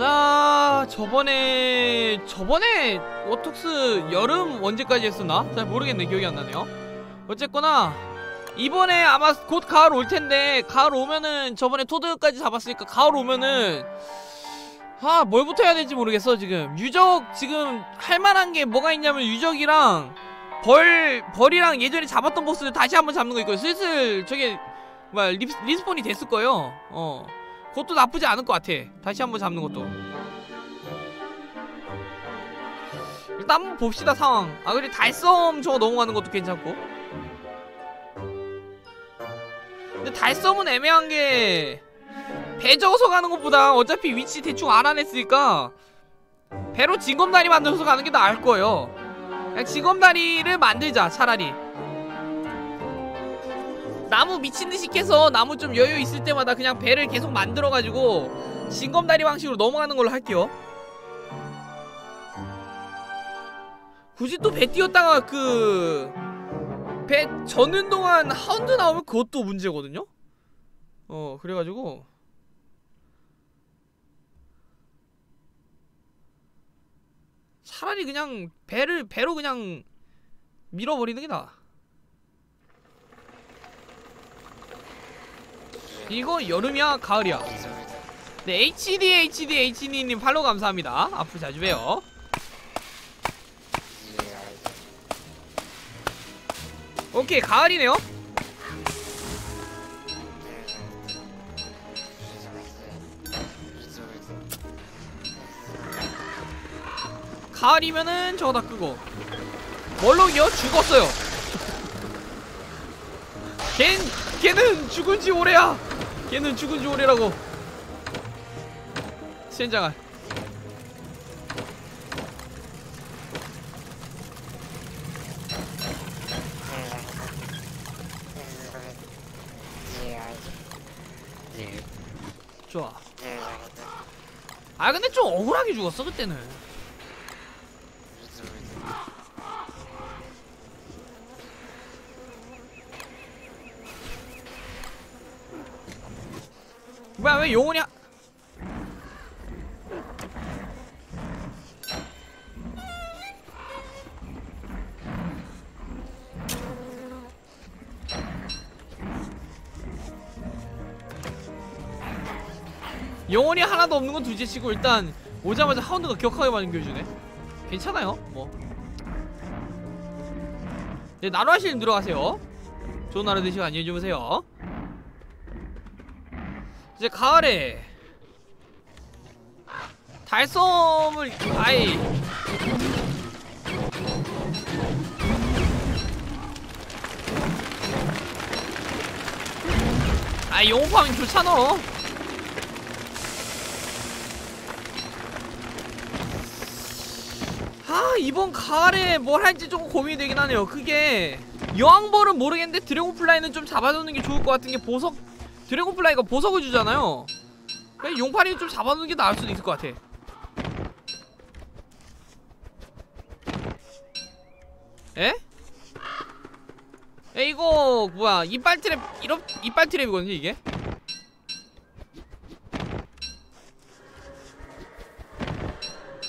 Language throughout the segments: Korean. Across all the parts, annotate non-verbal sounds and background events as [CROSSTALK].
자 저번에 저번에 워톡스 여름 언제까지 했었나? 잘 모르겠네 기억이 안 나네요. 어쨌거나 이번에 아마 곧 가을 올 텐데 가을 오면은 저번에 토드까지 잡았으니까 가을 오면은 아 뭘부터 해야 될지 모르겠어 지금. 유적 지금 할만한 게 뭐가 있냐면 유적이랑 벌 벌이랑 예전에 잡았던 보스들 다시 한번 잡는 거 있고 슬슬 저게 리, respawn이 됐을 거예요. 어 그것도 나쁘지 않을 것 같아. 다시 한번 잡는 것도. 일단 한번 봅시다 상황. 아 그리고 달섬 저거 넘어가는 것도 괜찮고. 근데 달섬은 애매한 게 배 저어서 가는 것보다 어차피 위치 대충 알아냈으니까 배로 징검다리 만들어서 가는 게 나을 거예요. 그냥 징검다리를 만들자 차라리 나무 미친듯이 캐서 나무 좀 여유 있을 때마다 그냥 배를 계속 만들어가지고 징검다리 방식으로 넘어가는 걸로 할게요 굳이 또 배 띄웠다가 그... 배 저는 동안 하운드 나오면 그것도 문제거든요? 어 그래가지고 차라리 그냥 배를 배로 그냥 밀어버리는 게 나아 이거 여름이야 가을이야. 네 HD HD HD님 팔로우 감사합니다. 앞으로 자주 봬요. 오케이 가을이네요. 가을이면은 저거 다 끄고. 멀록이요? 죽었어요 걘 걔는 죽은 지 오래야. 걔는 죽은 지 오래라고. 시행장아. 좋아. 아 근데 좀 억울하게 죽었어 그때는 뭐야 왜 영혼이 하... 영혼이 하나도 없는 건 둘째치고 일단 오자마자 하운드가 격하게 만겨주네. 괜찮아요 뭐. 네, 나루아실님 들어가세요. 좋은 하루 되시고 안녕히 주무세요 이제 가을에 달섬을 아이. 아 영업하면 좋잖아. 아 이번 가을에 뭘 할지 조금 고민이 되긴 하네요. 그게 여왕벌은 모르겠는데 Dragonfly는 좀 잡아두는 게 좋을 것 같은 게 보석 Dragonfly가 보석을 주잖아요. 그냥 용파리 좀 잡아두는 게 나을 수도 있을 것 같아. 에? 에 이거 뭐야? 이빨 트랩 이런 이빨 트랩이거든요 이게?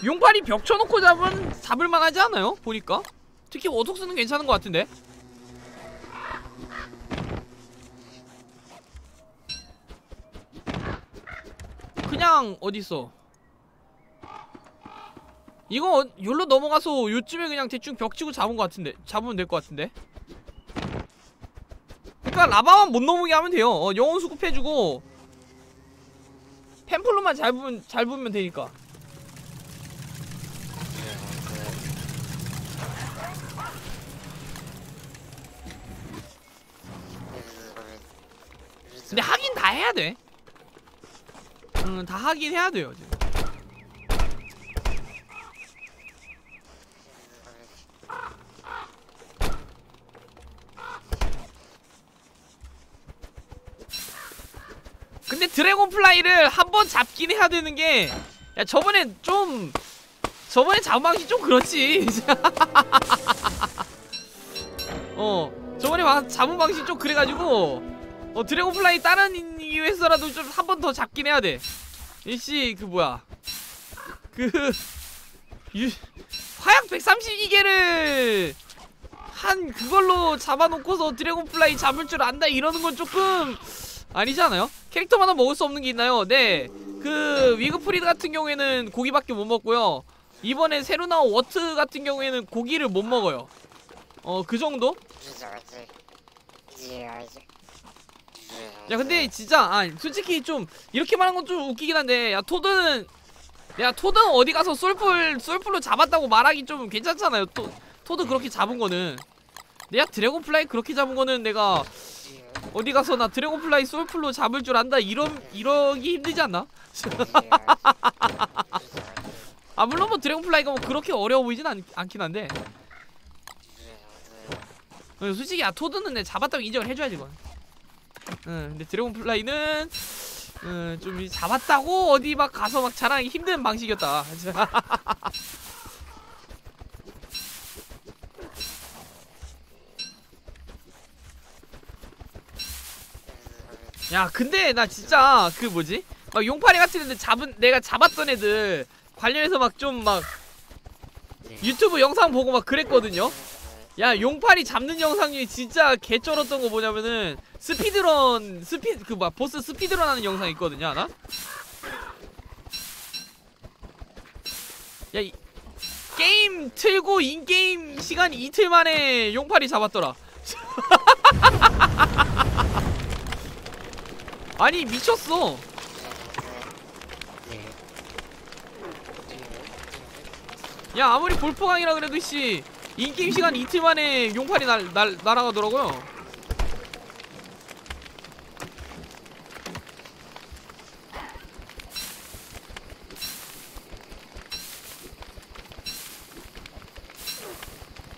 용팔이 벽 쳐놓고 잡은 잡을만 하지 않아요? 보니까? 특히 워톡스는 괜찮은 것 같은데 그냥 어딨어? 이거 어- 여기로 넘어가서 요쯤에 그냥 대충 벽 치고 잡은 것 같은데 잡으면 될 것 같은데? 그니까 라바만 못 넘어게 하면 돼요. 어, 영혼 수급해주고 템플로만 잘 부면 잘 부면 되니까. 근데 하긴 다 해야 돼. 응, 다 하긴 해야 돼요, 지금. 근데 Dragonfly를 한 번 잡긴 해야 되는 게, 야, 저번에 좀, 저번에 잡은 방식 좀 그렇지. [LAUGHS] 어, 저번에 막 잡은 방식 좀 그래가지고, 어 Dragonfly 다른 이유에서라도 좀 한 번 더 잡긴 해야 돼 일시 그 뭐야 그 유, 화약 132개를 한 그걸로 잡아놓고서 Dragonfly 잡을 줄 안다 이러는 건 조금 아니지 않아요? 캐릭터마다 먹을 수 없는 게 있나요? 네. 그 위그프리드 같은 경우에는 고기밖에 못 먹고요. 이번에 새로 나온 워트 같은 경우에는 고기를 못 먹어요. 어, 그 정도? 야, 근데 진짜 아, 솔직히 좀 이렇게 말한 건 좀 웃기긴 한데 야, Toad는 야, Toad는 어디 가서 솔플 솔플로 잡았다고 말하기 좀 괜찮잖아요. 토, Toad 그렇게 잡은 거는 내가 Dragonfly 그렇게 잡은 거는 내가 어디 가서 나 Dragonfly 솔플로 잡을 줄 안다 이런 이러기 힘들지 않나? [LAUGHS] 아 물론 뭐 Dragonfly가 뭐 그렇게 어려워 보이진 않, 않긴 한데 어, 솔직히 야 Toad는 내 잡았다고 인정을 해줘야지 이건 응 근데 Dragonfly는 응, 좀 잡았다고 어디 막 가서 막 자랑하기 힘든 방식이었다. [LAUGHS] 야 근데 나 진짜 그 뭐지? 막 용파리 같은 애들 잡은 내가 잡았던 애들 관련해서 막 좀막 유튜브 영상 보고 막 그랬거든요 야 용파리 잡는 영상 중에 진짜 개쩔었던 거 뭐냐면은 speedrun 스피 그 막 보스 speedrun 하는 영상 있거든요 하나? 야 이, 게임 틀고 in-game 시간 이틀 만에 용파리 잡았더라. [LAUGHS] 아니 미쳤어. 야 아무리 볼포강이라 그래도 씨 인게임 시간 이틀 만에 용팔이 날, 날, 날아가더라고요.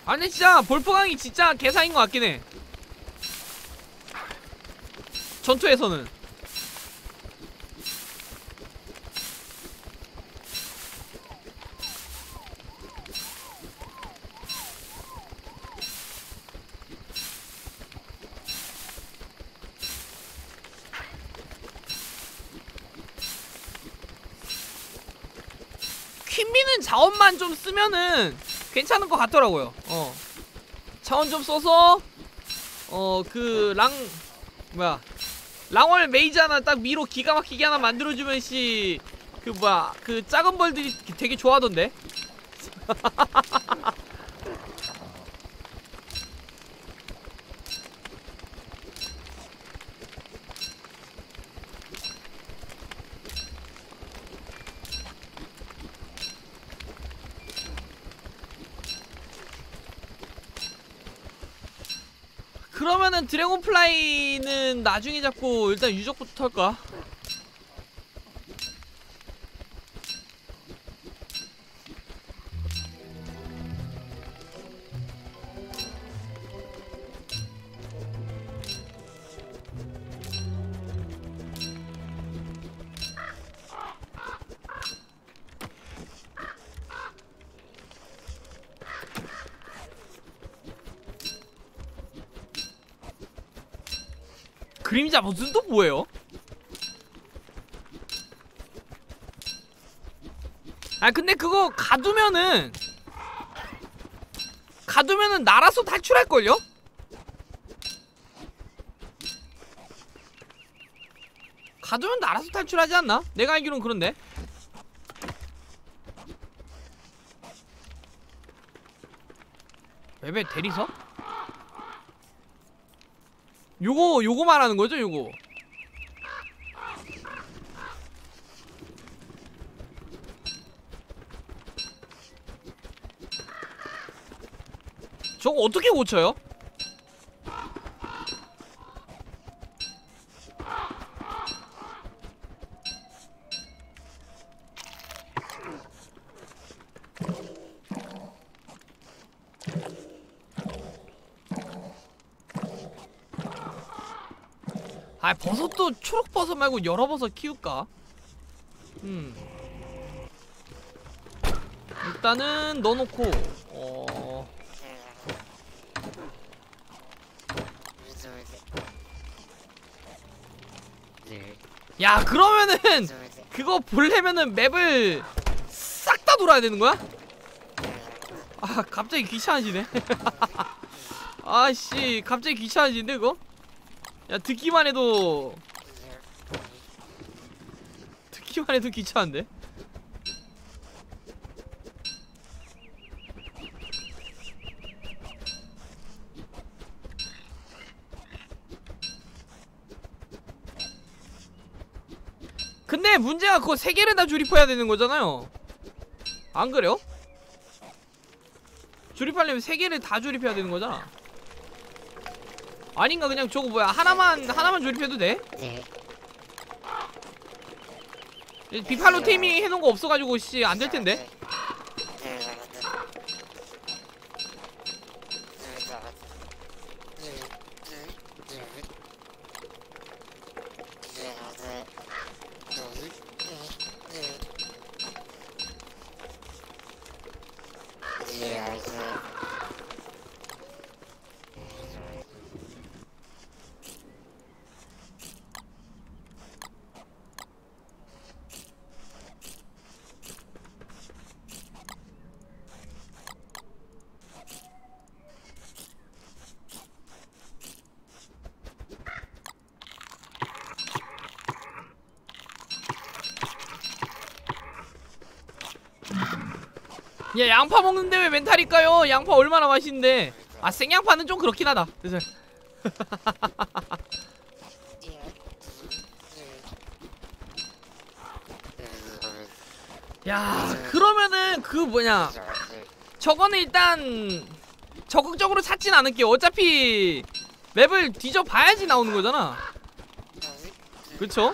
아니 진짜 볼포강이 진짜 개사인 것 같긴 해. 전투에서는 Queen Bee는 자원만 좀 쓰면은 괜찮은 것 같더라고요. 어. 자원 좀 써서 어 그 랑 뭐야 랑 wall maze 하나 딱 미로 기가 막히게 하나 만들어주면 씨 그 뭐야 그 작은 벌들이 되게 좋아하던데. [LAUGHS] 그러면은 드래곤플라이는 나중에 잡고 일단 유적부터 털까? 그림자 무슨 또 뭐예요? 아 근데 그거 가두면은 가두면은 날아서 탈출할걸요? 가두면 날아서 탈출하지 않나? 내가 알기론 그런데 웹의 대리석? 요거 요거 말하는 거죠 요거 저거 어떻게 고쳐요? 아 버섯도 초록버섯 말고 여러 버섯 키울까? 음 일단은 넣어놓고 어... 야 그러면은 그거 보려면은 맵을 싹 돌아야 되는 거야? 아 갑자기 귀찮아지네 [LAUGHS] 아씨 갑자기 귀찮아지는데 그거? 야 듣기만 해도 듣기만 해도 귀찮은데? 근데 문제가 그거 세 개를 다 조립해야 되는 거잖아요. 안 그래요? 조립하려면 세 개를 다 조립해야 되는 거잖아. 아닌가 그냥 저거 뭐야 하나만 하나만 조립해도 돼? 비팔로 테이밍 해놓은 거 없어가지고 씨 안 될 텐데. 야 양파 먹는데 왜 멘탈일까요? 양파 얼마나 맛있는데. 아 생양파는 좀 그렇긴 하다. 그래서 [LAUGHS] 야 그러면은 그 뭐냐 저거는 일단 적극적으로 찾진 않을게요. 어차피 맵을 뒤져 봐야지 나오는 거잖아. 그쵸?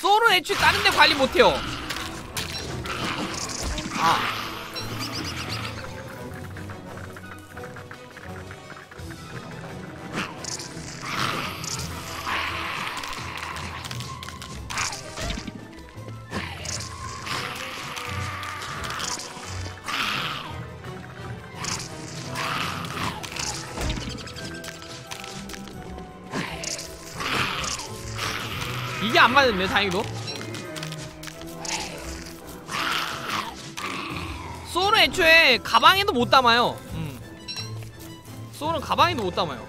소는 관리 못해요. 아. 이게 안 맞았네 다행히도 가방에도 못 담아요 음. 소는 가방에도 못 담아요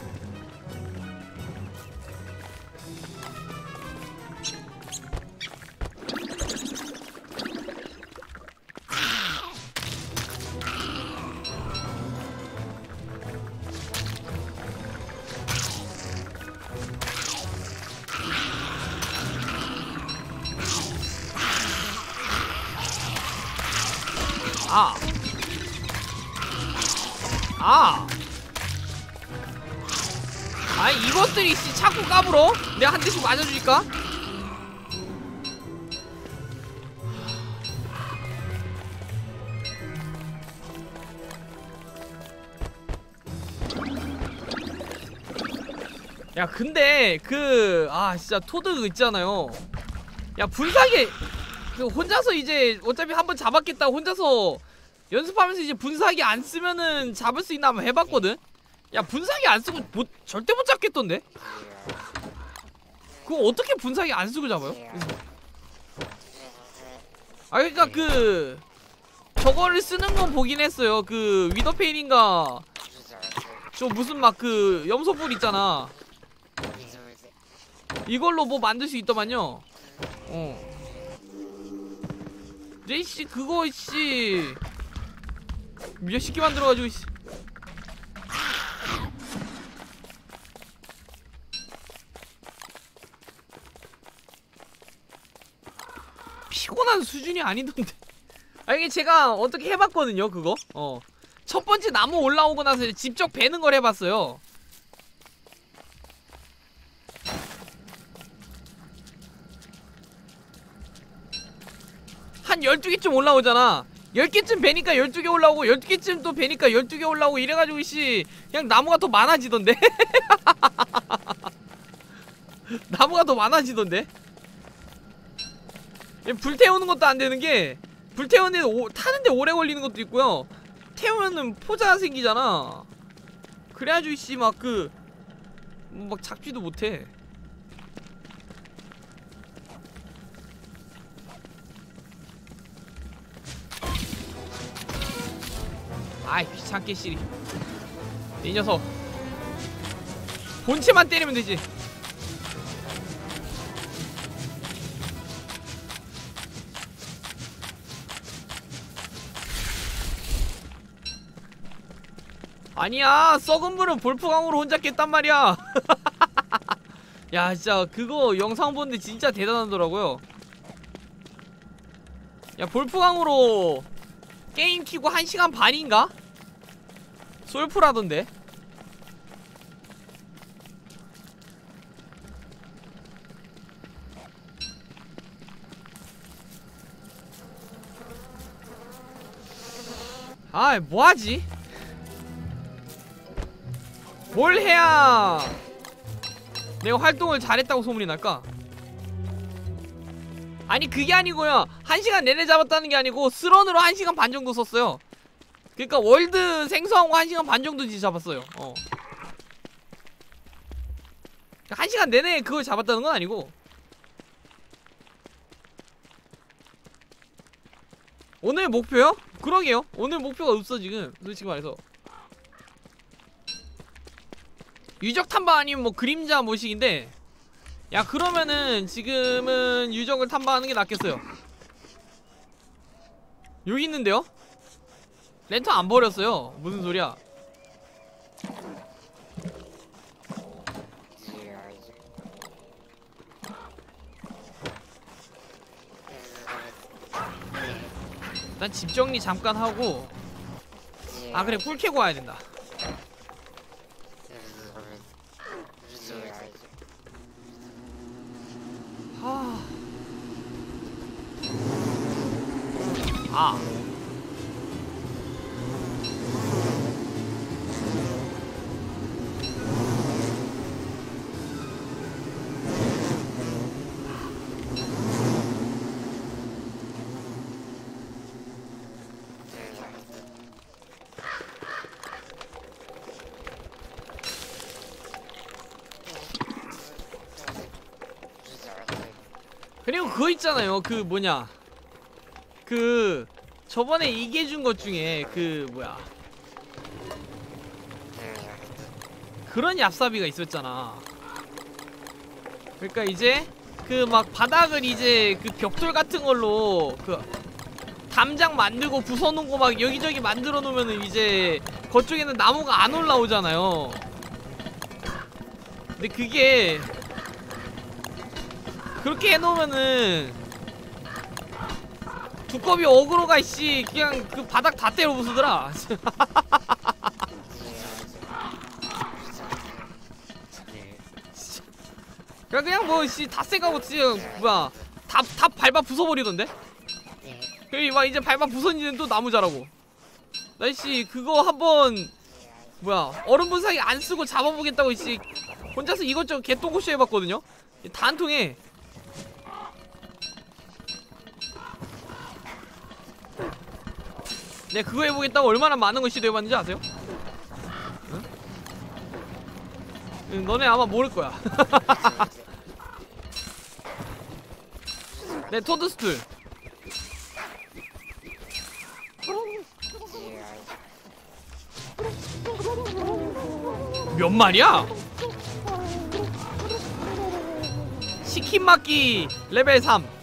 아 진짜 토드 있잖아요. 야 분사기! 그 혼자서 이제 어차피 한번 잡았겠다. 혼자서 연습하면서 이제 분사기 안 쓰면은 잡을 수 있나 한번 해봤거든? 야 분사기 안 쓰고 못, 절대 못 잡겠던데? 그거 어떻게 분사기 안 쓰고 잡아요? 아 그니까 그 저거를 쓰는 건 보긴 했어요. 그 위더페인인가? 저 무슨 막 그 염소불 있잖아 이걸로 뭐 만들 수 있더만요. 어. 네씨 그거 씨. 몇십 개 만들어가지고 씨. 피곤한 수준이 아니던데. 아 이게 제가 어떻게 해봤거든요 그거? 어 첫 번째 나무 올라오고 나서 직접 베는 걸 해봤어요 12개쯤 올라오잖아. 10개쯤 베니까 12개 올라오고 12개쯤 또 베니까 12개 올라오고 이래가지고 씨 그냥 나무가 더 많아지던데? [LAUGHS] 나무가 더 많아지던데? 불태우는 것도 안 되는 게 불태우는 오, 타는데 오래 걸리는 것도 있고요. 태우면은 포자 생기잖아. 그래가지고 씨막 그 막 잡지도 못해 아이 귀찮게 씨리 이 녀석. 본체만 때리면 되지. 아니야 썩은 물은 볼프강으로 혼자 깼단 말이야. [LAUGHS] 야 진짜 그거 영상 보는데 진짜 대단하더라고요. 야 볼프강으로 게임 키고 1시간 반인가? 솔프라던데 아 뭐하지? 뭘 해야 내가 활동을 잘했다고 소문이 날까? 아니 그게 아니고요. 한 시간 내내 잡았다는 게 아니고 스런으로 한 시간 반 정도 썼어요. 그니까 월드 생성하고 한 시간 반 정도 잡았어요. 어. 한 시간 내내 그걸 잡았다는 건 아니고. 오늘 목표요? 그러게요. 오늘 목표가 없어 지금. 솔직히 말해서. 유적 탐방 아니면 뭐 그림자 모식인데 야 그러면은 지금은 유적을 탐방하는 게 낫겠어요. 여기 있는데요? 랜턴 안 버렸어요. 무슨 소리야? 일단 집 정리 잠깐 하고. 아 그래 꿀 캐고 와야 된다 하... 아. 있잖아요. 그 뭐냐. 그 저번에 이게 준것 중에 그 뭐야. 그런 얍삽이가 있었잖아. 그러니까 이제 그 막 바닥을 이제 그 벽돌 같은 걸로 그 담장 만들고 부숴놓고 막 여기저기 만들어 놓으면은 이제 그쪽에는 나무가 안 올라오잖아요. 근데 그게 그렇게 해놓으면은 두꺼비 어그로가 씨 그냥 그 바닥 다 때려 부수더라. [LAUGHS] 그냥 그냥 뭐 씨다 쎄가고 지금 뭐야 다, 다 밟아 부숴버리던데? 그리고 막 이제 밟아 부서지는 또 나무 자라고. 나이씨 그거 한번 뭐야 얼음 분사기 안 쓰고 잡아보겠다고 씨 혼자서 이것저것 개똥꼬쇼 해봤거든요? 다한 통에 내가 그거 해보겠다고 얼마나 많은 걸 시도해봤는지 아세요? 응? 응, 너네 아마 모를 거야. 내 [LAUGHS] 토드스툴. 몇 마리야? 치킨 막기 레벨 3.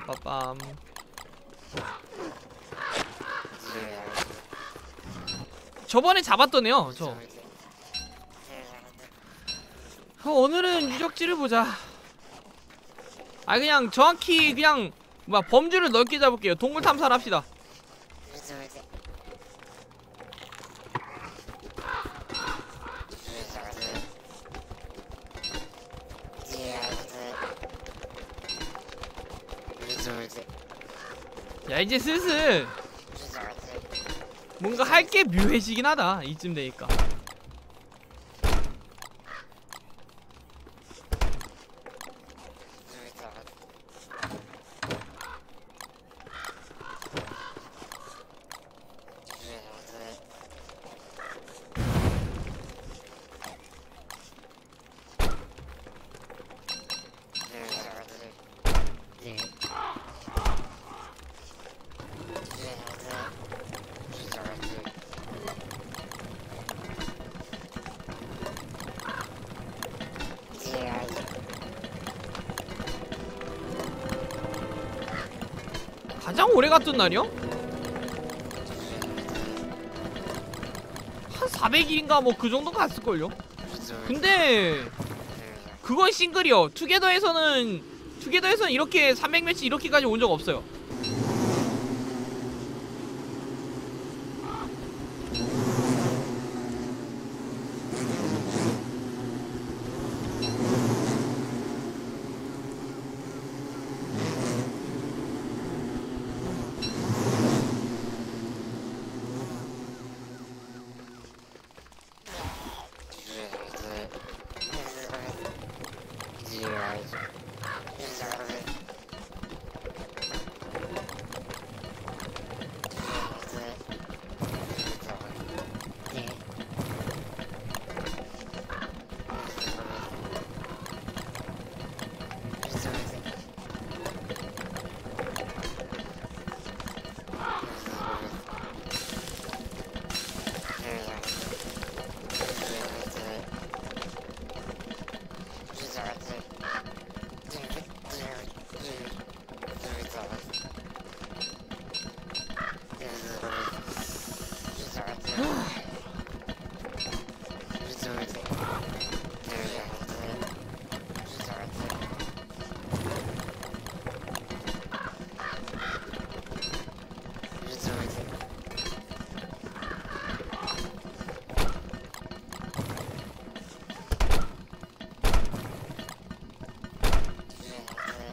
빠빠빠빰. 저번에 잡았던 애요, 저. 어, 오늘은 유적지를 보자. 아, 그냥 정확히 그냥, 뭐야, 범주를 넓게 잡을게요. 동물 탐사를 합시다. 야 이제 슬슬 뭔가 할 게 묘해지긴 하다 이쯤 되니까 가장 오래 갔던 날이요? 한 400일인가 뭐 그 정도 갔을걸요? 근데 그건 싱글이요. 투게더에서는 투게더에서는 이렇게 300매치 이렇게까지 온 적 없어요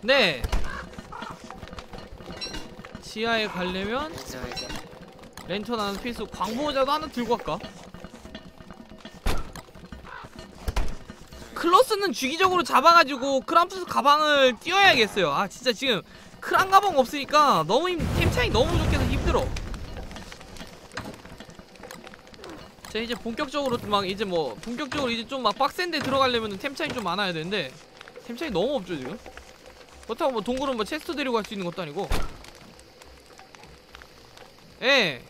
네. 지하에 가려면 랜턴 하나 필수. 광보자도 하나 들고 갈까? 클로스는 주기적으로 잡아가지고 크람푸스 가방을 띄워야겠어요. 아 진짜 지금 크란 가방 없으니까 너무 힘, 템 차이 너무 좋게서 힘들어. 자 이제 본격적으로 막 이제 뭐 본격적으로 이제 좀 막 빡센데 들어가려면 템 차이 좀 많아야 되는데 템 차이 너무 없죠 지금 그렇다고 뭐 동굴은 뭐 체스트 데리고 갈 수 있는 것도 아니고. 예.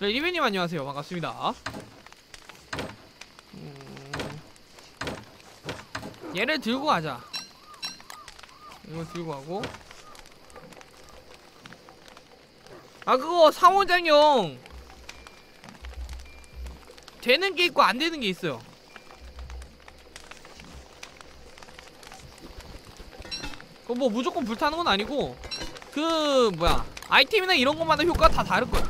네, 리베님 안녕하세요. 반갑습니다. 음... 얘를 들고 가자. 이거 들고 가고. 아 그거 상호작용. 되는 게 있고 안 되는 게 있어요 그거 뭐 무조건 불타는 건 아니고 그 뭐야 아이템이나 이런 것마다 효과가 다 다를 거야.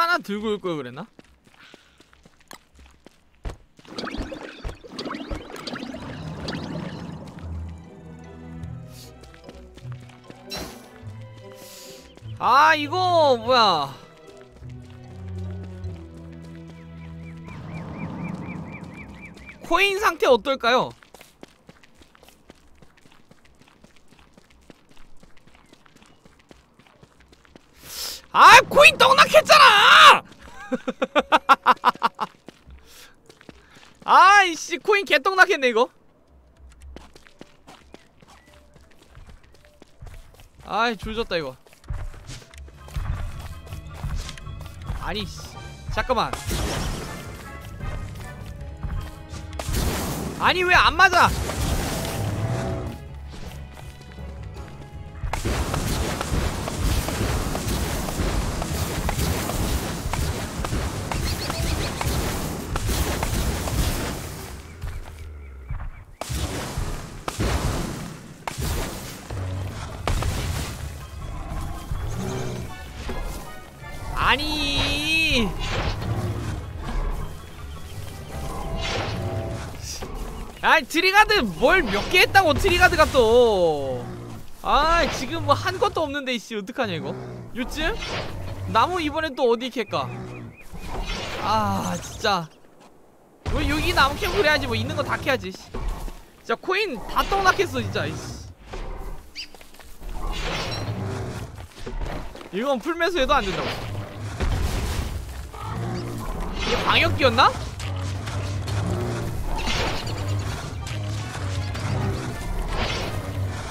하나 들고 올 걸 그랬나? 아 이거 뭐야 코인 상태 어떨까요? 아 코인 떡락했잖아 아이 씨 코인 개떡락했네 이거. 아이 줄졌다 이거. 아니 씨. 잠깐만. 아니 왜 안 맞아 아니. 아 Treeguard 뭘 몇 개 했다고 Treeguard가 또 아 지금 뭐 한 것도 없는데 이씨 어떡하냐 이거? 요즘? 나무 이번엔 또 어디 캘까? 아 진짜. 뭐 여기 나무 캐고 그래야지 뭐 있는 거 다 캐야지 씨. 진짜 코인 다 떡락했어 진짜 이씨. 이건 풀면서 해도 안 된다고 이게 방역기였나?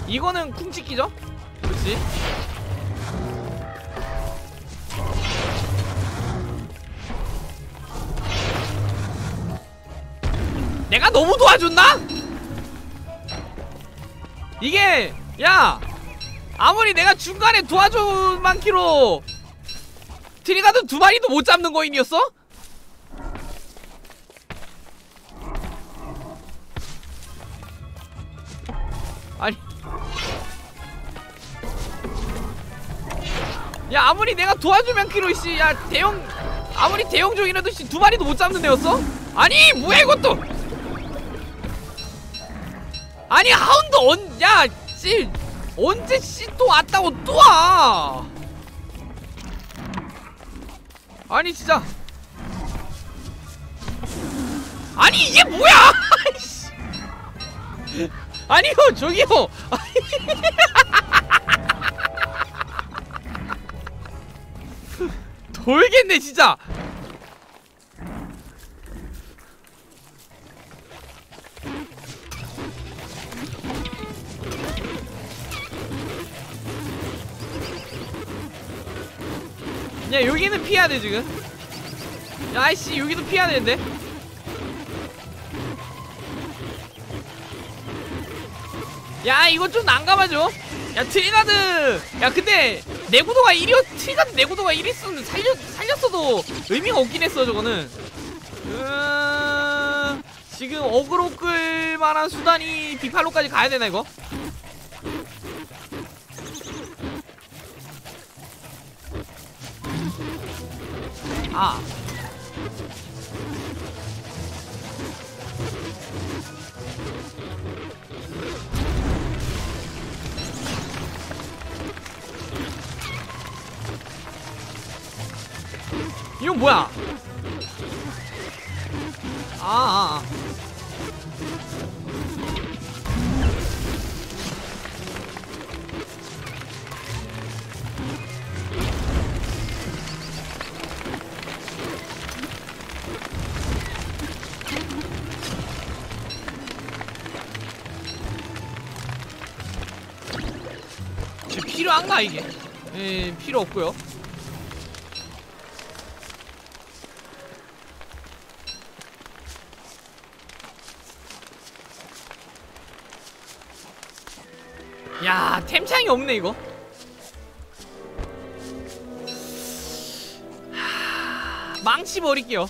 이거는 쿵치기죠? 그렇지 내가 너무 도와줬나? 이게 야 아무리 내가 중간에 도와줘 많기로 트리가드 두 마리도 못 잡는 거인이었어? 야 아무리 내가 도와주면 키로 씨야 대형 아무리 대형종이라도 씨 두 마리도 못 잡는 데였어? 아니 뭐야 이것도! 아니 하운드 언야씨. 언제 씨 또 왔다고 또 와? 아니 진짜. 아니 이게 뭐야? [LAUGHS] 아니요 저기요 [LAUGHS] 돌겠네 진짜. 야 여기는 피해야 돼 지금. 야 아이씨 여기도 피해야 되는데. 야 이거 좀 난감하죠 야 트리나드! 야 근데 내구도가 1이었 트리나드 내구도가 1 있으면 살려, 살렸어도 의미가 없긴 했어 저거는. 음... 지금 어그로 끌만한 수단이 비팔로까지 가야 되나 이거? 아 이건 뭐야? 아, 아, 아. 필요한가 이게? 예, 필요 없고요. 야, 템창이 없네 이거. 하, 망치 버릴게요.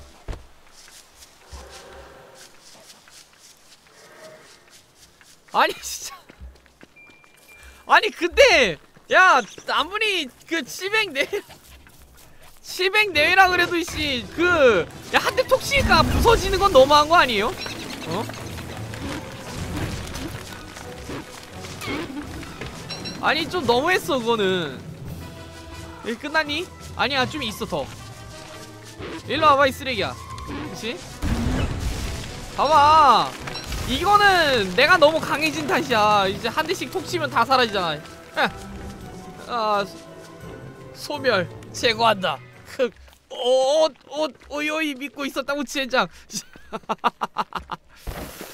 아니 진짜. 아니 근데 야 아무리 그 치백 내 치백 내외라 그래도 이씨 그 야 한 대 톡 치니까 부서지는 건 너무한 거 아니에요? 어? 아니 좀 너무했어 그거는. 이 끝났니? 아니야 좀 있어 더. 일로 와봐 이 쓰레기야. 그치? 봐봐. 이거는 내가 너무 강해진 탓이야. 이제 한 대씩 톡 치면 다 사라지잖아. 에. 아 소- 소멸. 제거한다. 흑옷옷 오요이 믿고 있었다고 지현장 [LAUGHS]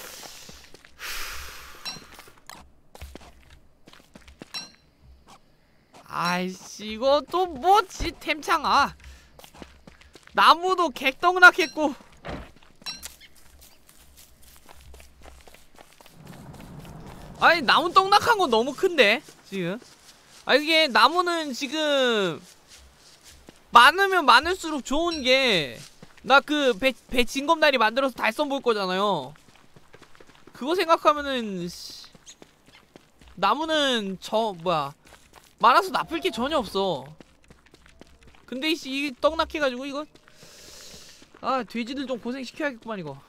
아이씨 이거 또 뭐지 템창아? 나무도 객떡락했고. 아니 나무 떡락한 건 너무 큰데 지금? 아 이게 나무는 지금 많으면 많을수록 좋은 게 나 그 배 배 진검다리 만들어서 달성 볼 거잖아요. 그거 생각하면은 씨, 나무는 저 뭐야 많아서 나쁠 게 전혀 없어. 근데 이씨 이게 떡락해 가지고 이거? 아 돼지들 좀 고생시켜야겠구만 이거.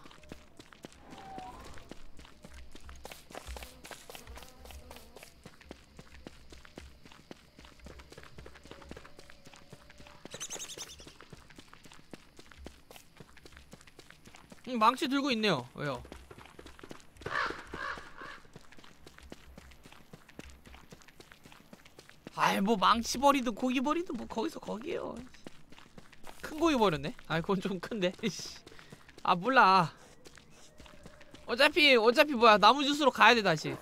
음, 망치 들고 있네요. 왜요 아이 뭐 망치 버리든 고기 버리든 뭐 거기서 거기에요. 큰 고기 버렸네? 아 그건 좀 큰데. 아 몰라. 어차피 어차피 뭐야. 나무 주스로 가야 돼 다시.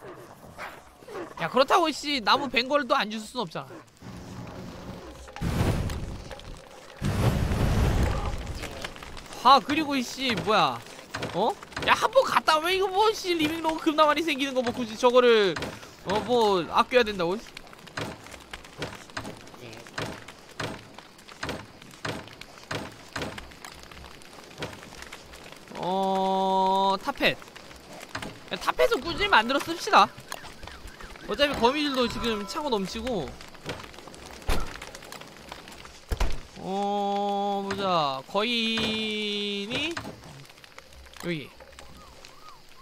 야 그렇다고 씨. 나무 벤 거를 또안 주실 순 없잖아. 아 그리고 이씨 뭐야. 어? 야 한 번 갔다 오면 이거 뭐 씨 리빙로그 금나만이 생기는 거 뭐 굳이 저거를 어 뭐 아껴야 된다고 야, 타펫은 꾸준히 만들어 씁시다. 어차피 거미줄도 지금 차고 넘치고. 어... 보자. 거인이 여기.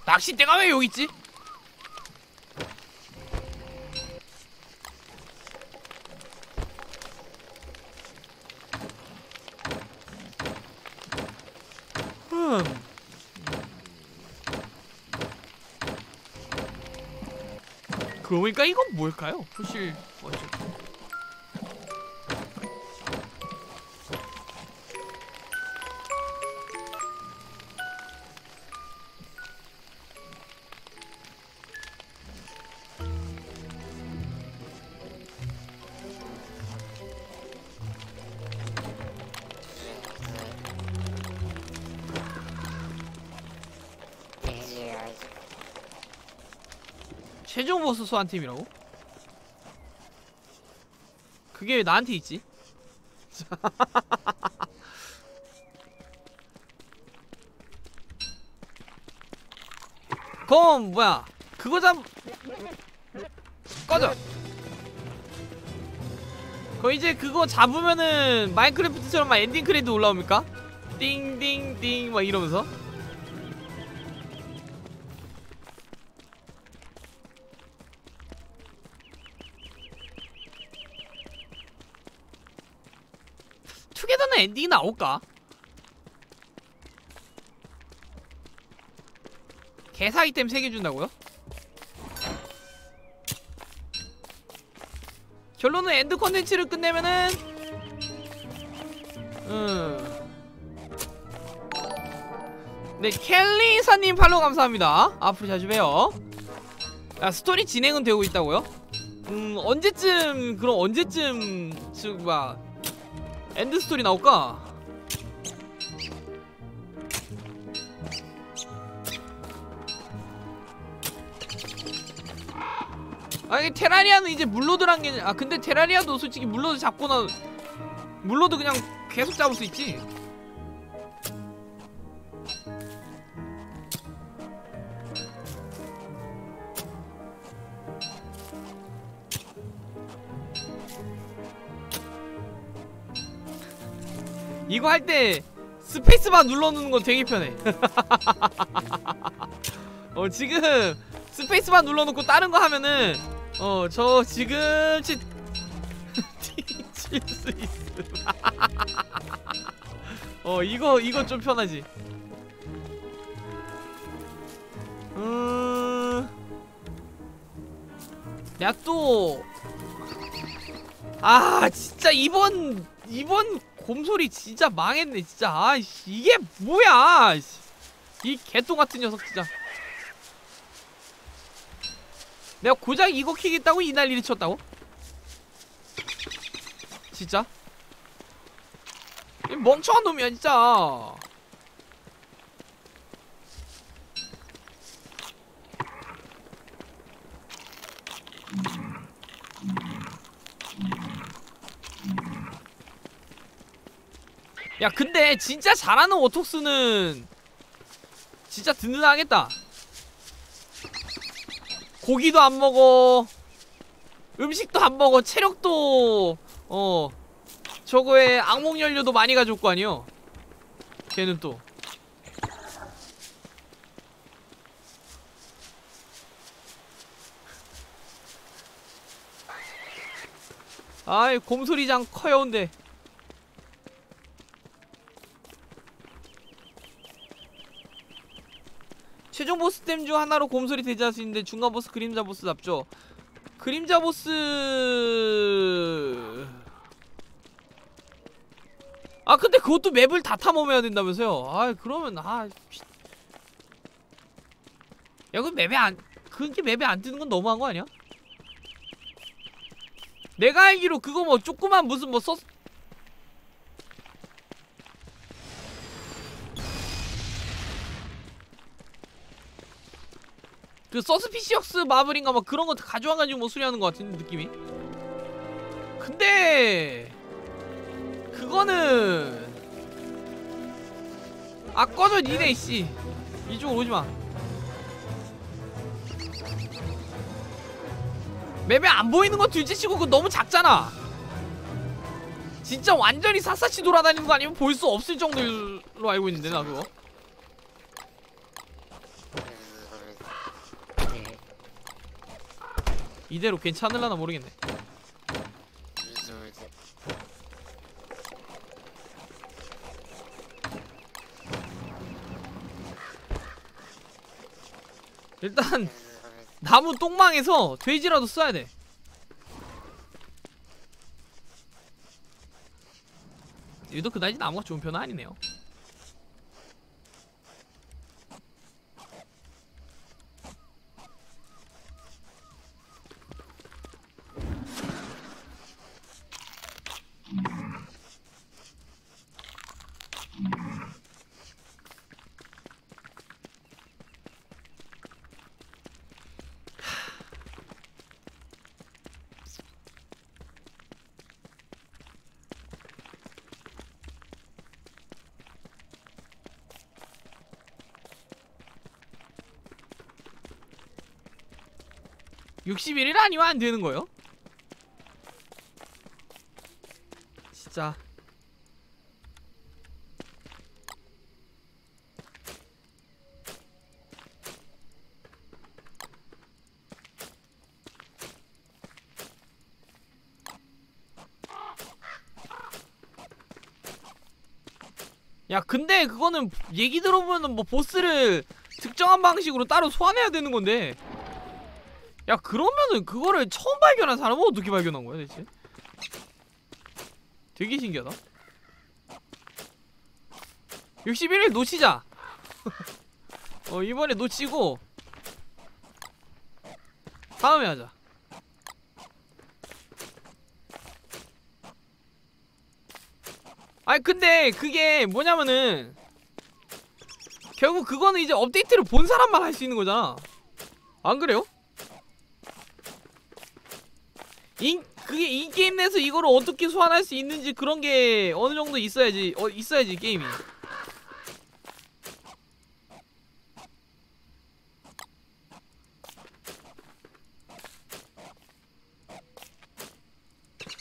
낚싯대가 왜 여기 있지? 그러고 보니까 이건 뭘까요? 부실 뭐지? 보스 소환 팀이라고? 그게 왜 나한테 있지? [LAUGHS] 그럼 뭐야 그거 잡 꺼져 그럼 이제 그거 잡으면은 마인크래프트처럼 막 엔딩 크레딧 올라옵니까? 띵띵띵 막 이러면서 투게더는 엔딩이 나올까? 개사 아이템 3개 준다고요? 결론은 end 컨텐츠를 끝내면은 음. 네 켈리사님 follow 감사합니다 앞으로 자주 봬요 야 스토리 진행은 되고 있다고요? 음 언제쯤 그럼 언제쯤 즉막 end 스토리 나올까? 아니 테라리아는 이제 Moon Lord란 게 아 근데 테라리아도 솔직히 Moon Lord 잡고나 Moon Lord 그냥 계속 잡을 수 있지 이거 할 때 스페이스바 눌러놓는 건 되게 편해. [LAUGHS] 어 지금 스페이스바 눌러놓고 다른 거 하면은 어 저 지금 치... [LAUGHS] 뒤질 수 있음 [LAUGHS] 어 이거 이거 좀 편하지. 음... 야또. 아 진짜 이번 이번 곰소리 진짜 망했네 진짜 아이씨 이게 뭐야 씨. 이 개똥 같은 녀석 진짜 내가 고작 이거 키겠다고 이 난리를 쳤다고? 진짜? 이 멍청한 놈이야 진짜 야 근데 진짜 잘하는 오톡스는 진짜 든든하겠다. 고기도 안 먹어. 음식도 안 먹어. 체력도 어 저거에 악몽 연료도 많이 가져올 거 아니요? 걔는 또. 아이 곰소리장 커요운데 최종 보스템 중 하나로 곰소리 있는데 중간 보스 그림자 보스 잡죠. 그림자 보스. 아 근데 그것도 맵을 다 탐험해야 된다면서요? 아 그러면 아 피- 야, 그 맵에 안, 그게 맵에 안 뜨는 건 너무한 거 아니야? 내가 알기로 그거 뭐 조그만 무슨 뭐 서, 그 서스피시역스 마블인가 막 그런 거 가져와가지고 뭐 수리하는 것 같은 느낌이. 근데 그거는 아 꺼져 니네 씨 이쪽으로 오지 마. 맵에 안 보이는 거 둘째치고 그거 너무 작잖아. 진짜 완전히 샅샅이 돌아다니는 거 아니면 볼 수 없을 정도로 알고 있는데 나 그거. 이대로 괜찮을라나 모르겠네. 일단 나무 똥망에서 돼지라도 써야 돼. 얘도 그다지 나무가 좋은 편은 아니네요. 육십 일일 아니면 안 되는 거예요? 진짜 야 근데 그거는 얘기 들어보면 뭐 보스를 특정한 방식으로 따로 소환해야 되는 건데 야 그러면은 그거를 처음 발견한 사람은 어떻게 발견한 거야 대체? 되게 신기하다 61일 놓치자 [LAUGHS] 어 이번에 놓치고 다음에 하자 아니 근데 그게 뭐냐면은 결국 그거는 이제 업데이트를 본 사람만 할 수 있는 거잖아 안 그래요? 인 그게 이 게임 내에서 이거를 어떻게 소환할 수 있는지 그런 게 어느 정도 있어야지 어 있어야지 게임이.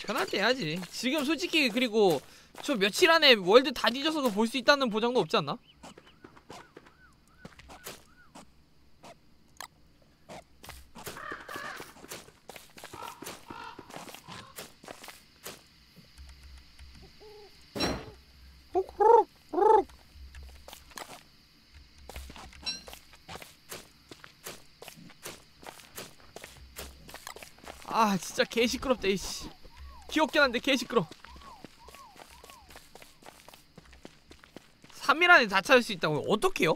편할 때 해야지. 지금 솔직히 그리고 저 며칠 안에 월드 다 뒤져서 볼 수 있다는 보장도 없지 않나? 아 진짜 개 시끄럽다 이씨 귀엽긴 한데 개 시끄러 3일 안에 다 찾을 수 있다고요? 어떻게요?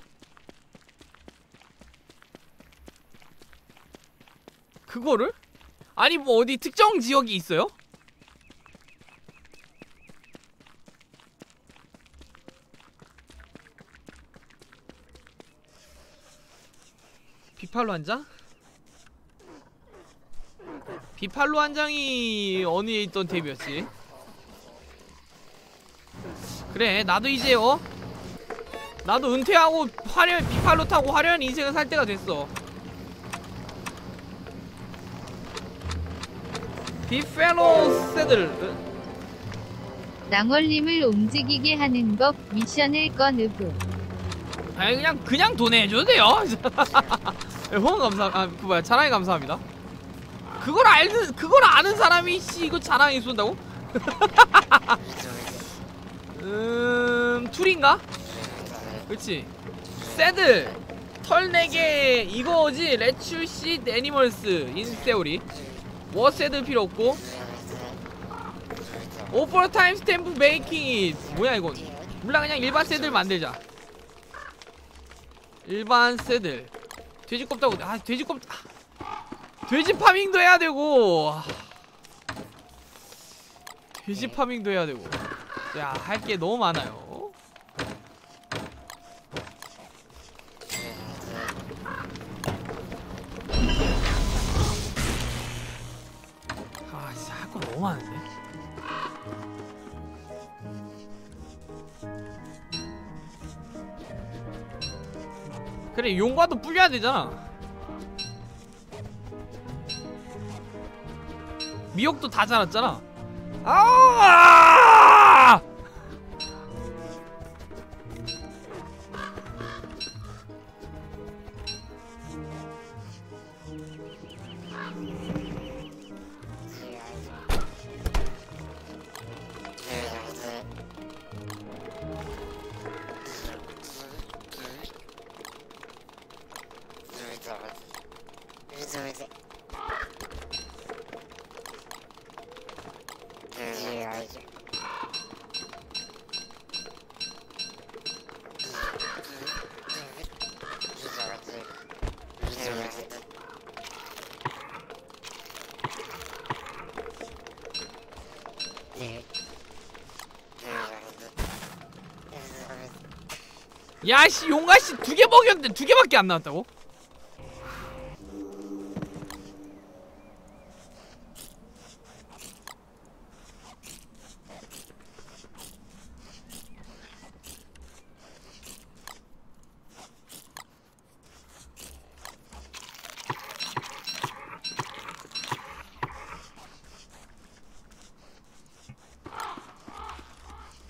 그거를? 아니 뭐 어디 특정 지역이 있어요? 비팔로 한 장? 비팔로 한 장이 어느에 있던 탭이었지 그래 나도 이제 어? 나도 은퇴하고 화려한 비팔로 타고 화려한 인생을 살 때가 됐어 비펠로 세들 낭월림을 움직이게 하는 법 미션을 꺼내고 아니 그냥 그냥 돈 해줘도 돼요. [LAUGHS] 네, 후원 감사 아그 뭐야 자랑이 감사합니다. 그걸 알는 그걸 아는 사람이 씨 이거 자랑이 쏜다고? 음 툴인가? 그렇지. 새들 털 4개 이거지 레츄시 애니멀스 인세오리 워 새들 필요 없고 오퍼 타임 스탬프 메이킹 뭐야 이건 몰라 그냥 일반 새들 만들자 일반 새들 돼지 껍다고 아 돼지 껍 아, 돼지 파밍도 해야 되고. 아, 돼지 파밍도 해야 되고. 야 할 게 너무 많아요. 아 진짜 할 거 너무 많은데? 그래 용과도 불려야 되잖아 미역도 다 자랐잖아. 아 야씨 용가씨 두 개 먹였는데 두 개밖에 안 나왔다고?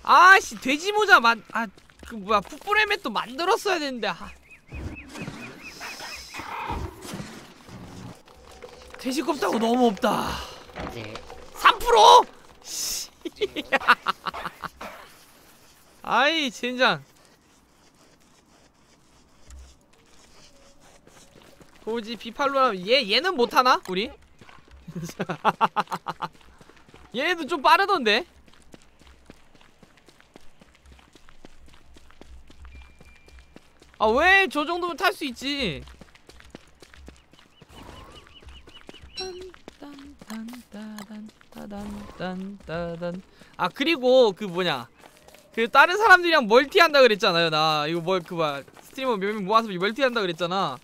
아씨 돼지 모자 만 아 그 뭐야 풋브레멧 또 만들었어야 되는데 아. 돼지 껍다고 너무 없다 3%! 씨. [LAUGHS] 아이 젠장 도지 비팔로라 얘 얘는 못하나 우리? [LAUGHS] 얘네도 좀 빠르던데 아 왜 저 정도면 탈 수 있지? 아 그리고 그 뭐냐. 그 다른 사람들이랑 멀티한다 그랬잖아요. 나 이거 뭘 그 뭐야. 스트리머 몇명 모아서 멀티한다 그랬잖아.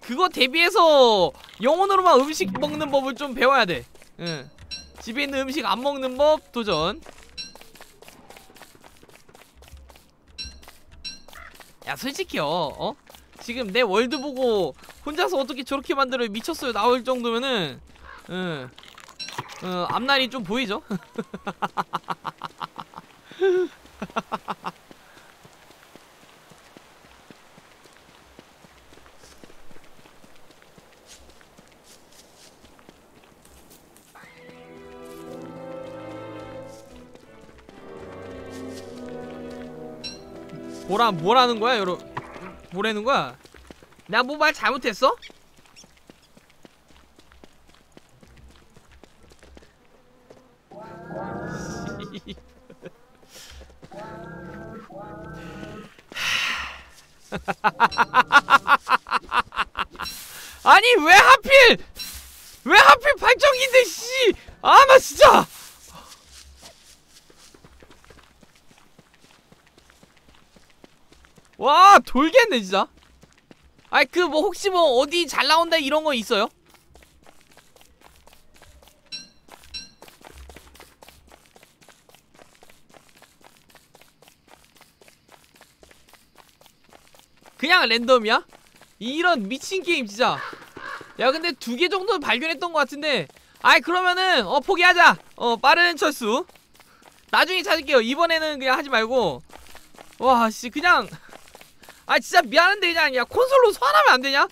그거 대비해서 영혼으로만 음식 먹는 법을 좀 배워야 돼. 응. 집에 있는 음식 안 먹는 법 도전 야 솔직히요 어? 지금 내 월드 보고 혼자서 어떻게 저렇게 만들어 미쳤어요 나올 정도면은 응. 어, 앞날이 좀 보이죠? [LAUGHS] 뭐라 뭐라는 거야 여러 뭐라는 거야? 내가 뭐말 잘못했어? [LAUGHS] 아니 왜 하필 왜 하필 발전기인데 씨! 아나 진짜! 와 돌겠네 진짜. 아이 그 뭐 혹시 뭐 어디 잘 나온다 이런 거 있어요? 그냥 랜덤이야? 이런 미친 게임 진짜. 야 근데 두 개 정도는 발견했던 것 같은데. 아이 그러면은 어 포기하자. 어 빠른 철수. 나중에 찾을게요. 이번에는 그냥 하지 말고. 와씨 그냥 아 진짜 미안한데 그냥 야 콘솔로 소환하면 안 되냐?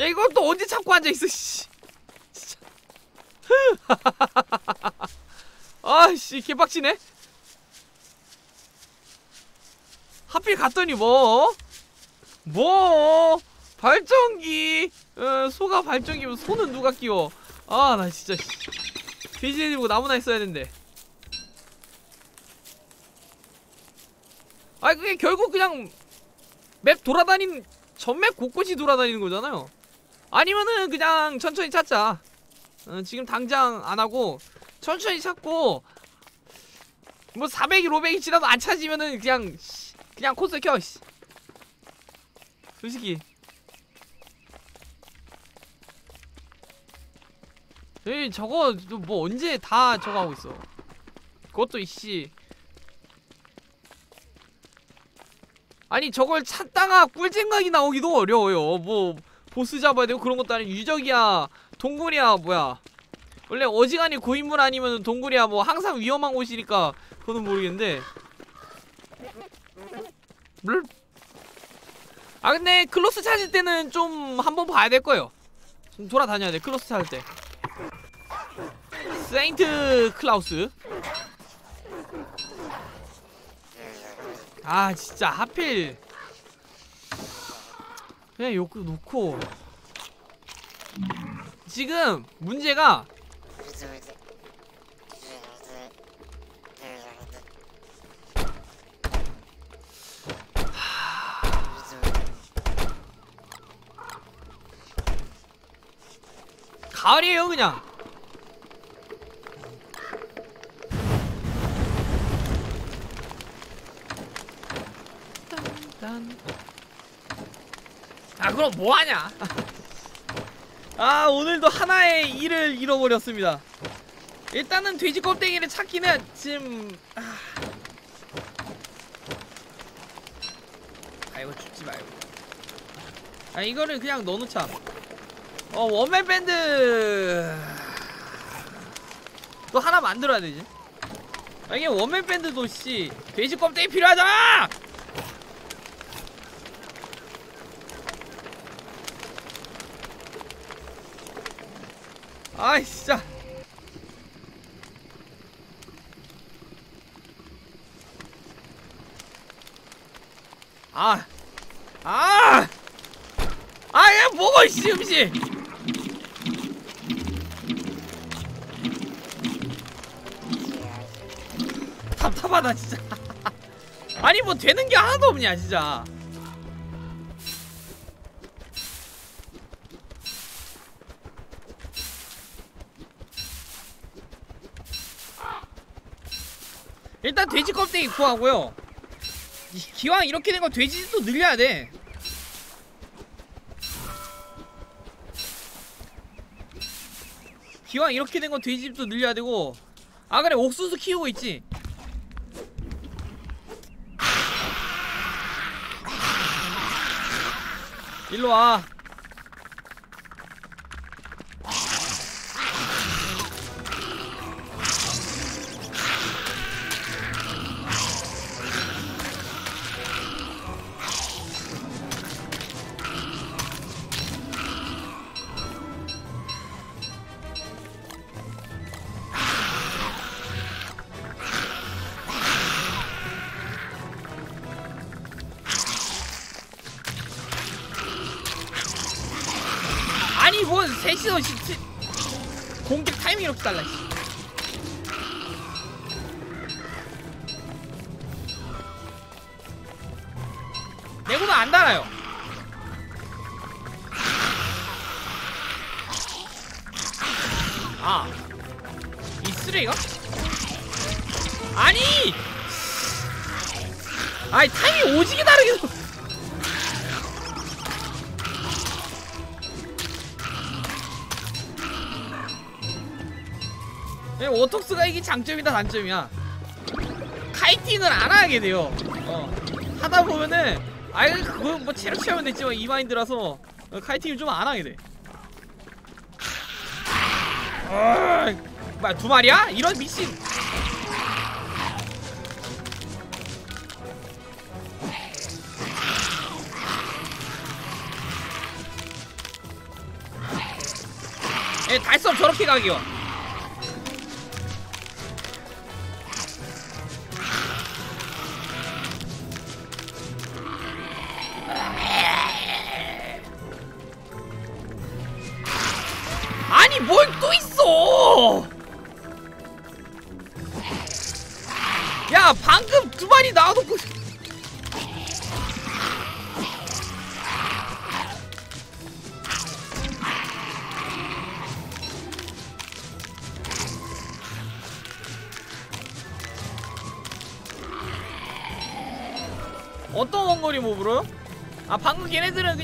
야 이거 또 언제 참고 앉아 있어 씨 진짜 [LAUGHS] 아씨 개빡치네 하필 갔더니 뭐? 뭐? 발전기 어, 소가 발전기면 소는 누가 끼워 아 나 진짜 데리고 나무나 있어야 된대 아 그게 결국 그냥 맵 돌아다니는 전맵 곳곳이 돌아다니는 거잖아요. 아니면은 그냥 천천히 찾자. 어, 지금 당장 안 하고 천천히 찾고 뭐 400이 500이 지나도 안 찾으면은 그냥 씨, 그냥 코스 켜 씨. 솔직히. 에이 저거 뭐 언제 다 저거 하고 있어? 그것도 이씨 아니 저걸 찾다가 꿀잼각이 나오기도 어려워요. 뭐 보스 잡아야 되고 그런 것도 아니고 유적이야 동굴이야 뭐야. 원래 어지간히 고인물 아니면 동굴이야 뭐 항상 위험한 곳이니까 그거는 모르겠는데. 물? 아 근데 클로스 찾을 때는 좀 한번 봐야 될 거예요. 좀 돌아다녀야 돼 클로스 찾을 때. 세인트 클라우스 아 진짜 하필 그냥 요 놓고. 지금 문제가 가을이에요 그냥 딴. 아 그럼 뭐하냐? 아 오늘도 하나의 일을 잃어버렸습니다. 일단은 돼지 껍데기를 찾기는 지금 아, 아 이거 죽지 말고. 아 이거를 그냥 넣어놓자. 어 원맨 밴드. 또 하나 만들어야 되지. 아 이게 원맨 밴드도 씨 돼지 껍데기 필요하잖아 아이 진짜 아 아! 아, 얘 먹어, 이씨, 음식! 답답하다, 진짜. [LAUGHS] 아니, 뭐, 되는 게 하나도 없냐, 진짜. 돼지 껍데기 구하고요. 이- 기왕 이렇게 된 거 돼지도 늘려야 돼. 기왕 이렇게 된거 돼지집도 늘려야 되고 아 그래 옥수수 키우고 있지 일로 와 단점이야. 카이팅을 안 하게 돼요. 어. 하다 보면은 아이 그거 뭐 체력 채우면 됐지만 이 마인드라서 어, 카이팅을 좀 안 하게 돼. 아, 뭐야 두 마리야? 이런 미친. 예, 달성 저렇게 가기요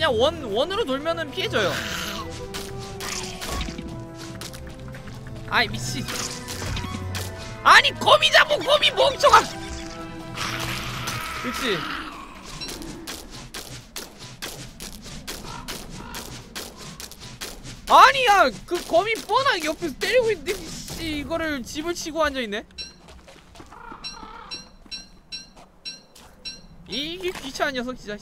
그냥 원 원으로 돌면은 피해져요. 아이 미친. 아니 거미 잡고 거미 멍청아. 그렇지. 아니야 그 거미 뻔하게 옆에서 때리고 있는데 씨 이거를 집을 치고 앉아 있네. 이게 귀찮은 녀석 진짜.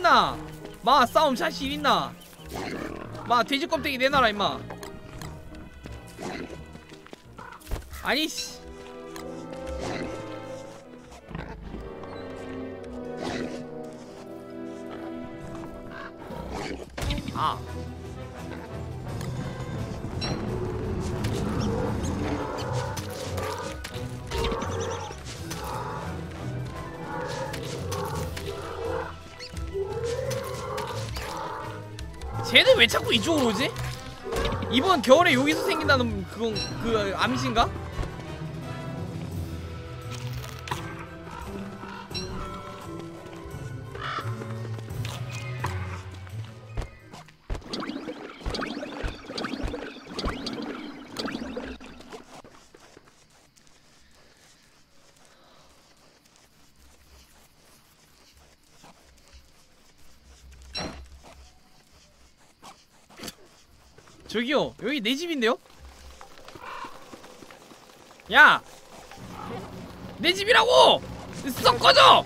온나? 마 싸움 자신 있나? 마 돼지 껍데기 내놔라 임마. 아니 이쪽으로 오지? 이번 겨울에 여기서 생긴다는 그건 그 암신가? 여기 내 집인데요? 야! 내 집이라고! 썩 꺼져!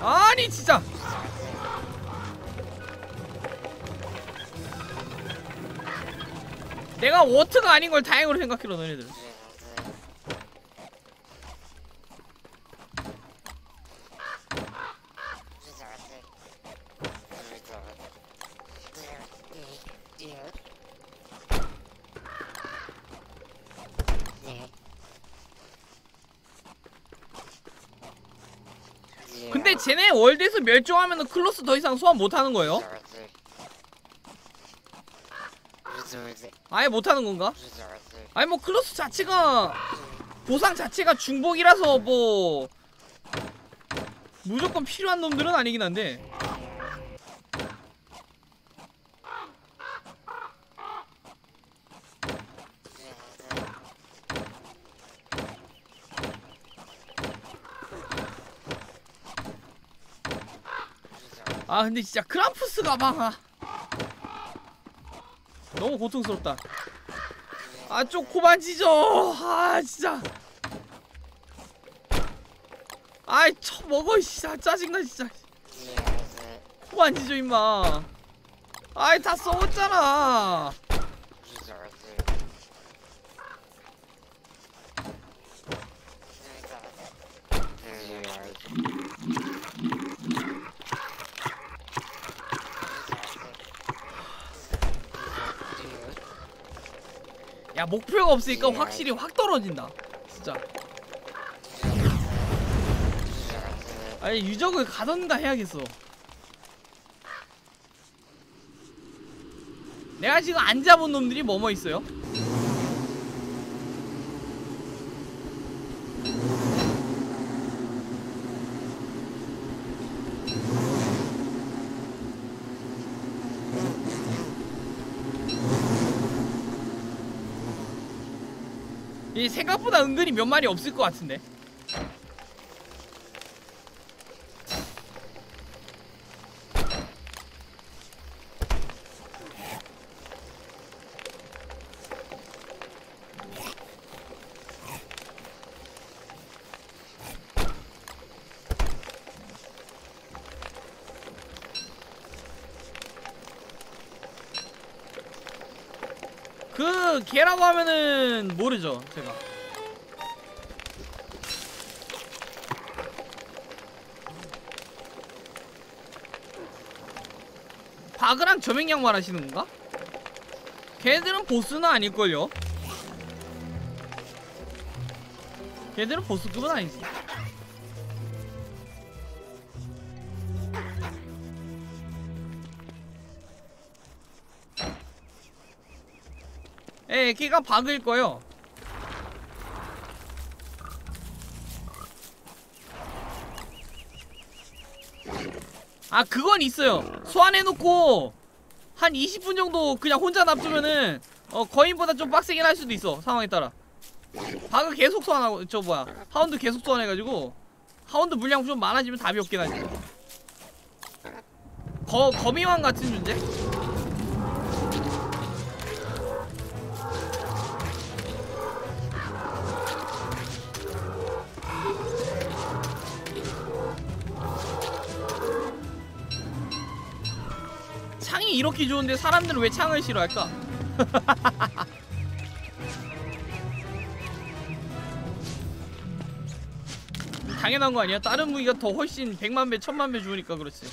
아니 진짜 내가 워트가 아닌 걸 다행으로 생각해라 너네들 근데 쟤네 월드에서 멸종하면 클로스 더 이상 소환 못하는 거예요? 아예 못하는 건가? 아니 뭐 클로스 자체가 보상 자체가 중복이라서 뭐 무조건 필요한 놈들은 아니긴 한데 아 근데 진짜 크람푸스가 막 아. 너무 고통스럽다. 아좀 고만 찢어. 아 진짜. 아이 쳐 먹어 이 진짜 짜증나 진짜. 고만 찢어 임마. 아이 다 썩었잖아 야 목표가 없으니까 확실히 확 떨어진다. 진짜. 아니 유적을 가던가 해야겠어. 내가 지금 안 잡은 놈들이 뭐뭐 있어요? 이 생각보다 은근히 몇 마리 없을 것 같은데 개라고 하면은 모르죠 제가 바그랑 저맹양 말하시는 건가? 걔들은 보스는 아닐걸요? 걔들은 보스급은 아니지 예, 걔가 박을 거요. 아, 그건 있어요. 소환해놓고 한 20분 정도 그냥 혼자 놔두면은 어 거인보다 좀 빡세긴 할 수도 있어 상황에 따라. 박을 계속 소환하고 저 뭐야 하운드 계속 소환해가지고 하운드 물량 좀 많아지면 답이 없긴 하지. 거 거미왕 같은 존재? 좋은데 사람들은 왜 창을 싫어할까? [LAUGHS] 당연한 거 아니야? 다른 무기가 더 훨씬 100만 배, 1000만 배 좋으니까 그렇지.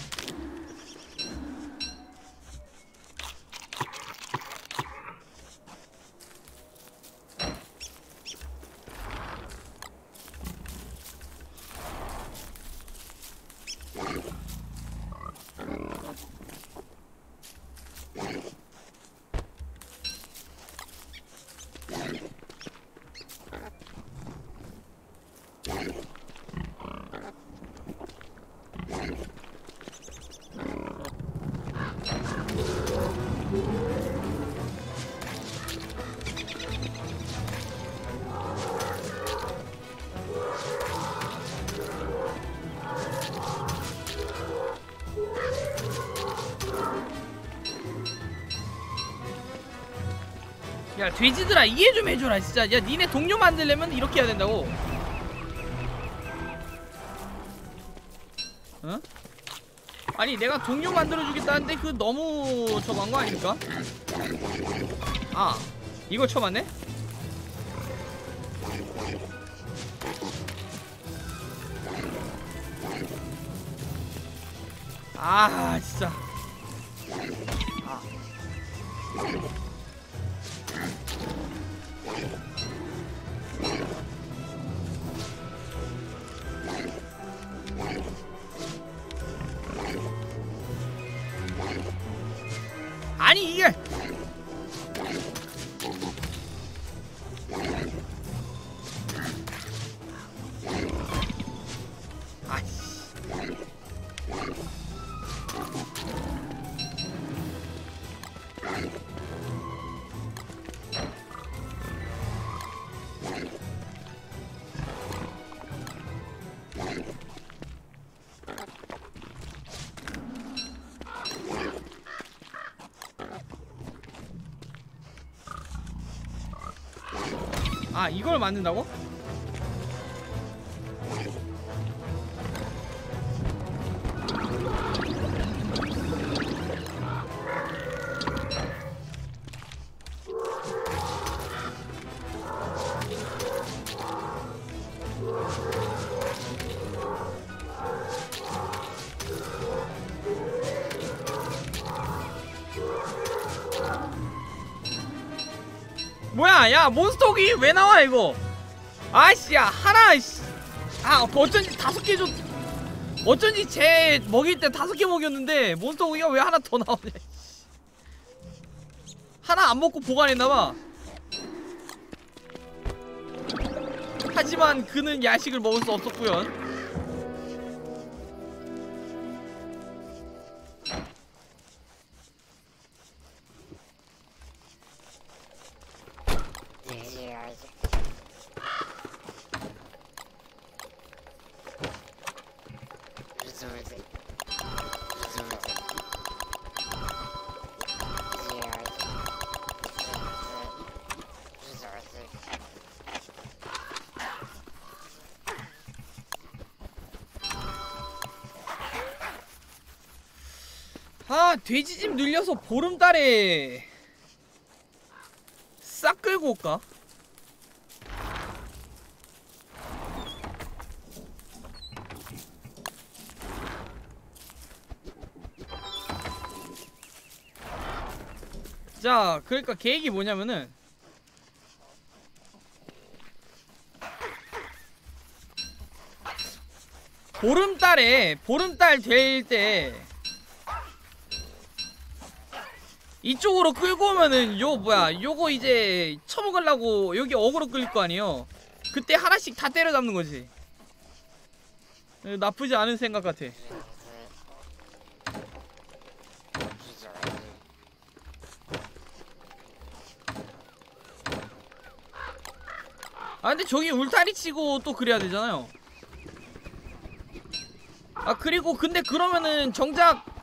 돼지들아 이해 좀 해줘라 진짜 야 니네 동료 만들려면 이렇게 해야 된다고 어? 아니 내가 동료 만들어주겠다는데 그 너무 저거 한거 아닙니까? 아 이거 쳐맞네? 아 진짜 만든다고? 몬스터기 왜 나와 이거 아씨 야 하나 씨. 아 어쩐지 다섯 개 줬. 어쩐지 제 먹일 때 다섯 개 먹였는데 몬스터 고기가 왜 하나 더 나오냐 씨. 하나 안 먹고 보관했나봐 하지만 그는 야식을 먹을 수 없었구요 아 돼지집 늘려서 보름달에 싹 끌고 올까? 자 그러니까 계획이 뭐냐면은 보름달에 보름달 될 때 이쪽으로 끌고 오면은 요 뭐야 요거 이제 처먹으려고 여기 어그로 끌릴 거 아니에요? 그때 하나씩 다 때려잡는 거지. 에, 나쁘지 않은 생각 같아. 아 근데 저기 울타리 치고 또 그래야 되잖아요. 아 그리고 근데 그러면은 정작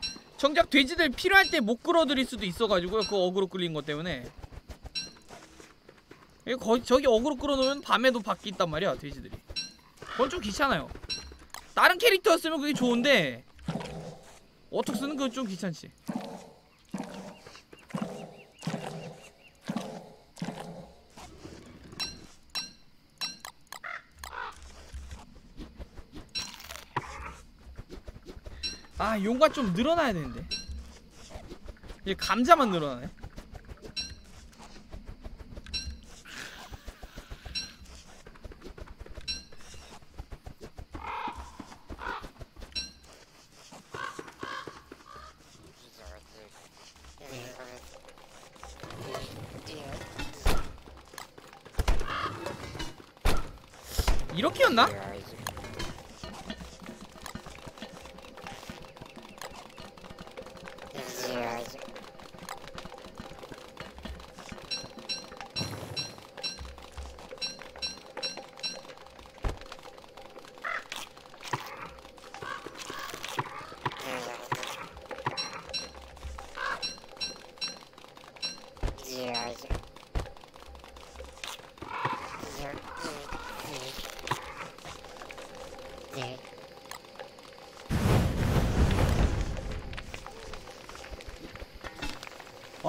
정작 돼지들 필요할 때 못 끌어들일 수도 있어가지고요 그 어그로 끌린 것 때문에. 이 거, 저기 어그로 끌어놓으면 밤에도 밖에 있단 말이야 돼지들이. 그건 좀 귀찮아요. 다른 캐릭터였으면 그게 좋은데 워톡스는 그건 좀 귀찮지 아 용과 좀 늘어나야 되는데. 이제 감자만 늘어나네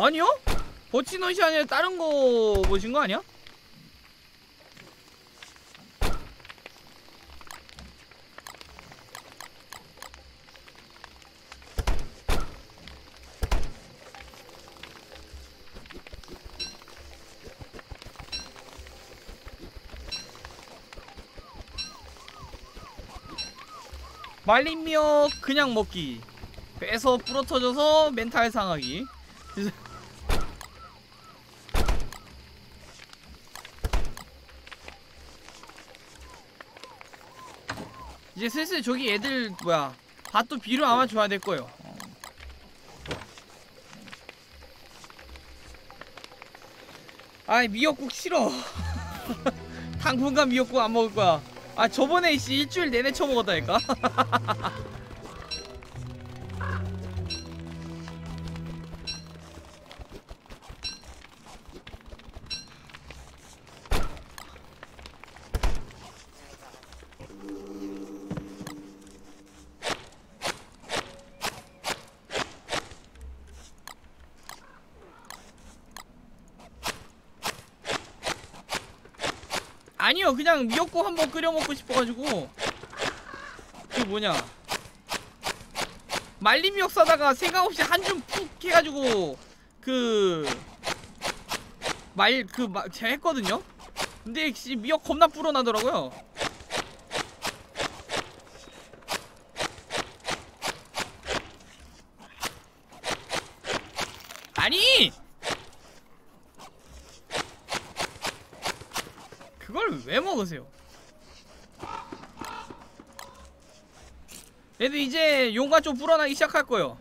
아니요? 버치넛이 아니라 다른 거 보신 거 아니야? 말린 미역 그냥 먹기 배에서 부러터져서 멘탈 상하기 이제 슬슬 저기 애들 뭐야 밭도 비료 아마 줘야 될 거예요. 어. 아이 미역국 싫어. [LAUGHS] 당분간 미역국 안 먹을 거야. 아 저번에 씨 일주일 내내 처먹었다니까. [LAUGHS] 그냥 미역국 한번 끓여 먹고 싶어가지고. 그 뭐냐. 말린 미역 사다가 생각 없이 한 줌 푹 해가지고 그 말 그 제가 했거든요. 근데 씨 미역 겁나 불어나더라고요 아니 먹으세요? 얘들 이제 용과 좀 불어나기 시작할 거예요.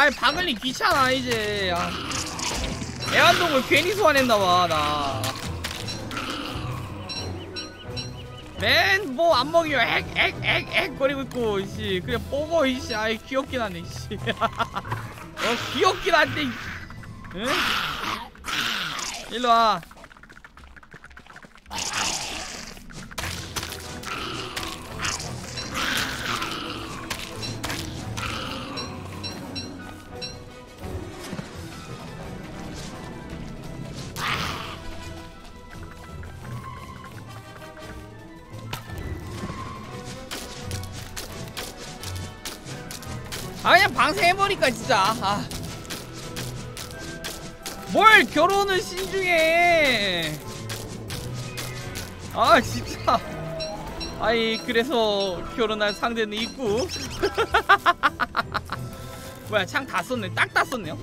아이 박을리 귀찮아 이제 아. 애완동물 괜히 소환했나 봐 나. 맨 뭐 안 먹여 액액액액 거리고 있고 이씨 그냥 뽀고 이씨 아이 귀엽긴 하네 이씨 [LAUGHS] 어 귀엽긴 한데 이- 응? 일로 와 진짜. 아. 뭘 결혼을 신중해. 아 진짜. 아이 그래서 결혼할 상대는 있고. [LAUGHS] 뭐야 창 다 썼네. 딱 다 썼네요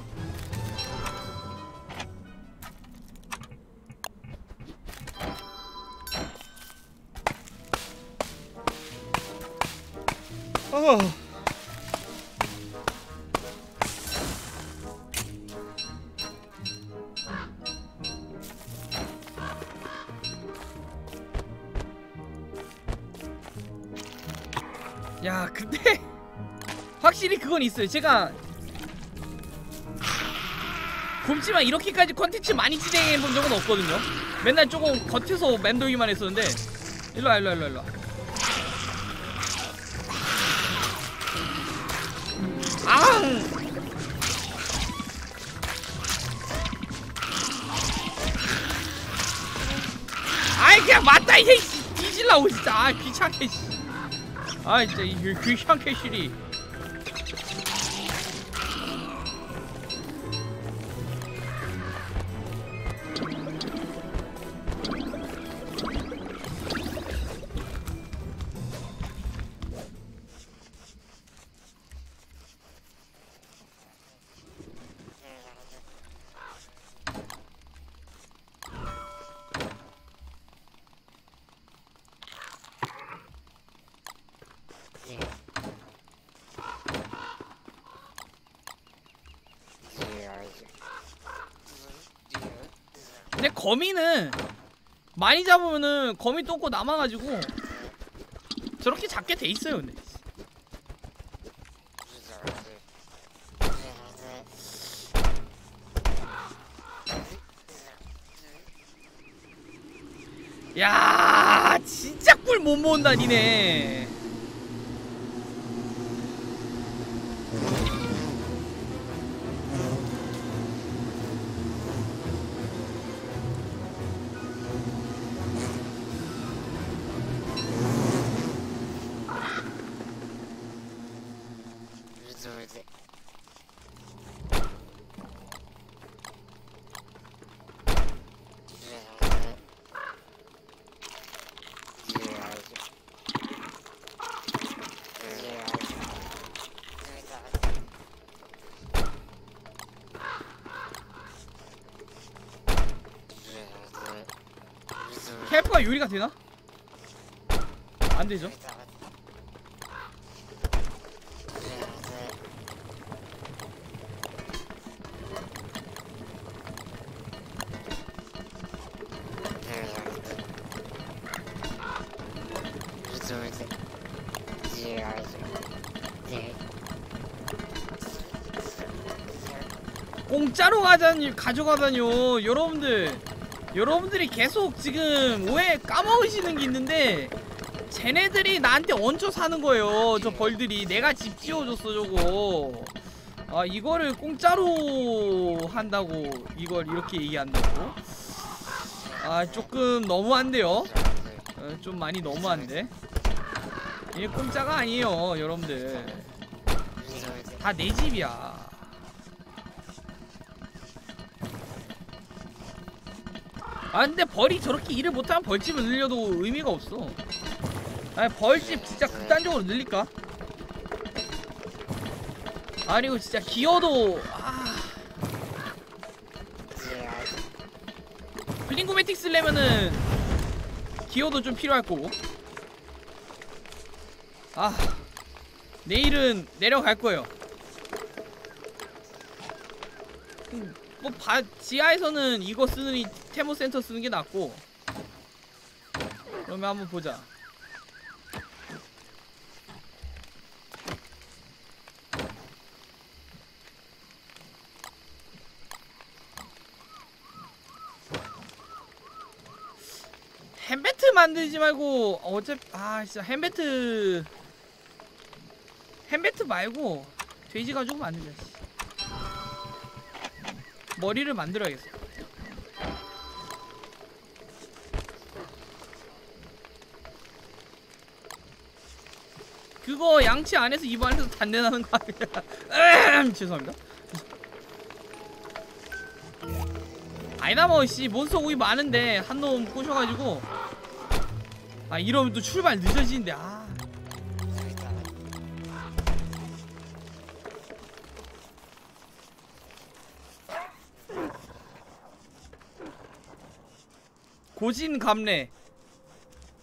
있어요. 제가 굶지만 이렇게까지 컨텐츠 많이 진행해 본 적은 없거든요. 맨날 조금 겉에서 맴돌기만 했었는데. 일로와 일로와 일로와 일로와. 앙 아이 그냥 맞다 이게 씨, 뒤질라고 진짜. 아 귀찮게 씨. 아 진짜 이 귀- 귀찮게 시리 많이 잡으면은 거미 똥꼬 남아가지고 저렇게 잡게 돼 있어요 근데. 야 진짜 꿀 못 모은다 니네 요리가 되나? 안 되죠. 공짜로 가자니 가져가다뇨 여러분들 여러분들이 계속 지금 오해 까먹으시는 게 있는데 쟤네들이 나한테 얹혀 사는 거예요 저 벌들이. 내가 집 지어줬어 저거. 아 이거를 공짜로 한다고 이걸 이렇게 얘기한다고? 아 조금 너무한데요? 어, 좀 많이 너무한데? 이게 공짜가 아니에요 여러분들. 다 내 집이야 아 근데 벌이 저렇게 일을 못하면 벌집을 늘려도 의미가 없어. 아니 벌집 진짜 극단적으로 늘릴까? 아니고 진짜 기어도 아... 플링고매틱 쓰려면은 기어도 좀 필요할 거고. 아 내일은 내려갈 거예요. 음, 뭐 바, 지하에서는 이거 쓰느니 테모 센터 쓰는 게 낫고 그러면 한번 보자 햄베트 만들지 말고 어차피 아 진짜 햄베트 햄베트 말고 돼지 가지고 만들자 씨. 머리를 만들어야겠어. 그거 양치 안에서 입 안에서 단내 나는 거 아니야. [LAUGHS] 음, 죄송합니다. 아니다 뭐씨. 몬스터 고기 많은데 한 놈 꼬셔가지고. 아 이러면 또 출발 늦어지는데 아 고진 감래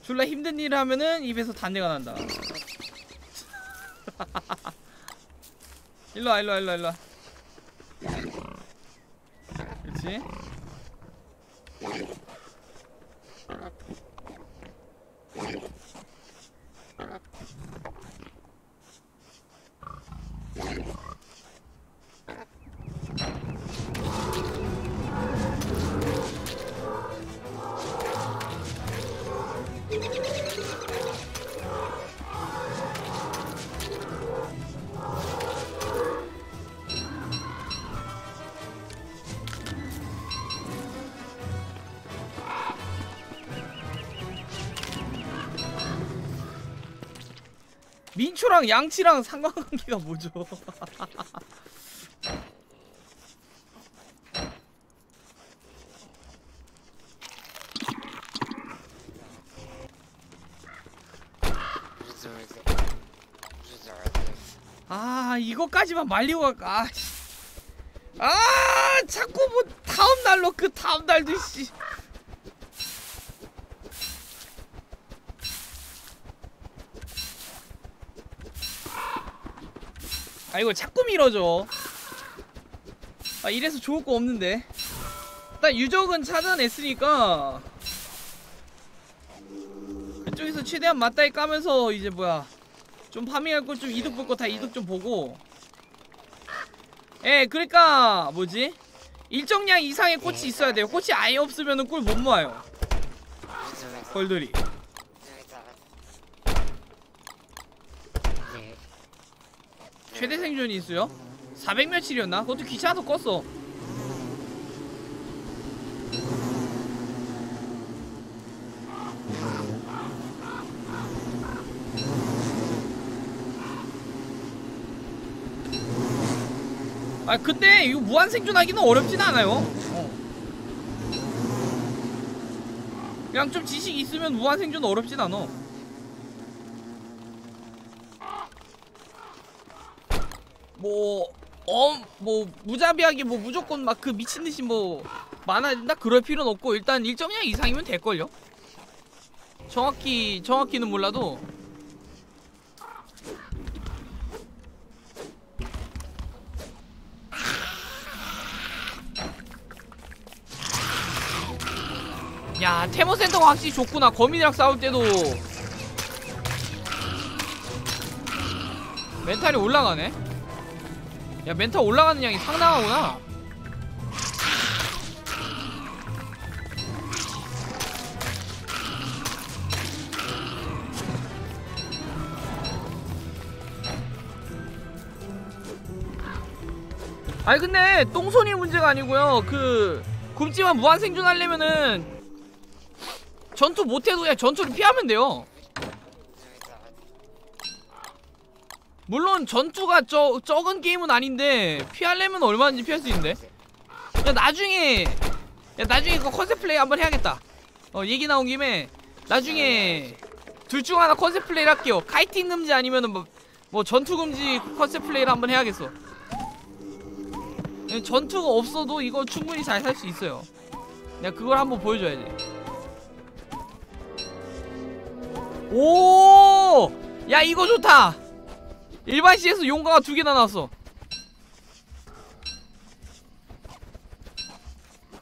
졸라 힘든 일을 하면은 입에서 단내가 난다. [LAUGHS] 일로와 일로와 일로와 일로와. 그렇지 민초랑 양치랑 상관관계가 뭐죠? [LAUGHS] 아 이거까지만 말리고 갈까? 아, 씨. 아 자꾸 뭐 다음 날로 그 다음 날도 씨. 아 이거 자꾸 밀어줘. 아 이래서 좋을 거 없는데. 일단 유적은 찾아냈으니까. 이쪽에서 최대한 맞다이 까면서 이제 뭐야. 좀 파밍할 거 좀 이득 볼 거 다 이득 좀 보고. 예 그러니까 뭐지? 일정량 이상의 꽃이 있어야 돼요. 꽃이 아예 없으면은 꿀못 모아요. 벌들이 최대 생존이 있어요? 400 며칠이었나? 그것도 귀찮아서 껐어 아 근데 이거 무한 생존하기는 어렵진 않아요 어. 그냥 좀 지식이 있으면 무한 생존 어렵진 않아 뭐, 어, 뭐, 무자비하게 뭐 무조건 막 그 미친듯이 뭐, 많아야 된다? 그럴 필요는 없고, 일단 일정량 이상이면 될걸요? 정확히, 정확히는 몰라도. 야, 테모센터가 확실히 좋구나. 거민이랑 싸울 때도. 멘탈이 올라가네? 야 멘탈 올라가는 양이 상당하구나. 아니 근데 똥손이 문제가 아니고요. 그 굶지만 무한 생존 하려면은 전투 못해도 그냥 전투를 피하면 돼요 물론 전투가 저, 적은 게임은 아닌데 피하려면 얼마든지 피할 수 있는데. 야 나중에 야 나중에 그 컨셉 플레이 한번 해야겠다. 어 얘기 나온 김에 나중에 둘 중 하나 컨셉 플레이를 할게요. 카이팅 금지 아니면은 뭐, 뭐 전투 금지 컨셉 플레이를 한번 해야겠어. 예, 전투가 없어도 이거 충분히 잘 살 수 있어요. 내가 그걸 한번 보여줘야지. 오! 야 이거 좋다 일반 C에서 용가가 두 개나 나왔어.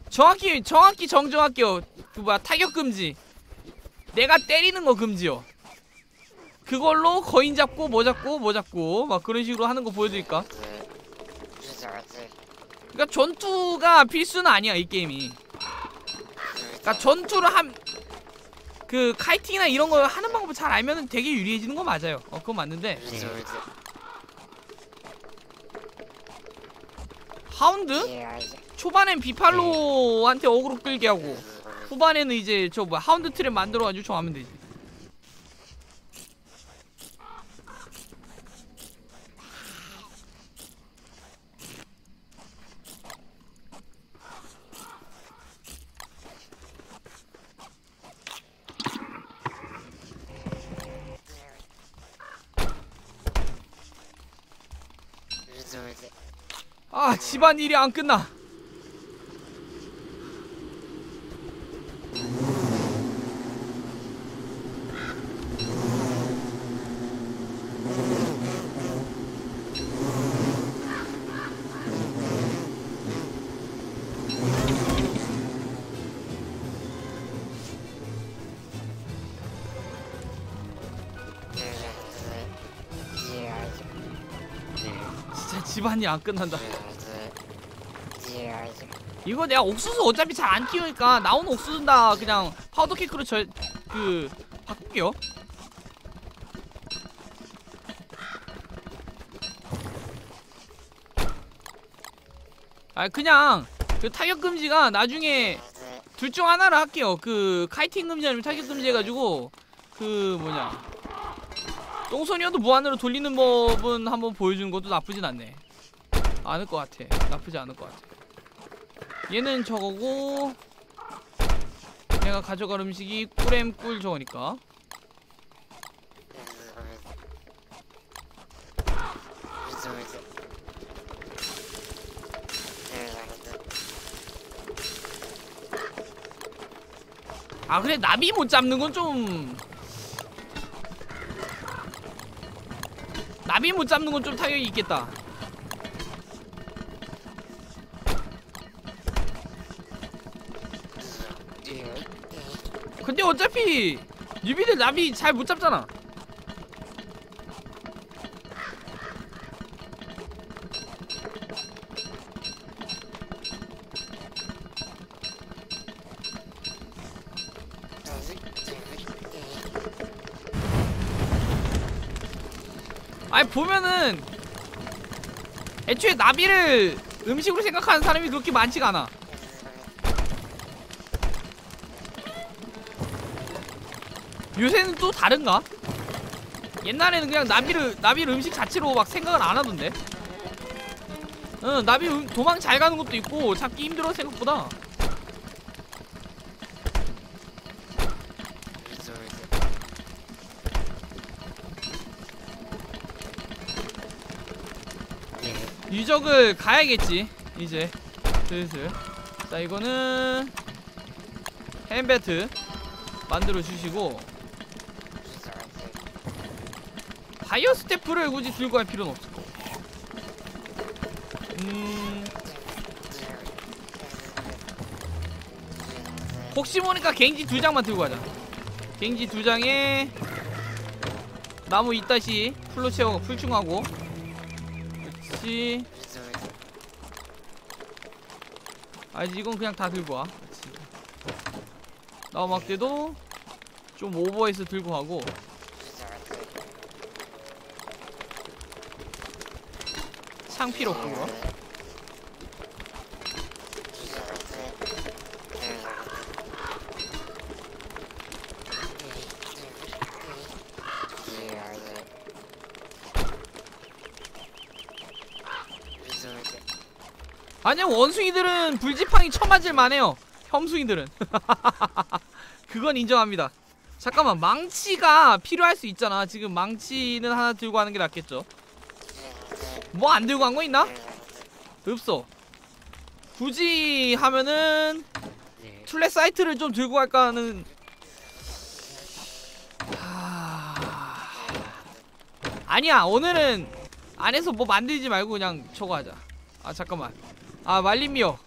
정확히 정확히 정정할게요. 그 뭐야 타격 금지. 내가 때리는 거 금지요. 그걸로 거인 잡고 뭐 잡고 뭐 잡고 막 그런 식으로 하는 거 보여드릴까? 그러니까 전투가 필수는 아니야 이 게임이. 그러니까 전투를 한 그 kiting이나 이런 거 하는 방법 잘 알면은 되게 유리해지는 거 맞아요. 어 그건 맞는데. hound? 초반엔 beefalo한테 어그로 끌게 하고 후반에는 이제 저 뭐야 hound trap 만들어가지고 정하면 되지 아 집안일이 안 끝나 집안일 안 끝난다. 이거 내가 옥수수 어차피 잘 안 키우니까 나온 옥수수는 다. 그냥 powder cake로 저그 바꿀게요. 아 그냥 그 타격 금지가 나중에 둘 중 하나를 할게요. 그 kiting 금지 아니면 타격 금지 해가지고 그 뭐냐. 똥소니어도 무한으로 돌리는 법은 한번 보여주는 것도 나쁘진 않네 않을 것 같아. 나쁘지 않을 것 같아. 얘는 저거고 내가 가져갈 음식이 꿀엠 꿀 저거니까. 아 그래? 나비 못 잡는 건 좀 나비 못 잡는 건 좀 타격이 있겠다 근데 어차피 뉴비들 나비 잘 못 잡잖아. 아니 보면은 애초에 나비를 음식으로 생각하는 사람이 그렇게 많지가 않아 요새는 또 다른가? 옛날에는 그냥 나비를 나비를 음식 자체로 막 생각을 안 하던데. 응, 나비 음, 도망 잘 가는 것도 있고 잡기 힘들어 생각보다. 유적을 가야겠지 이제 슬슬. 자 이거는 햄베트 만들어 주시고 바이오 스태프를 굳이 들고 갈 필요는 없을 거. 음. 혹시 모르니까 갱지 두 장만 들고 가자. 갱지 두 장에 나무 이따시 풀로 채워 풀충하고. 그렇지. 아 이건 그냥 다 들고 와. 그렇지. 나무 막대도 좀 오버해서 들고 가고. 창 필요 없고 그거. 아니야 원숭이들은 불지팡이 쳐맞을 만해요. 혐숭이들은. [LAUGHS] 그건 인정합니다. 잠깐만 망치가 필요할 수 있잖아. 지금 망치는 하나 들고 가는 게 낫겠죠 뭐 안 들고 간 거 있나? 없어. 굳이 하면은 툴렛 사이트를 좀 들고 갈까 하는. 하... 아니야 오늘은 안에서 뭐 만들지 말고 그냥 저거 하자. 아 잠깐만. 아 말림미어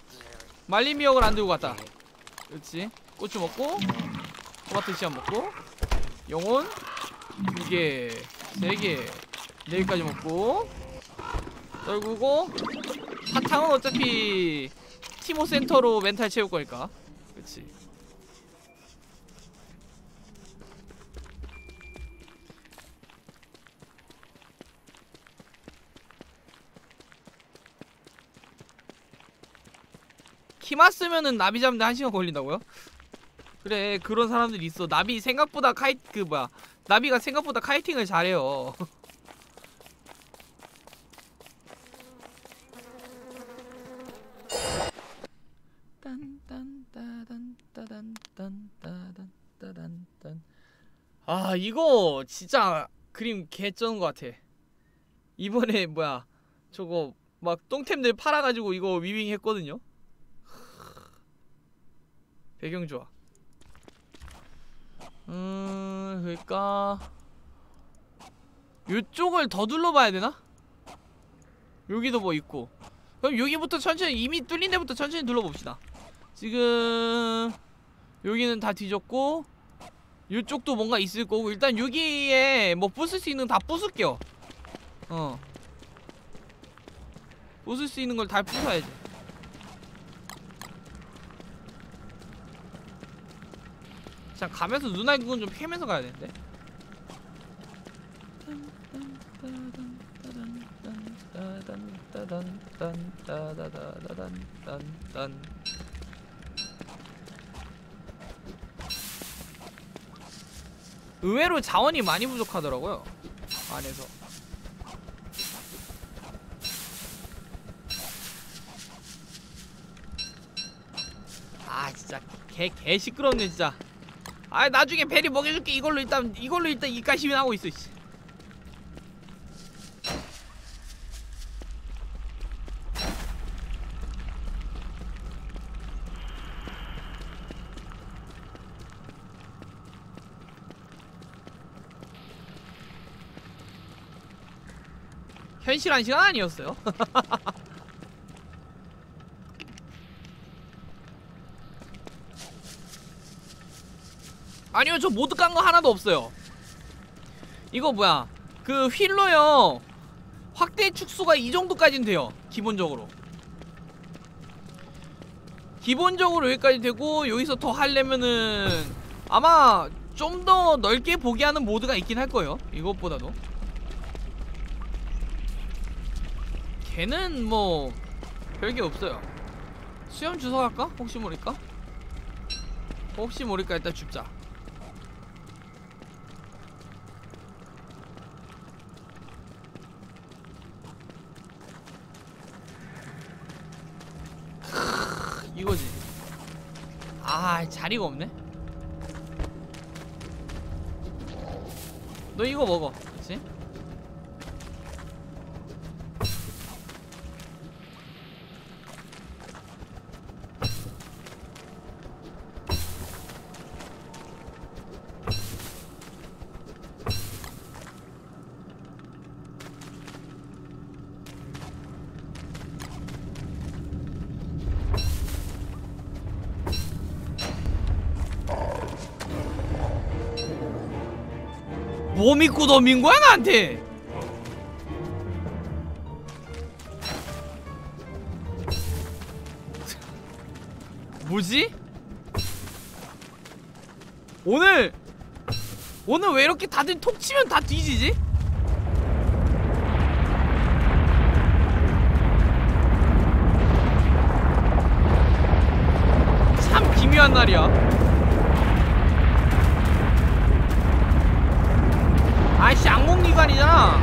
말린 미역을 안 들고 갔다. 그렇지. 고추 먹고 토마토 씨앗 먹고 영혼 두개 세개 네 개까지 먹고 떨구고 사탕은 어차피 티모 센터로 멘탈 채울 거니까. 그렇지 키마 쓰면은 나비 잡는데 한 시간 걸린다고요? 그래 그런 사람들이 있어. 나비 생각보다 카이 그 뭐야. 나비가 생각보다 카이팅을 잘해요 [LAUGHS] 아 이거 진짜 그림 개쩌는 것 같아. 이번에 뭐야 저거 막 똥템들 팔아가지고 이거 위빙 했거든요? 배경 좋아 음 그러니까 요쪽을 더 둘러봐야 되나? 여기도 뭐 있고. 그럼 여기부터 천천히 이미 뚫린 데부터 천천히 둘러봅시다 지금 여기는 다 뒤졌고 이쪽도 뭔가 있을 거고 일단 여기에 뭐 부술 수 있는 거다 부술게요. 어. 부술 수 있는 걸 다 부숴야지. 자 가면서 눈알 그건 좀 패면서 가야 되는데 의외로 자원이 많이 부족하더라고요. 안에서. 아 진짜 개 개 시끄럽네 진짜. 아 나중에 베리 먹여줄게. 이걸로 일단 이걸로 일단 이까시면 하고 있어 씨. 현실한 시간 아니었어요? [LAUGHS] 아니요 저 모드 깐 거 하나도 없어요. 이거 뭐야? 그 휠로요. 확대 축소가 이 정도까지는 돼요 기본적으로. 기본적으로 여기까지 되고 여기서 더 하려면은 아마 좀 더 넓게 보게 하는 모드가 있긴 할 거예요 이것보다도 걔는 뭐 별게 없어요 수염 주워 갈까? 혹시 모를까? 혹시 모를까 일단 줍자 이거지 아 자리가 없네 너 이거 먹어 그치? 뭐 덤빈 거야 나한테 뭐지? 오늘 오늘 왜 이렇게 다들 톡 치면 다 뒤지지? 참 기묘한 날이야 아이씨 악몽기관이잖아.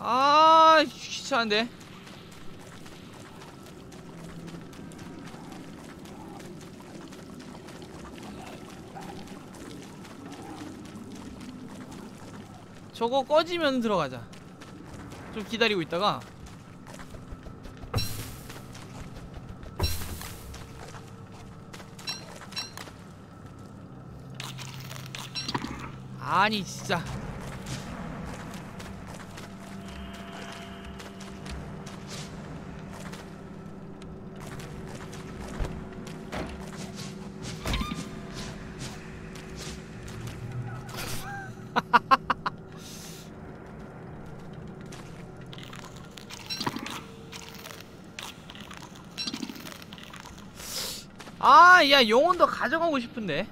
아 귀찮은데. 저거 꺼지면 들어가자. 좀 기다리고 있다가 아니 진짜. [LAUGHS] 아, 야 영혼도 가져가고 싶은데.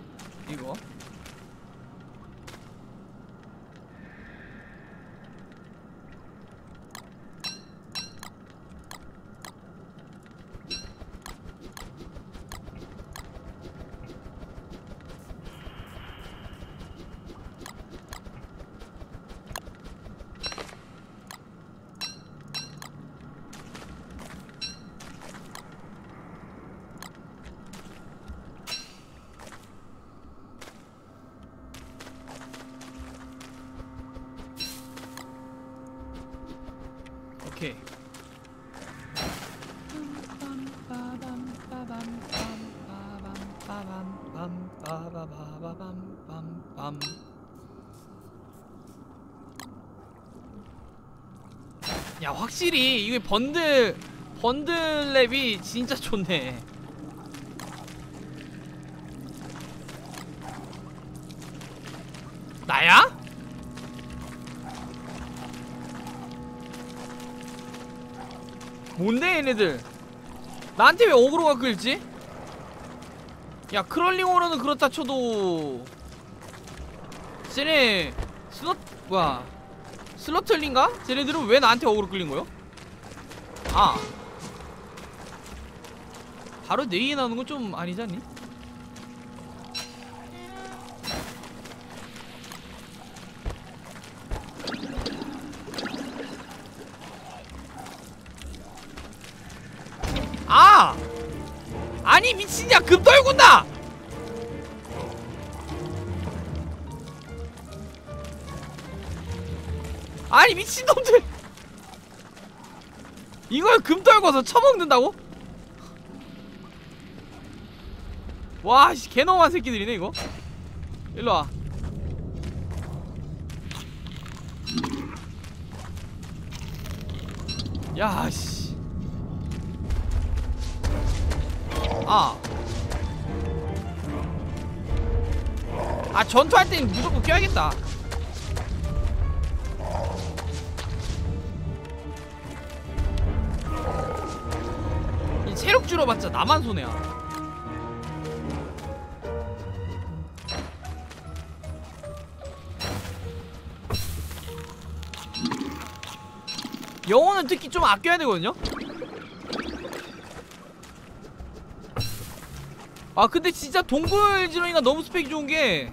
확실히 이게 번들 번들 랩이 진짜 좋네. 나야? 뭔데 얘네들 나한테 왜 어그로가 끌지? 야 크롤링으로는 그렇다 쳐도 쟤네 슬롯 뭐야 슬러틀린가? 쟤네들은 왜 나한테 어그로 끌린 거요? 아 바로 내에 나오는 건 좀 아니지 않니? 미친놈들 이걸 금 떨궈서 처먹는다고? 와씨 개너무한 새끼들이네 이거 일로와 야씨 아. 아, 전투할 땐 무조건 껴야겠다. 줄어봤자 나만 손해야. 영어는 특히 좀 아껴야 되거든요? 아 근데 진짜 동굴 지렁이가 너무 스펙이 좋은 게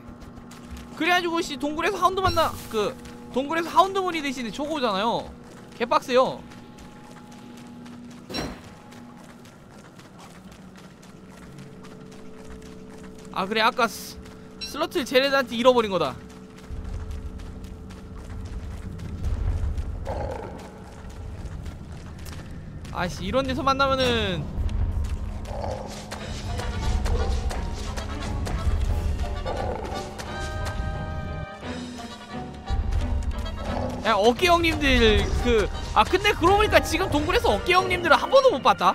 그래가지고 씨 동굴에서 하운드 만나 그 동굴에서 하운드 무리 대신에 저거 오잖아요 개빡세요 아 그래 아까 스, 슬러틀 제레드한테 잃어버린 거다. 아씨 이런 데서 만나면은. 야 어깨 형님들 그 아 근데 그러고 보니까 지금 동굴에서 어깨 형님들을 한 번도 못 봤다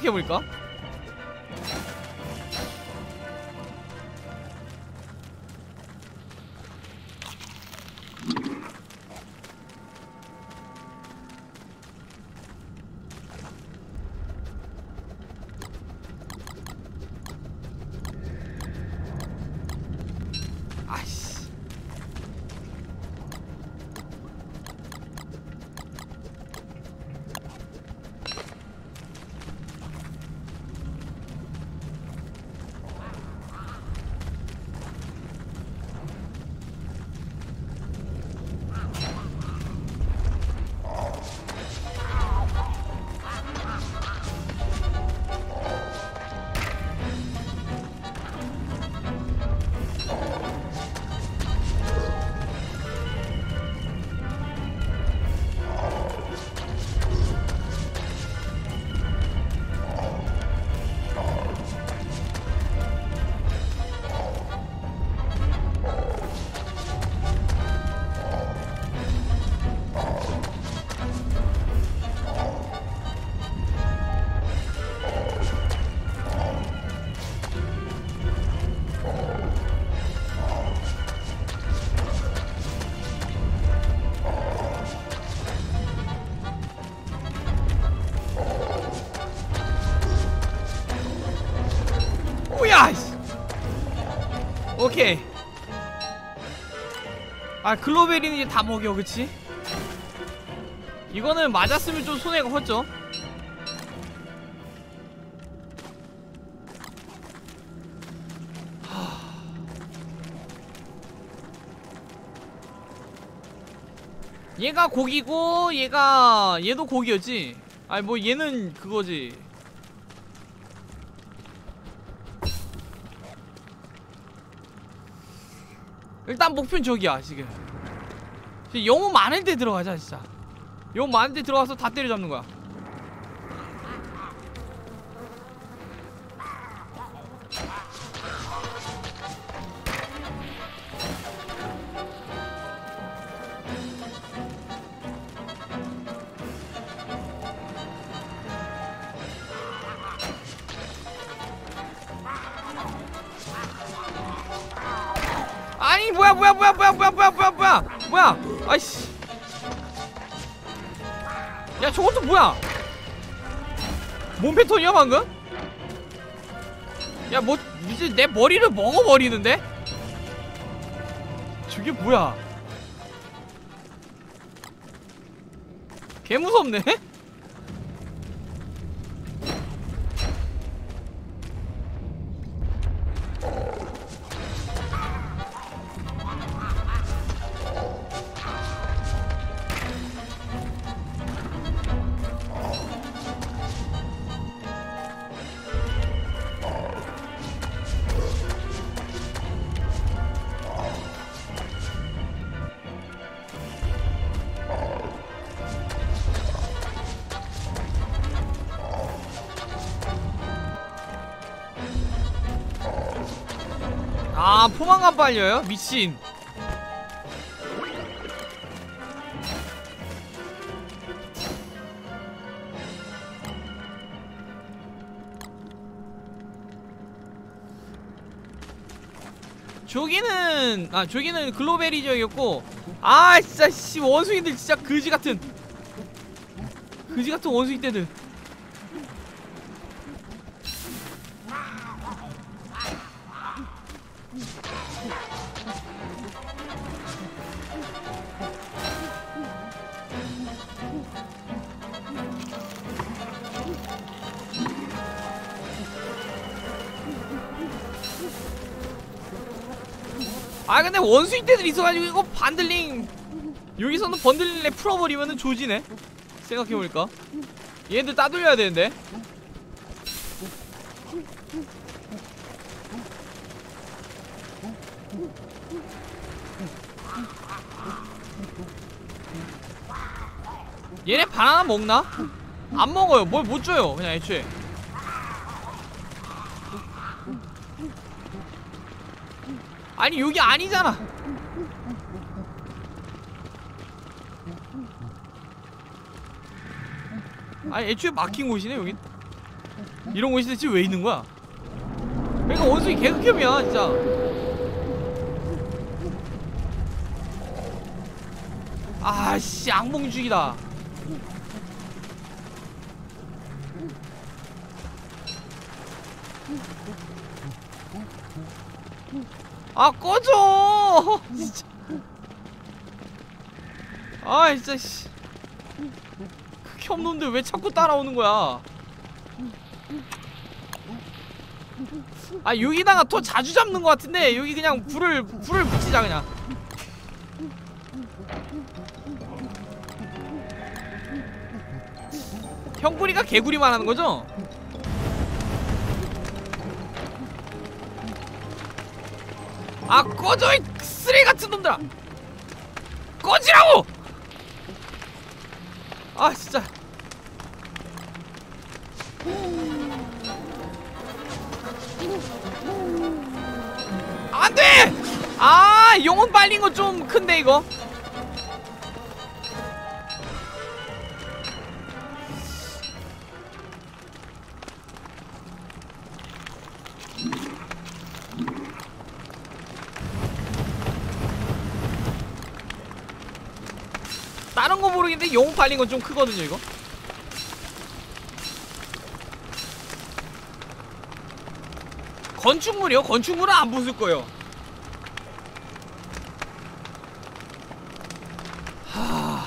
생각해보니까 오케이 아 글로베리는 이제 다 먹여 그치? 이거는 맞았으면 좀 손해가 컸죠? 얘가 고기고 얘가 얘도 고기였지. 아니 뭐 얘는 그거지 일단 목표는 저기야 지금 영웅 많은 데 들어가자 진짜. 영웅 많은 데 들어가서 다 때려잡는 거야 턴이야 방금? 야 뭐 이제 내 머리를 먹어버리는데? 저게 뭐야 개 무섭네? 빨려요? 미친. 저기는 아 저기는 글로베리 지역이었고 아 진짜 씨 원숭이들 진짜 그지 같은. 그지 같은 원숭이 떼들 원수인 때들 있어가지고 이거 반들링. 여기서는 번들링에 풀어버리면은 조지네. 생각해보니까. 얘들 따돌려야 되는데. 얘네 바나나 먹나? 안 먹어요. 뭘 못 줘요 그냥 애초에 아니 여기 아니잖아. 아니 애초에 막힌 곳이네 여기. 이런 곳이 대체 왜 있는 거야? 그러니까 원숭이 개극혐이야 진짜. 아씨 악몽죽이다 아 꺼져! [LAUGHS] 진짜. 아 진짜 씨. 그게 없는데 왜 자꾸 따라오는 거야? 아 여기다가 더 자주 잡는 것 같은데 여기 그냥 불을 불을 붙이자 그냥. 형구리가 개구리만 하는 거죠? 아 꺼져 이 쓰레기 같은 놈들아. 꺼지라고! 아 진짜. 안돼! 아 영혼 빨린 거 좀 큰데 이거 근데 용 팔린 건 좀 크거든요 이거 건축물이요? 건축물은 안 부술 거예요 하...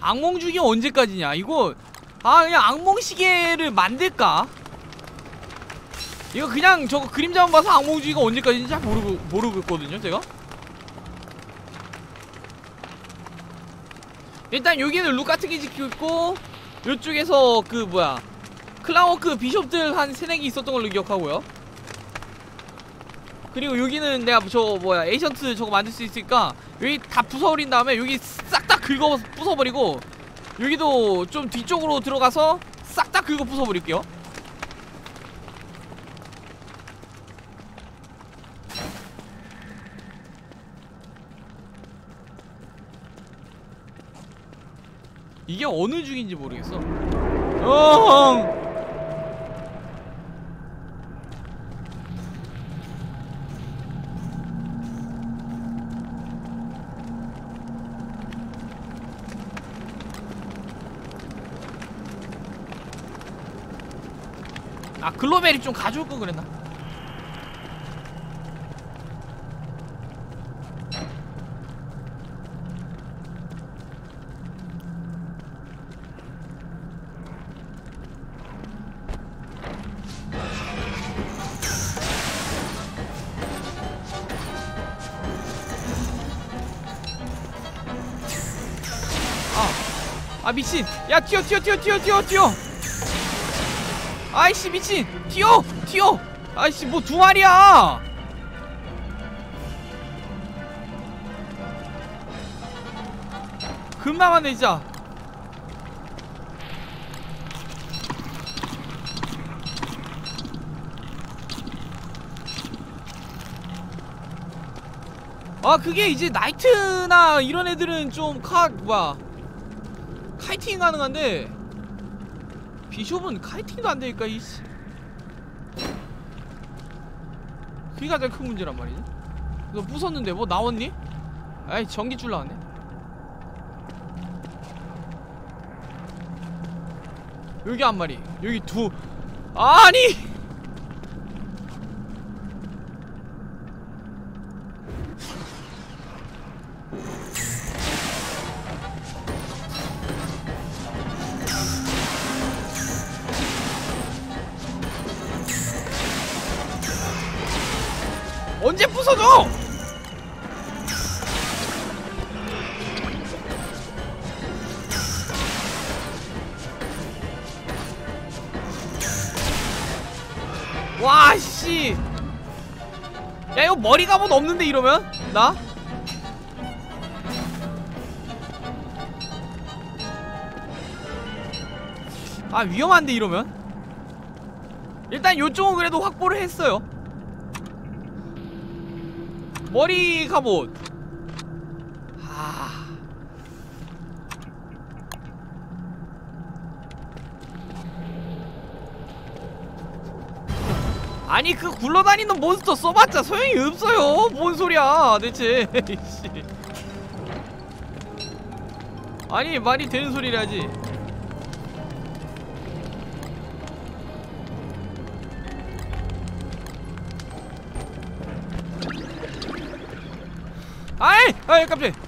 악몽 주기 언제까지냐 이거 아 그냥 악몽 시계를 만들까? 이거 그냥 저거 그림자만 봐서 악몽 주기가 언제까지인지 잘 모르고 모르겠거든요 제가? 일단 여기는 rook 같은 게 지키고 있고 이쪽에서 그 뭐야 clockwork bishop들 한 세네 개 있었던 걸로 기억하고요. 그리고 여기는 내가 저 뭐야 ancient 저거 만들 수 있으니까 여기 다 부숴버린 다음에 여기 싹 다 긁어 부숴버리고 여기도 좀 뒤쪽으로 들어가서 싹 다 긁어 부숴버릴게요 이게 어느 중인지 모르겠어 어아 글로벨이 좀 가져올 걸 그랬나? 야 튀어 튀어 튀어 튀어 튀어 튀어! 아이씨 미친! 튀어! 튀어! 아이씨 뭐 두 마리야! 금방 왔네 진짜 아 그게 이제 나이트나 이런 애들은 좀카 뭐야 카이팅 가능한데 비숍은 카이팅도 안 되니까 이씨. 그게 가장 큰 문제란 말이지. 너 부쉈는데 뭐 나왔니? 아이 전기줄 나왔네. 여기 한 마리. 여기 두. 아니 나? 아, 위험한데, 이러면? 일단 요쪽은 그래도 확보를 했어요. 머리 갑옷. 아니 그 굴러다니는 몬스터 써봤자 소용이 없어요. 뭔 소리야, 대체. 씨. [LAUGHS] 아니 말이 되는 소리라지. 아이! 아이 깜짝이야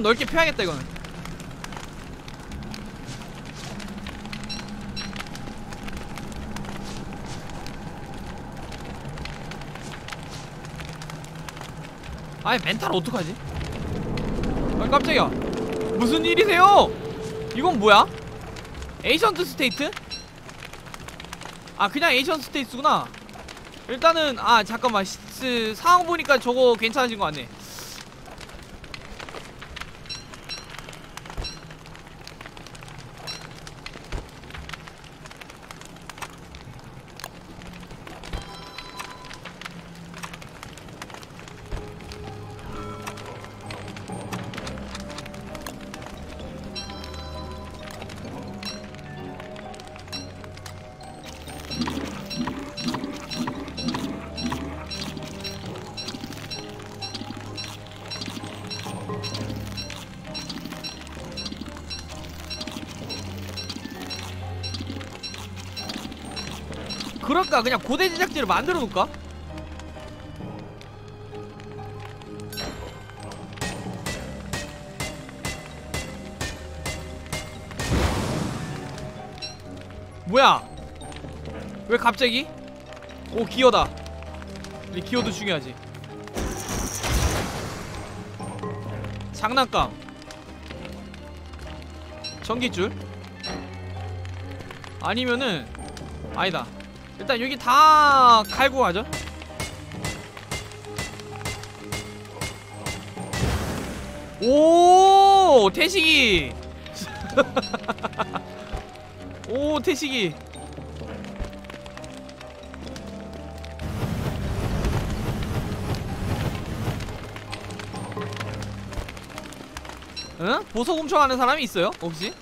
좀 넓게 펴야겠다 이거는 아이 멘탈 어떡하지? 아 깜짝이야 무슨 일이세요? 이건 뭐야? ancient statue? 아 그냥 ancient statue구나 일단은 아 잠깐만 시, 스, 상황 보니까 저거 괜찮아진 거 같네 그럴까 그냥 고대 제작지를 만들어 놓을까? 뭐야? 왜 갑자기? 오 기어다. 이 기어도 중요하지. 장난감. 전기줄? 아니면은 아니다 일단 여기 다 갈고 가죠 오 태식이 [LAUGHS] 오 태식이 응? 보석 훔쳐가는 사람이 있어요? 혹시?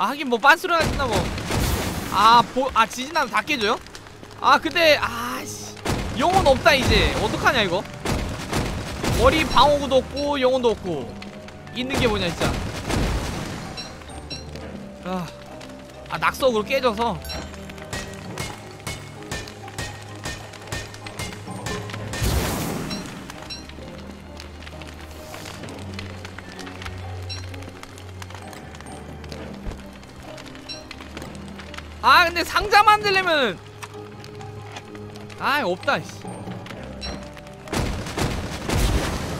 아 하긴 뭐 빤스로나 쓴다 뭐아 보.. 아 지진나면 다 깨져요? 아 근데 아씨. 영혼 없다 이제. 어떡하냐 이거? 머리 방어구도 없고 영혼도 없고. 있는 게 뭐냐 진짜. 아, 아 낙석으로 깨져서 아 근데 상자 만들려면 아 없다 씨.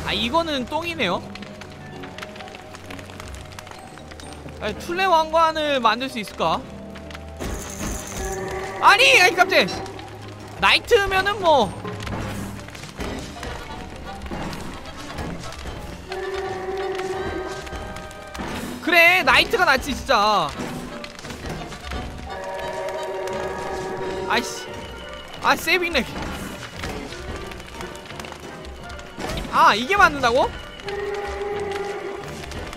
아 이거는 똥이네요 아니 툴레 왕관을 만들 수 있을까? 아니 아니 깜짝 나이트면은 뭐 그래 knight가 낫지 진짜 아 saving lag. 아 이게 맞는다고?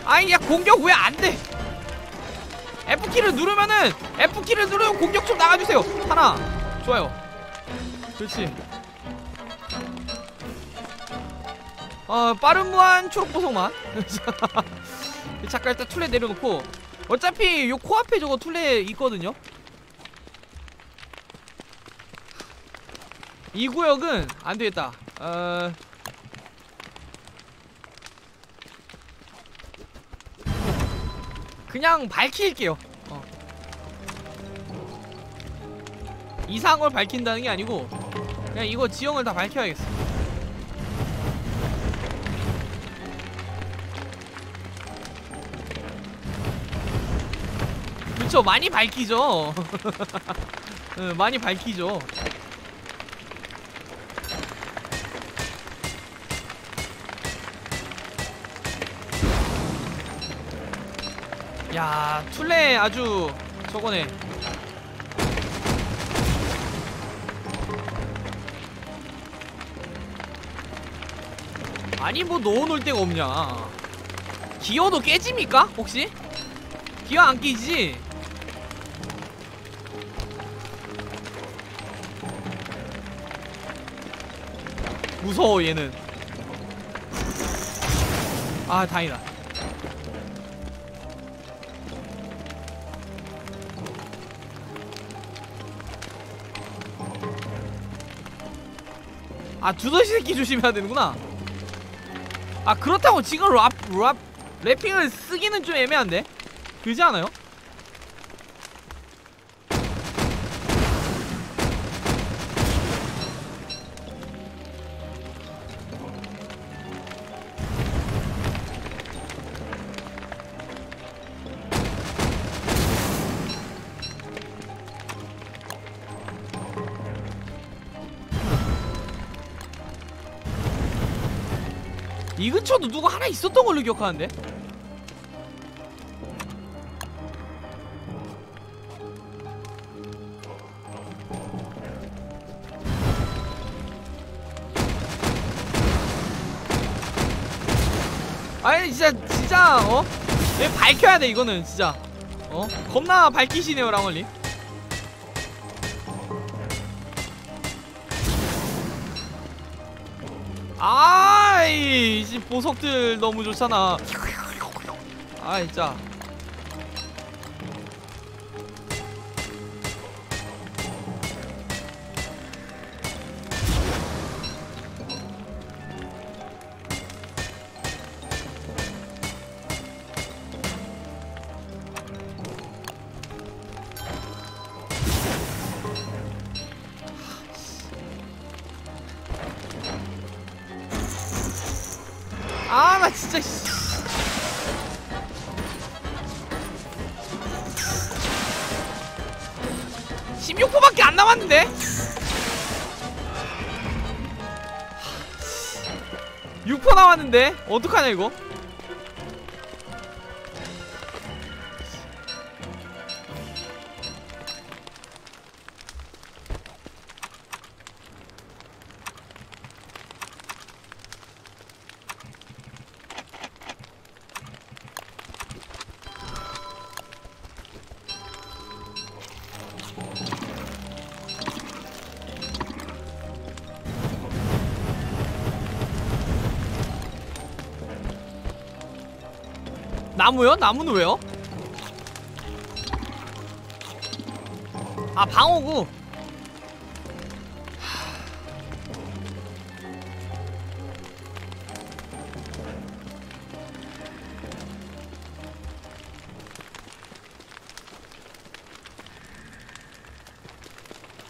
아이 야 공격 왜 안돼? F키를 누르면은 F키를 누르면 공격 좀 나가주세요. 하나. 좋아요. 그렇지. 어 빠른 무한 초록 보석만. [LAUGHS] 잠깐 일단 툴레 내려놓고. 어차피 요 코앞에 저거 툴레 있거든요 이 구역은 안 되겠다. 어. 그냥 밝힐게요. 어. 이상을 밝힌다는 게 아니고 그냥 이거 지형을 다 밝혀야겠어. 그쵸 많이 밝히죠. [LAUGHS] 응, 많이 밝히죠. 야 툴레 아주 저거네 아니 뭐 넣어놓을 데가 없냐 기어도 깨집니까 혹시? 기어 안 깨지지? 무서워 얘는 아 다행이다 아 두더지 새끼 조심해야 되는구나 아 그렇다고 지금 랍, 랍 래핑을 쓰기는 좀 애매한데 그지 않아요? 근처도 누가 하나 있었던 걸로 기억하는데 아니 진짜 진짜 어? 얘 밝혀야 돼 이거는 진짜 어? 겁나 밝히시네요 랑얼리 보석들 너무 좋잖아. 아 진짜 어떡하냐 이거? 나무요? 나무는 왜요? 아 방어구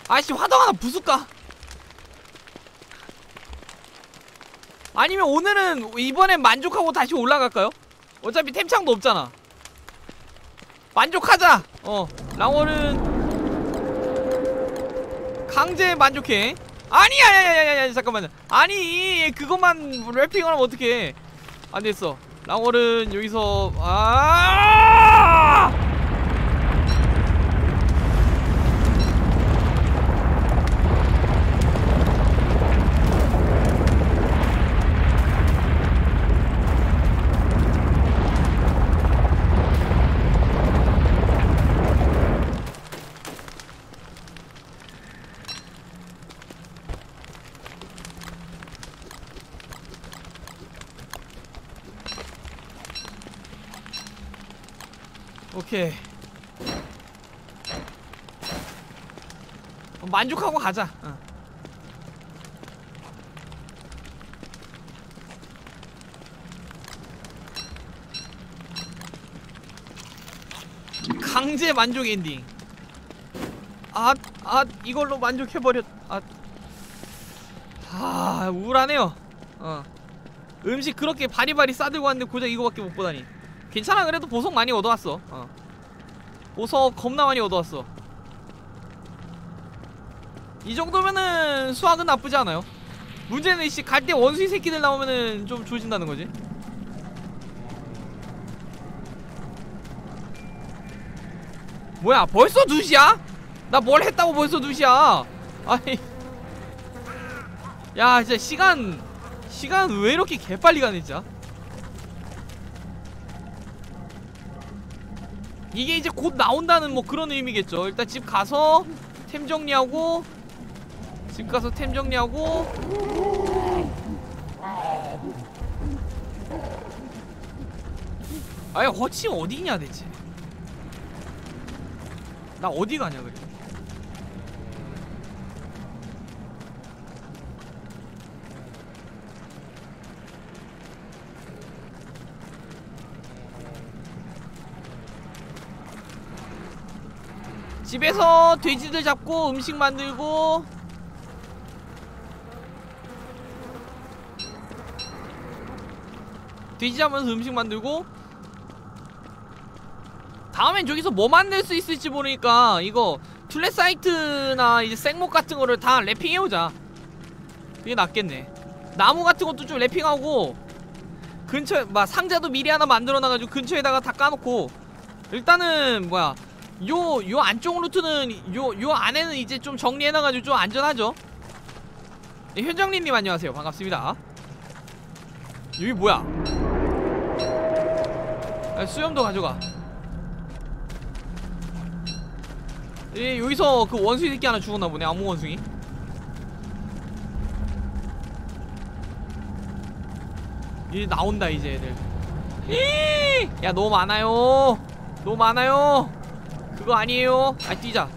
아이씨 화덕 하나 부술까? 아니면 오늘은 이번엔 만족하고 다시 올라갈까요? 어차피 템창도 없잖아. 만족하자. 어 랑월은 강제 만족해. 아니 야야야야야 잠깐만요. 아니 그것만 래핑을 하면 어떡해. 안됐어. 랑월은 여기서 아 오케이 어, 만족하고 가자. 어. 강제 만족 엔딩. 아, 아 이걸로 만족해버렸 아, 아 우울하네요. 어. 음식 그렇게 바리바리 싸들고 왔는데 고작 이거밖에 못 보다니. 괜찮아 그래도 보석 많이 얻어왔어. 어. 보석 겁나 많이 얻어왔어 이 정도면은 수학은 나쁘지 않아요. 문제는 이씨 갈 때 원수이 새끼들 나오면은 좀 조진다는 거지. 뭐야 벌써 2시야? 나 뭘 했다고 벌써 2시야? 아니. 야 진짜 시간 시간 왜 이렇게 개빨리 가네 진짜. 이게 이제 곧 나온다는 뭐 그런 의미겠죠. 일단 집 가서 템 정리하고 집 가서 템 정리하고 아예 허치 어디냐 대체? 나 어디 가냐 그래? 집에서 돼지들 잡고 음식 만들고 돼지 잡으면서 음식 만들고 다음엔 저기서 뭐 만들 수 있을지 모르니까 이거 툴렛 사이트나 이제 생목 같은 거를 다 랩핑해오자. 그게 낫겠네. 나무 같은 것도 좀 랩핑하고 근처에 막 상자도 미리 하나 만들어놔가지고 근처에다가 다 까놓고. 일단은 뭐야 요, 요 안쪽 루트는 요, 요 안에는 이제 좀 정리해놔가지고 좀 안전하죠? 네, 현정리님 안녕하세요. 반갑습니다. 여기 뭐야 아, 수염도 가져가. 예, 여기서 그 원숭이 새끼 하나 죽었나 보네 암흑 원숭이. 이 나온다 이제 애들. 히! 야 너무 많아요. 너무 많아요. 그거 아니에요. 아 뛰자.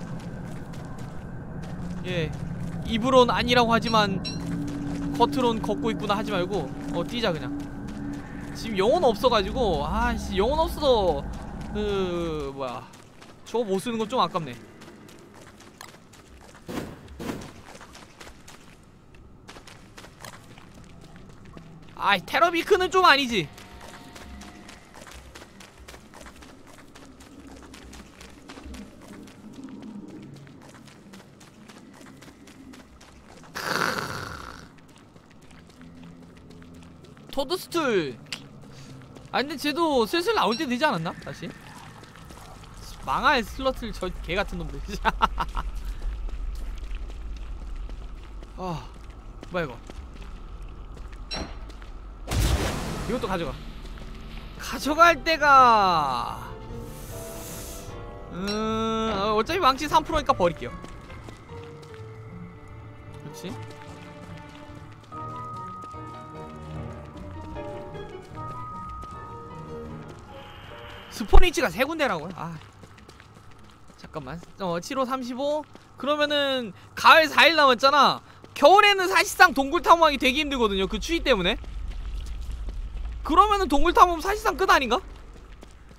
예 입으론 아니라고 하지만 겉으론 걷고 있구나 하지 말고 어 뛰자 그냥 지금 영혼 없어가지고 아씨 영혼 없어서 그 뭐야. 저거 못 쓰는 건 좀 아깝네. 아이 테러비크는 좀 아니지. 토드스툴 아 근데 쟤도 슬슬 나올 때 되지 않았나? 다시? 망할 슬러틀 저 개같은 놈들. [LAUGHS] 아 뭐야 이거? 이것도 가져가. 가져갈 때가. 음 어, 어차피 망치 3%니까 버릴게요. 그렇지 스포니치가 세 군데라고요? 아 잠깐만 어 7호 35 그러면은 가을 4일 남았잖아 겨울에는 사실상 동굴 탐험하기 되게 힘들거든요 그 추위 때문에 그러면은 동굴 탐험 사실상 끝 아닌가?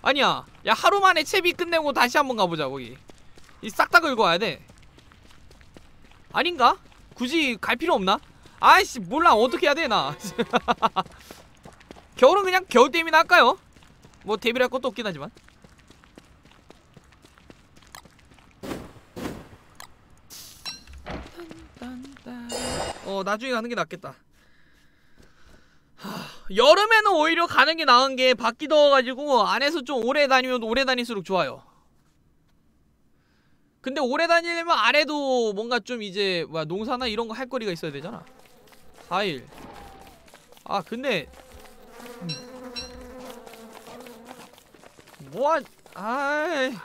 아니야 야 하루 만에 채비 끝내고 다시 한번 가보자 거기 이 싹 다 긁어 와야 돼 아닌가? 굳이 갈 필요 없나? 아이씨 몰라 어떻게 해야 되나 [LAUGHS] 겨울은 그냥 겨울 데미나 할까요? 뭐 데뷔를 할 것도 없긴 하지만. 어 나중에 가는 게 낫겠다. 하, 여름에는 오히려 가는 게 나은 게 밖이 더워가지고 안에서 좀 오래 다니면 오래 다닐수록 좋아요. 근데 오래 다니려면 안에도 뭔가 좀 이제 뭐야 농사나 이런 거 할 거리가 있어야 되잖아. 4일. 아 근데 음. 뭐야 아이.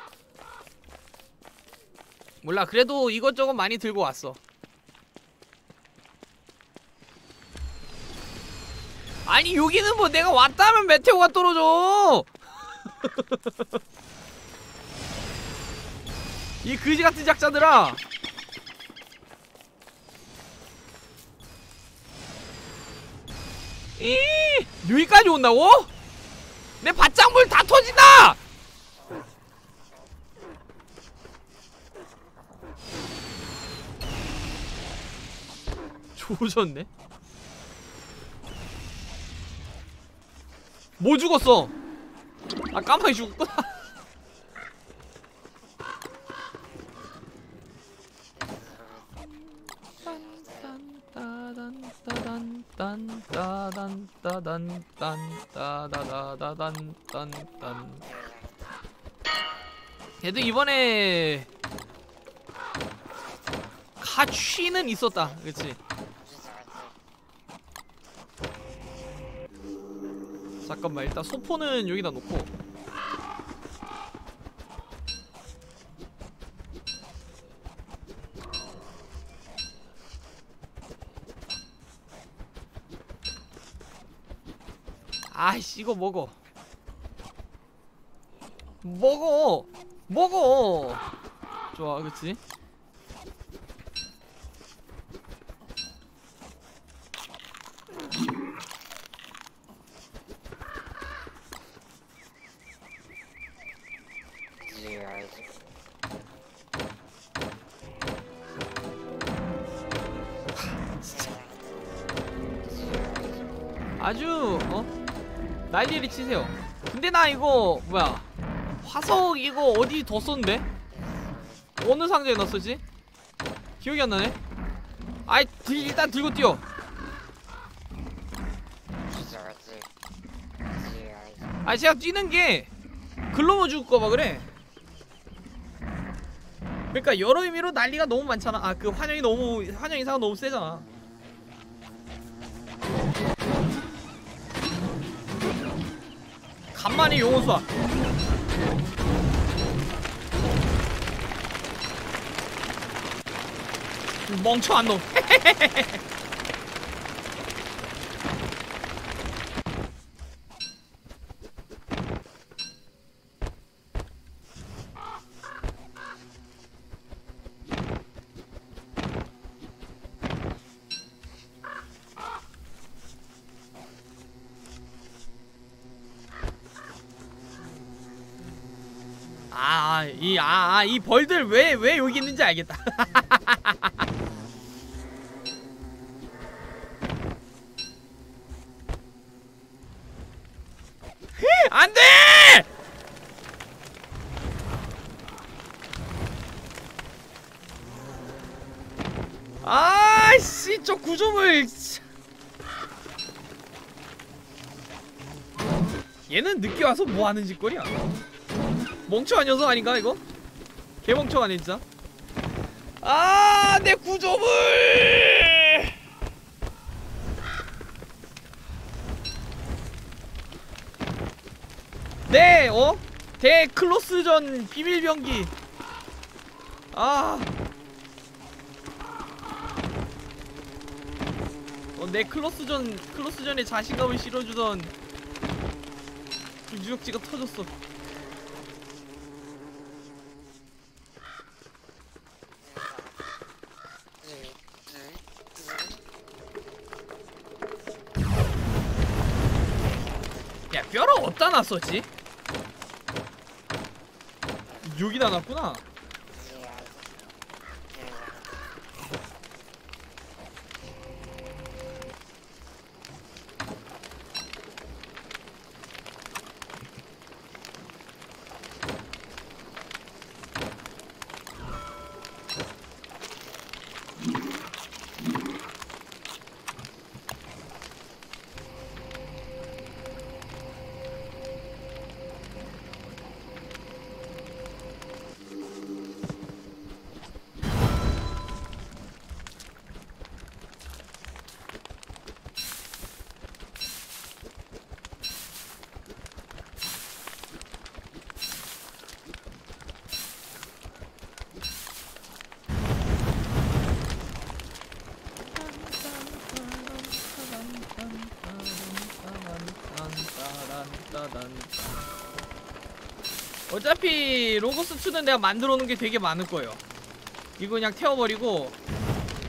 몰라 그래도 이것저것 많이 들고 왔어. 아니 여기는 뭐 내가 왔다면 메테오가 떨어져. [LAUGHS] 이 그지같은 작자들아. 이 여기까지 온다고? 내 밭작물 다 터진다! [LAUGHS] 조졌네 뭐 죽었어? 아 깜빡이 죽었구나 [LAUGHS] 단, 단, 단, 단, 단, 단, 단, 단, 단, 단, 단, 단, 단, 단, 단, 단, 걔도 이번에 가취는 있었다. 그치? 잠깐만 일단 소포는 여기다 놓고. 아이씨 이거 먹어. 먹어. 먹어. 좋아 그치 난리를 치세요. 근데 나 이거 뭐야. 화석 이거 어디 뒀었는데? 어느 상자에 넣었지? 기억이 안 나네. 아이 들- 일단 들고 뛰어. 아 제가 뛰는 게 글로머 죽을까봐 그래. 그러니까 여러 의미로 난리가 너무 많잖아. 아 그 환영이 너무 환영 이상은 너무 세잖아 간만에 용원 쏴 멍청한 놈 이 벌들 왜 왜 여기 있는지 알겠다 [LAUGHS] 안돼! 아씨 저 구조물 얘는 늦게 와서 뭐하는 짓거리야 멍청한 녀석 아닌가 이거? 개멍청하네 진짜 아 내 구조물 네 어? 대클로스전 비밀병기 아 어, 내 클로스전 클로스전에 자신감을 실어주던 그 유적지가 터졌어. 놨었지? 여기다 놨구나. 2는 내가 만들어 놓은 게 되게 많을 거예요. 이거 그냥 태워버리고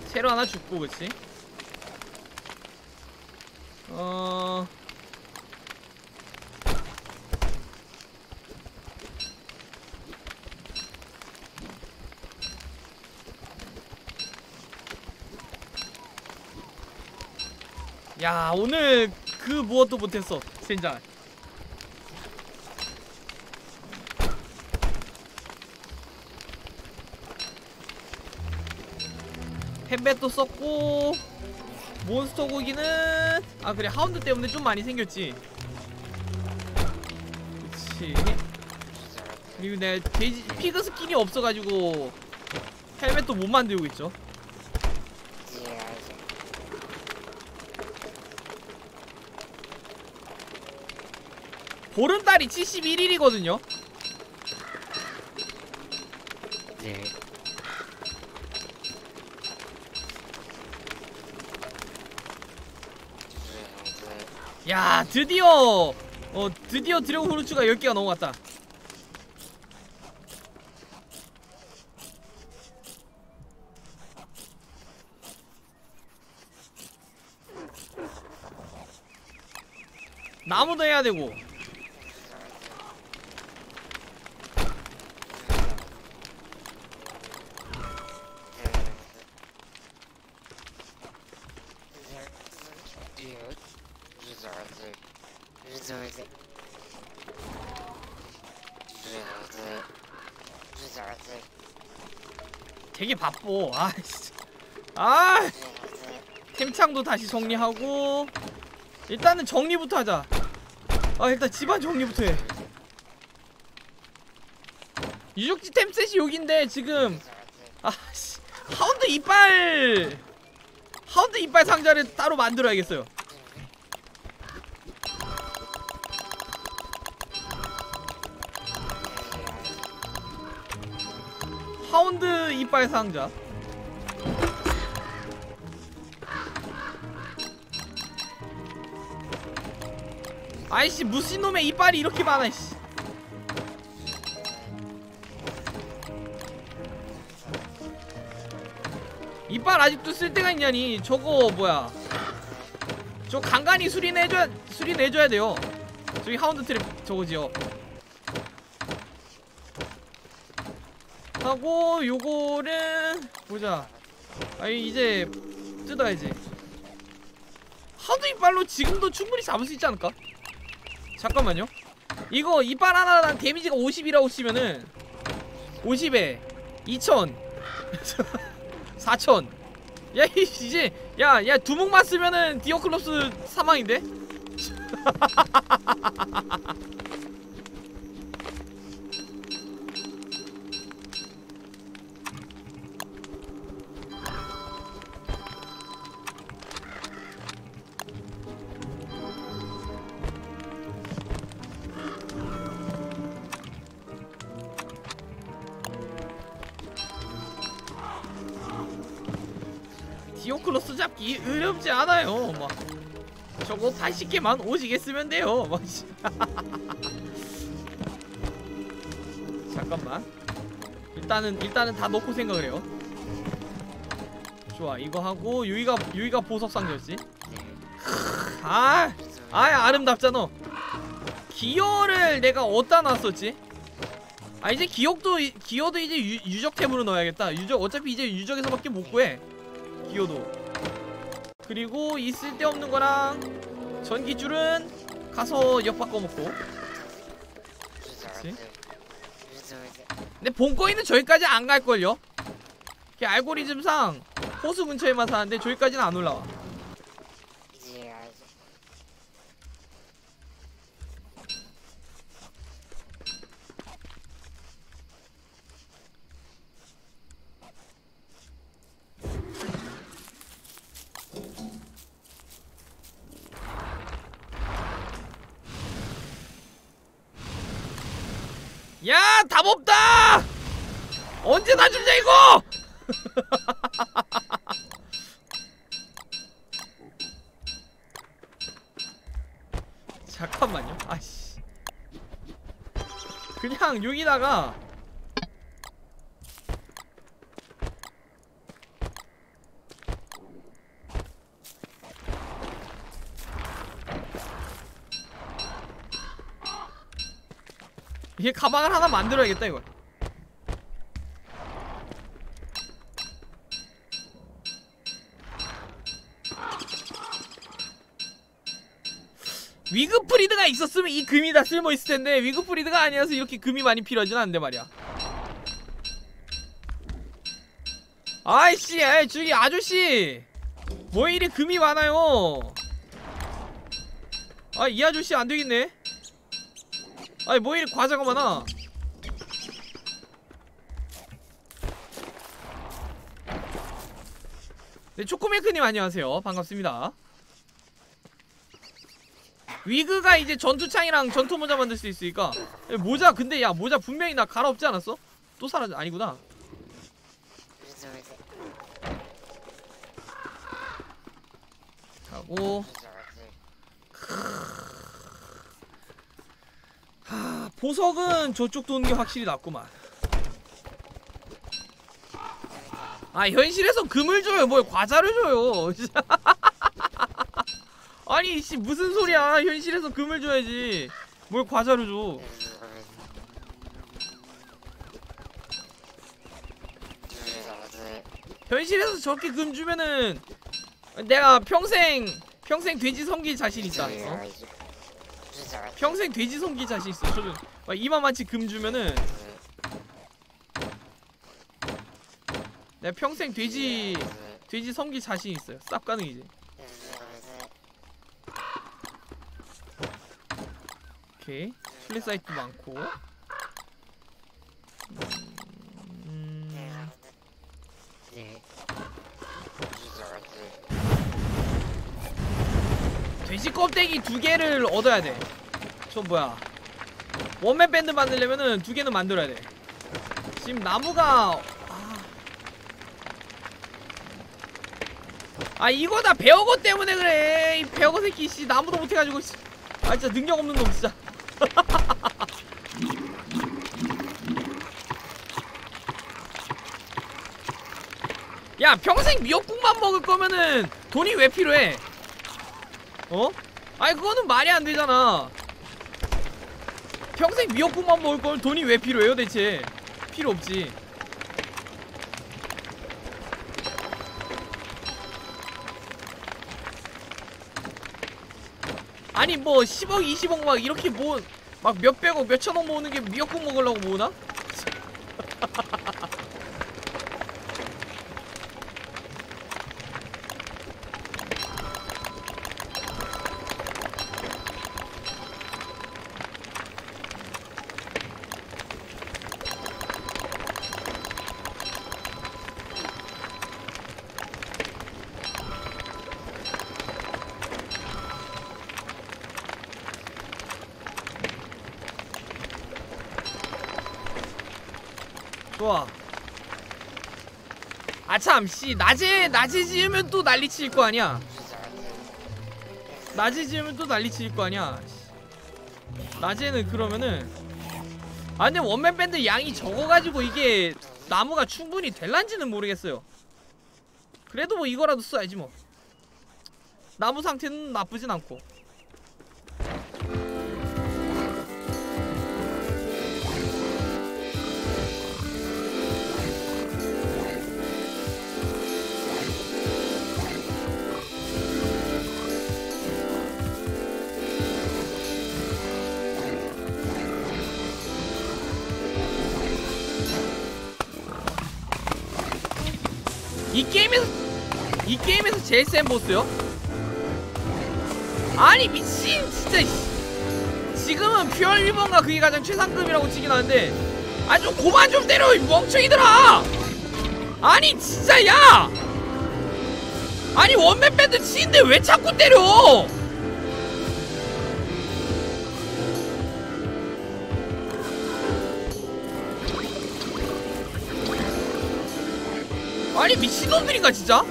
새로 하나 줍고 그치? 어... 야 오늘 그 무엇도 못했어 젠장 햄뱃도 썼고 몬스터 고기는 아 그래 하운드 때문에 좀 많이 생겼지. 그치. 그리고 내가 돼지 피그 스킨이 없어가지고 헬멧도 못 만들고 있죠. 보름달이 71일이거든요 야 드디어 어 드디어 드래곤 후르츠가 10개가 넘어갔다. 나무도 해야 되고 바빠 아 진짜. 아 템창도 다시 정리하고. 일단은 정리부터 하자. 아 일단 집안 정리부터 해. 유적지 템셋이 여긴데 지금. 아씨. 하운드 이빨. 하운드 이빨 상자를 따로 만들어야겠어요 상자 아이씨 무슨 놈의 이빨이 이렇게 많아 씨. 이빨 아직도 쓸 데가 있냐니? 저거 뭐야? 저 간간히 수리내줘야 수리내줘야 돼요. 저기 하운드 트랩 저거지요 하고 요거는 보자 아이 이제 뜯어야지 하도 이빨로 지금도 충분히 잡을 수 있지 않을까? 잠깐만요 이거 이빨 하나당 데미지가 50이라고 치면은 50에 2000 4000 야 이- 이제 야, 야 두목만 쓰면은 디오클로스 사망인데? [LAUGHS] 저거 80개만 오지게 쓰면 돼요. 막 [LAUGHS] 씨. 잠깐만. 일단은 일단은 다 넣고 생각을 해요. 좋아 이거 하고 유이가 유이가 보석 상자였지. 아, 아 아름답잖아. 기어를 내가 어디다 놨었지? 아 이제 기억도 이- 기어도 이제 유, 유적 템으로 넣어야겠다. 유적 어차피 이제 유적에서밖에 못 구해. 기어도. 그리고 이 쓸데없는 거랑 전기줄은 가서 역 바꿔먹고. 그치? 근데 본거인은 저기까지 안 갈걸요? 알고리즘상 호수 근처에만 사는데 저기까지는 안 올라와. 야, 답 없다! 언제 다 주냐, 이거! [LAUGHS] 잠깐만요. 아씨. 그냥 여기다가 이게 가방을 하나 만들어야겠다 이걸. 위그프리드가 있었으면 이 금이 다 쓸모 있을 텐데 위그프리드가 아니어서 이렇게 금이 많이 필요하진 않는데 말이야. 아이씨, 아이, 저기 아저씨, 뭐 이리 금이 많아요? 아, 이 아저씨 안 되겠네. 아니 뭐 이리 과자가 많아? 네 초코밀크님 안녕하세요. 반갑습니다. 위그가 이제 전투창이랑 전투모자 만들 수 있으니까. 야, 모자 근데 야 모자 분명히 나 갈아엎지 않았어? 또 사라져 아니구나. 하고. 하, 보석은 저쪽 도는 게 확실히 낫구만. 아 현실에서 금을 줘요, 뭘 과자를 줘요. [LAUGHS] 아니 씨 무슨 소리야? 현실에서 금을 줘야지. 뭘 과자를 줘? 현실에서 저렇게 금 주면은 내가 평생 평생 돼지 섬길 자신 있다. 어? 평생 돼지 섬기 자신 있어. 저는 막 이만만치 금 주면은 내가 평생 돼지 돼지 섬기 자신 있어요. 쌉 가능이지. 오케이 플랫 사이트 많고. 돼지 껍데기 두 개를 얻어야 돼. 저 뭐야? 원맨 밴드 만들려면은 두 개는 만들어야 돼. 지금 나무가 아, 아 이거 다 배어거 때문에 그래. 이 배어거 새끼 씨 나무도 못 해가지고 씨. 아 진짜 능력 없는 놈 진짜. [LAUGHS] 야 평생 미역국만 먹을 거면은 돈이 왜 필요해? 어? 아니 그거는 말이 안 되잖아. 평생 미역국만 먹을 거면 돈이 왜 필요해요 대체? 필요 없지. 아니 뭐 10억 20억 막 이렇게 뭐막 몇백억 몇천억 모으는 게 미역국 먹으려고 모으나? 참 씨 낮에 낮에 지으면 또 난리 칠 거 아니야. 낮에 지으면 또 난리 칠 거 아니야 씨. 낮에는 그러면은 아 근데 원맨 밴드 양이 적어가지고 이게 나무가 충분히 될란지는 모르겠어요. 그래도 뭐 이거라도 써야지 뭐. 나무 상태는 나쁘진 않고 제일 센 보스요? 아니 미친 진짜 씨. 지금은 퓨어 1번가 그게 가장 최상급이라고 치긴 하는데 아니 좀 고만 좀 때려 이 멍청이들아 아니 진짜 야 아니 원맨 밴드 치는데 왜 자꾸 때려 아니 미친놈들인가 진짜?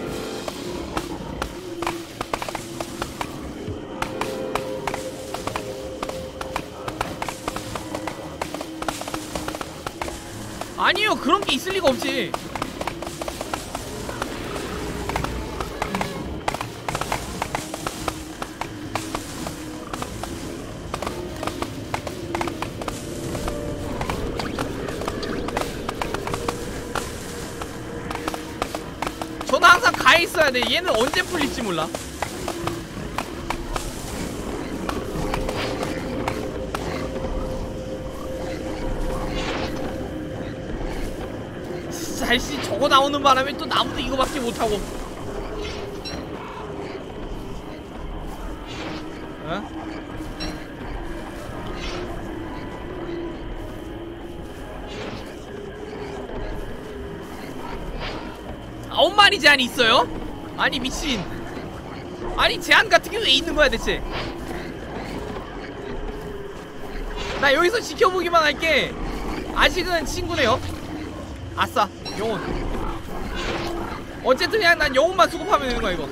아니요 그런 게 있을 리가 없지. 저는 항상 가에 있어야 돼. 얘는 언제 풀릴지 몰라 저거 나오는 바람에 또 나무도 이거밖에 못하고. 어? 아홉 마리 제한이 있어요? 아니 미친. 아니 제한 같은 게 왜 있는 거야 대체? 나 여기서 지켜보기만 할게. 아직은 친구네요. 아싸 영혼 어쨌든 그냥 난 영혼만 수급하면 되는 거야 이거.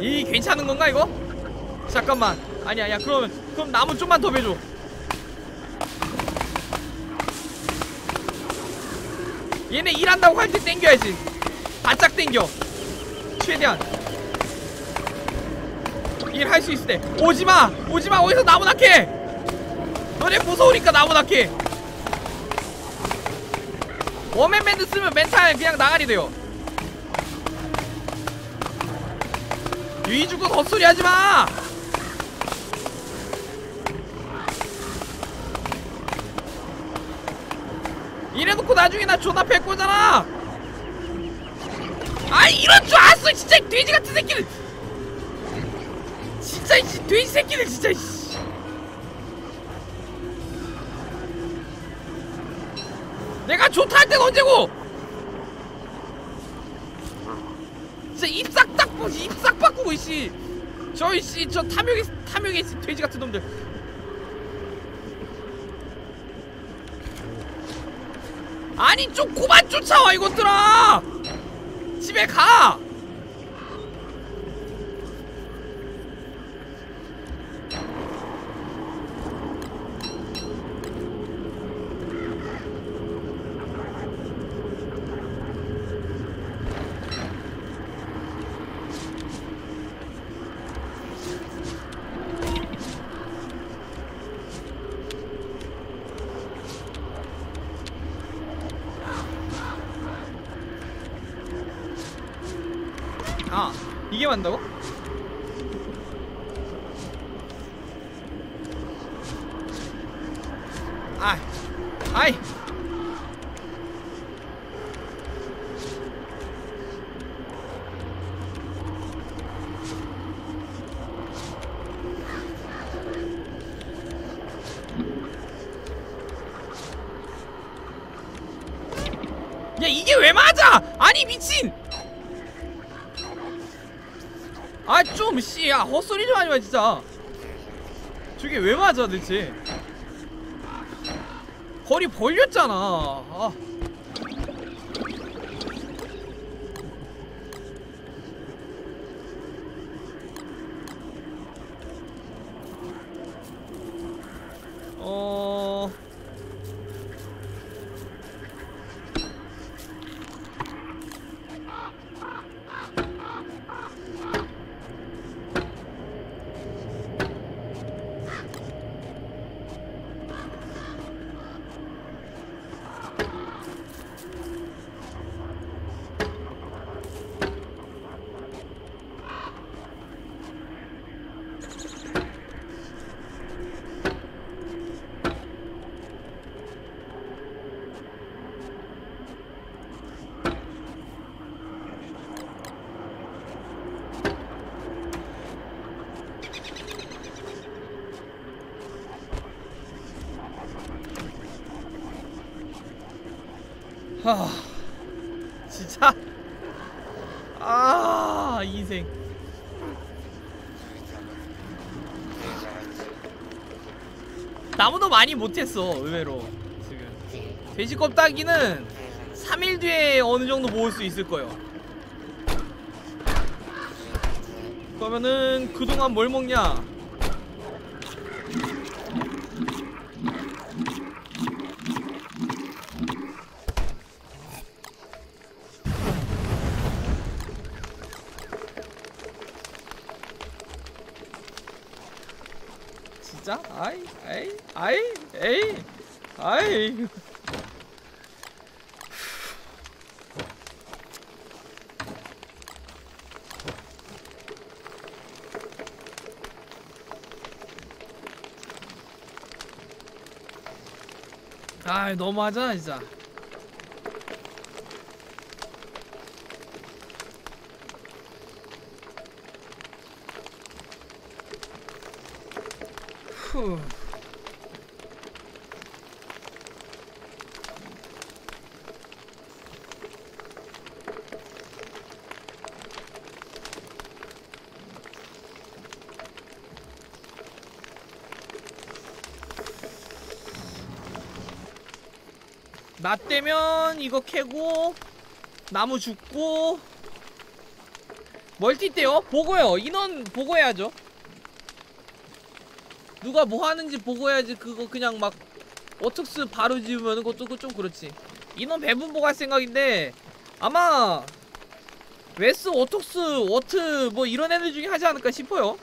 이 괜찮은 건가 이거? 잠깐만. 아니야 야. 그러면 그럼 나무 좀만 더 빼줘. 얘네 일한다고 할 때 땡겨야지. 바짝 땡겨. 최대한. 일 할 수 있을 때. 오지마! 오지마! 어디서 나무 낚해 너네 무서우니까 나무 낚해 워맨 밴드 쓰면 멘탈 그냥 나가리 돼요. 유이 주고 헛소리 하지마! 이래놓고 나중에 나 존나 팰 거잖아! 아 이런 줄 알았어 진짜 이 돼지 같은 새끼들 진짜 이 씨, 돼지 새끼들 진짜 내가 좋다 할 때는 언제고? 진짜 입싹 딱 입싹 바꾸고 이씨. 저 이 씨 저 탐욕의 탐욕의 씨, 돼지 같은 놈들. 아니 좀 그만 쫓아와 이것들아! 집에 가 씨발 진짜. 저게 왜 맞아 대체? 거리 벌렸잖아. 못했어 의외로. 지금. 돼지 껍데기는 3일 뒤에 어느 정도 모을 수 있을 거예요. 그러면은 그동안 뭘 먹냐 진짜? 아이, 아이, 아이, 에이, 아이. 아, 너무하잖아 진짜. 후. 나 때면 이거 캐고 나무 줍고. 멀티 때요? 보고요. 인원 보고 해야죠. 누가 뭐 하는지 보고 해야지 그거 그냥 막 워톡스 바로 지으면 그것도 그거 좀 그렇지. 인원 배분 보고 할 생각인데 아마 웨스 워톡스 워트 뭐 이런 애들 중에 하지 않을까 싶어요.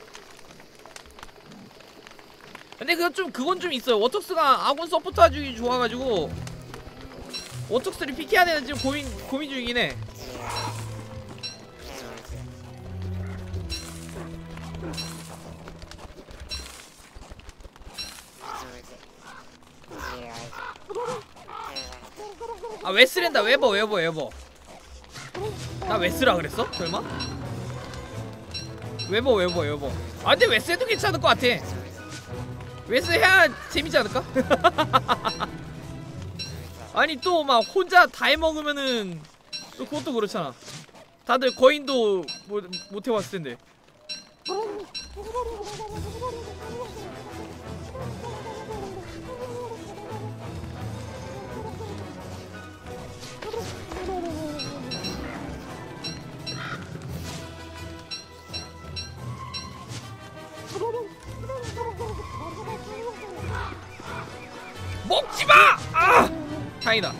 근데 그건 좀 그건 좀 있어요. 워톡스가 아군 서포터 해주기 좋아가지고 워톡스를 pick해야 되는지 고민 고민 중이긴 해 아 웨스랜다 웨버 웨버 웨버 나 웨스라 그랬어? 설마? 웨버 웨버 웨버 아 근데 웨스 해도 괜찮을 것 같아 웨스 해야 재밌지 않을까? [LAUGHS] 아니 또 막 혼자 다 해먹으면은 또 그것도 그렇잖아 다들 거인도 뭐, 못 해왔을 텐데 먹지마! 아! 다행이다.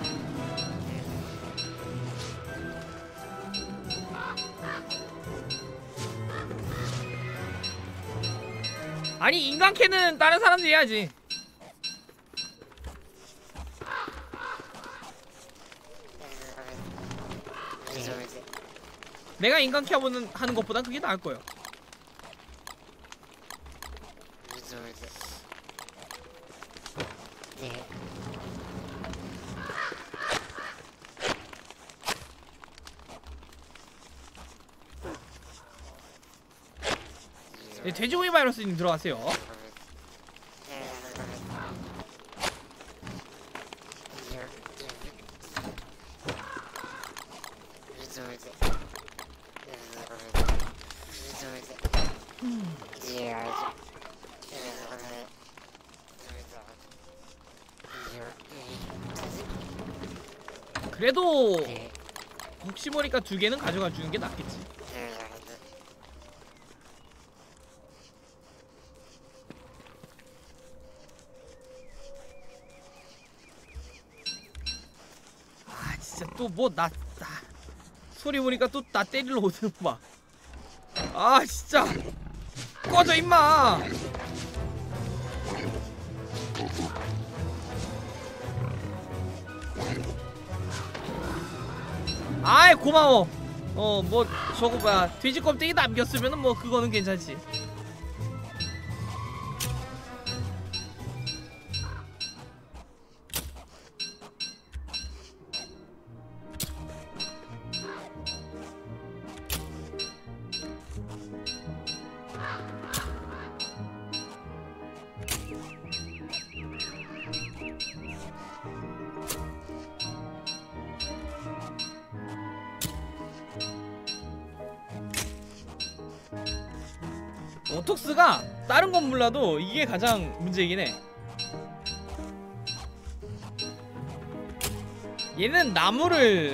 아니 인간캐는 다른 사람들이 해야지. 내가 인간캐 하는 것보단 그게 나을 거예요 네, 돼지고기 바이러스님 들어가세요 그래도 혹시 모르니까 두 개는 가져가 주는 게 낫겠지. 뭐나 나 소리 보니까 또 나 때리러 오는 막. 아 진짜 꺼져 임마. 아이 고마워. 어 뭐 저거 뭐야 돼지 껍데기 남겼으면은 뭐 그거는 괜찮지. 이게 가장 문제이긴 해. 얘는 나무를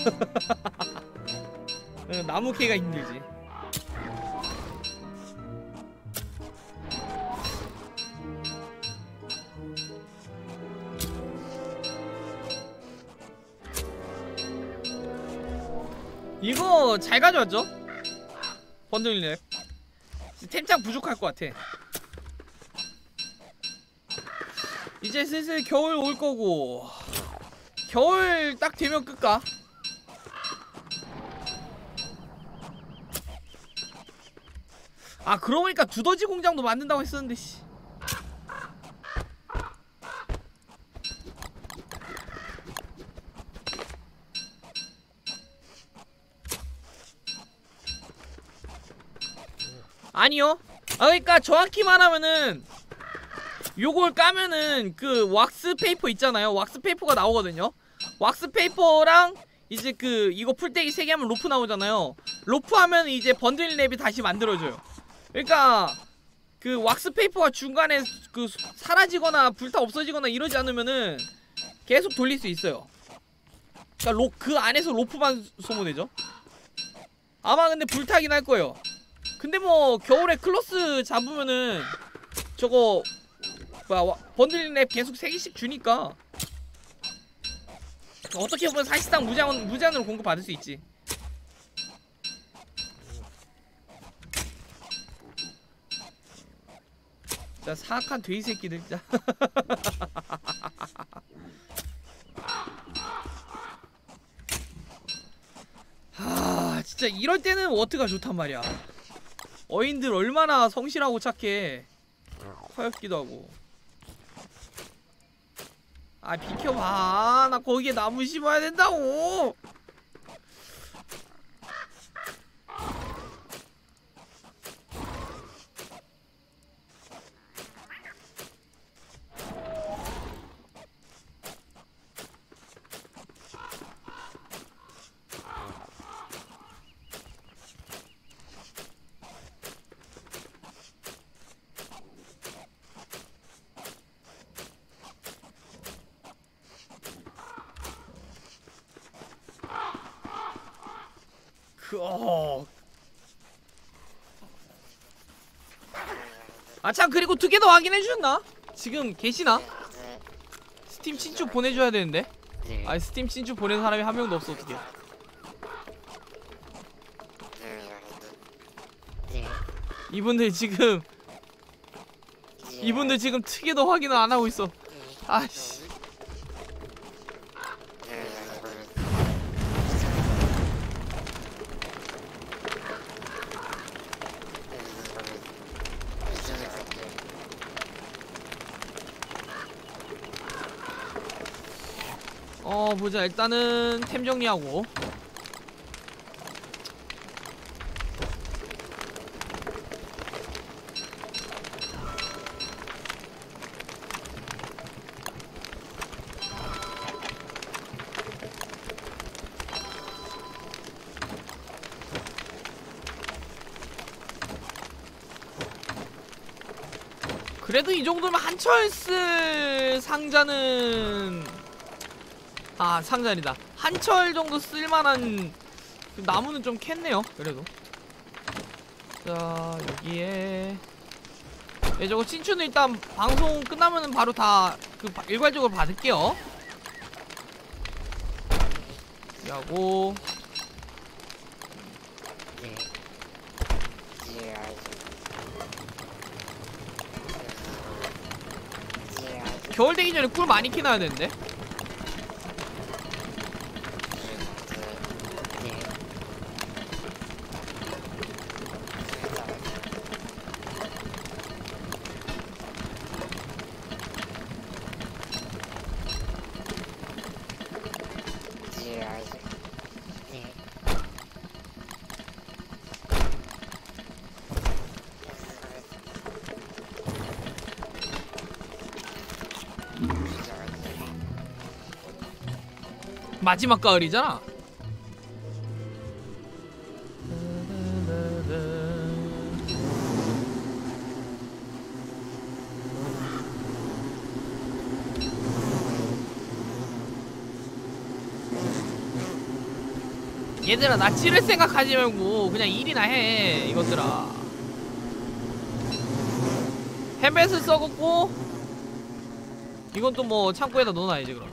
[LAUGHS] 어, 나무 캐가 힘들지. 이거 잘 가져왔죠? 번들리네 템장 부족할 것 같아 이제 슬슬 겨울 올 거고 겨울 딱 되면 끌까? 아 그러고 보니까 두더지 공장도 만든다고 했었는데 씨. 아니요. 아 그러니까 정확히 말하면은 요걸 까면은 그 왁스 페이퍼 있잖아요. 왁스 페이퍼가 나오거든요. wax paper랑 이제 그 이거 풀떼기 3개 하면 로프 나오잖아요. 로프 하면 이제 bundle wrap이 다시 만들어져요. 그러니까 그 왁스 페이퍼가 중간에 그 사라지거나 불타 없어지거나 이러지 않으면은 계속 돌릴 수 있어요. 로, 그 안에서 로프만 소모되죠. 아마 근데 불타긴 할 거예요. 근데 뭐 겨울에 클라우스 잡으면은 저거 뭐야 와- bundling wrap 계속 3개씩 주니까 어떻게 보면 사실상 무제한, 무제한으로 공급 받을 수 있지. 진짜 사악한 돼지 새끼들. 진짜 [LAUGHS] 하 진짜 이럴 때는 워트가 좋단 말이야 어인들 얼마나 성실하고 착해. 커엽기도 하고. 아 비켜봐. 나 거기에 나무 심어야 된다고 그, 어. 아 참 그리고 두 개 더 확인해 주셨나? 지금 계시나? 스팀 친추 보내줘야 되는데 아 스팀 친추 보낸 사람이 한 명도 없어 어떻게 이분들 지금 이분들 지금 특이도 확인을 안 하고 있어 아씨 보자. 일단은 템 정리하고. 그래도 이 정도면 한철스 상자는 아 상자니다. 한철 정도 쓸만한 그 나무는 좀 캤네요 그래도. 자 여기에. 네 저거 친추는 일단 방송 끝나면은 바로 다 그 일괄적으로 받을게요. 하고. 겨울 되기 전에 꿀 많이 캐놔야 되는데 마지막 가을이잖아. 얘들아 나 찌를 생각하지 말고 그냥 일이나 해 이것들아. 헬멧을 써갖고 이건 또 뭐 창고에다 넣어놔야지 그럼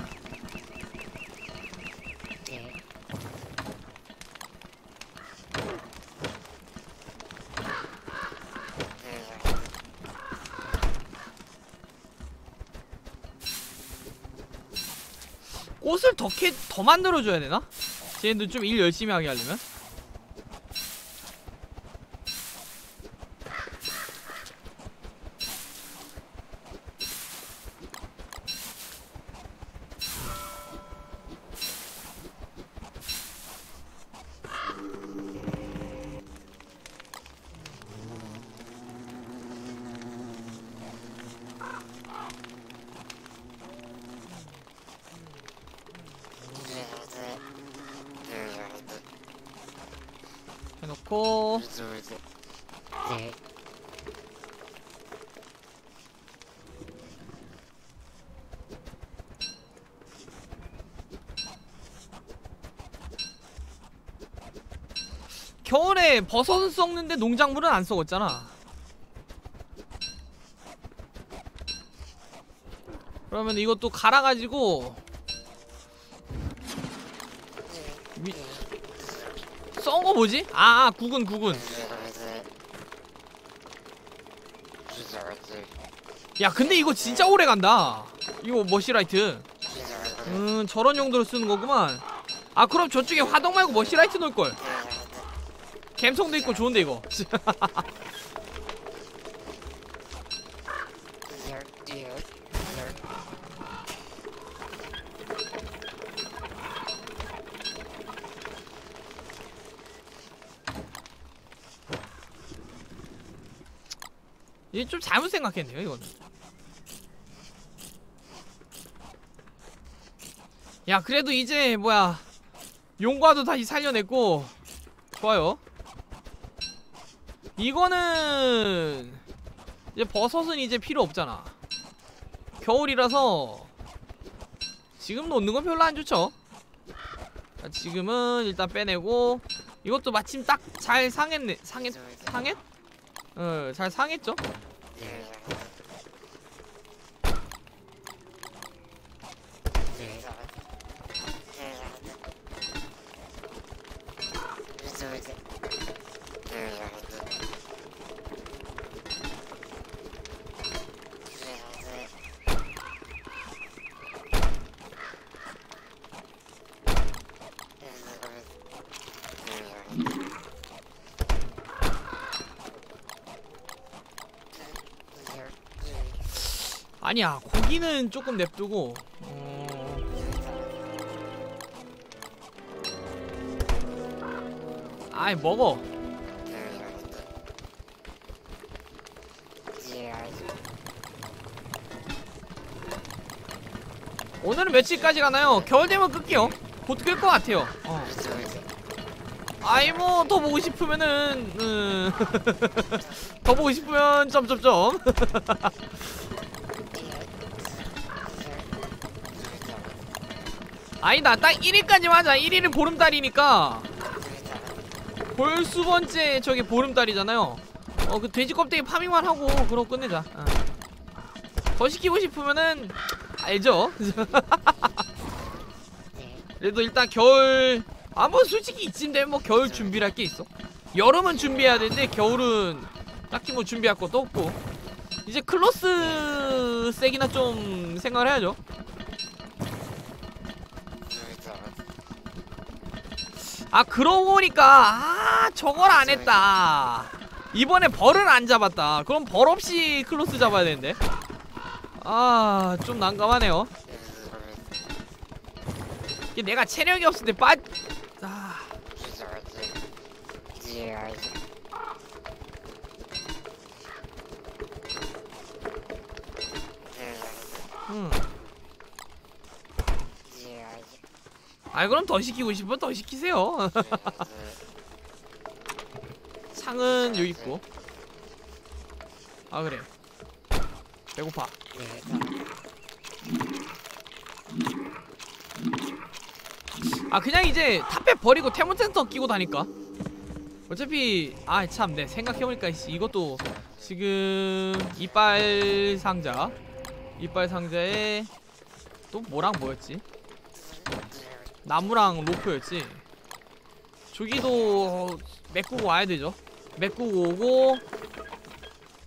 꽃을 더 만들어줘야 되나? 쟤네도 좀일 열심히 하게 하려면? 버섯은 썩는데 농작물은 안 썩었잖아. 그러면 이것도 갈아가지고 위... 썩은 거 뭐지? 아, 아 구근 구근. 야 근데 이거 진짜 오래 간다. 이거 머시라이트. 음 저런 용도로 쓰는 거구만. 아 그럼 저쪽에 화덕 말고 머시라이트 놓을걸 갬성도 있고 좋은데 이거. [LAUGHS] 이게 좀 잘못 생각했네요 이거는. 야 그래도 이제 뭐야. 용과도 다시 살려냈고. 좋아요 이거는 이제 버섯은 이제 필요 없잖아 겨울이라서 지금 놓는 건 별로 안 좋죠 자, 지금은 일단 빼내고 이것도 마침 딱 잘 상했네 상했 상했? 어, 잘 상했죠? 아니야 고기는 조금 냅두고 어... 아이 먹어. 오늘은 며칠까지 가나요? 겨울 되면 끌게요. 곧 끌 것 같아요. 어. 아이 뭐 더 보고 싶으면은 음, [LAUGHS] 더 보고 싶으면 점점점 [LAUGHS] 아니 나딱 1위까지 하자. 1위는 보름달이니까. 볼수 번째 저기 보름달이잖아요. 어 그 돼지 껍데기 파밍만 하고 그러고 끝내자. 어. 더 시키고 싶으면은 알죠? [LAUGHS] 그래도 일단 겨울 아뭐 솔직히 이쯤 되면 뭐 겨울 준비할 게 있어. 여름은 준비해야 되는데 겨울은 딱히 뭐 준비할 것도 없고. 이제 클로스 색이나 좀 생각을 해야죠 아 그러고 보니까 아 저걸 안 했다. 이번에 벌을 안 잡았다. 그럼 벌 없이 클로스 잡아야 되는데. 아 좀 난감하네요. 내가 체력이 없을 때 빠... 아 그럼 더 시키고 싶으면 더 시키세요. [LAUGHS] 창은 여기 있고. 아 그래 배고파. 아 그냥 이제 탑백 버리고 테몬센터 끼고 다니까? 어차피 아참네 생각해보니까 씨, 이것도 지금 이빨 상자. 이빨 상자에 또 뭐랑 뭐였지 나무랑 로프였지. 저기도 메꾸고 와야 되죠. 메꾸고 오고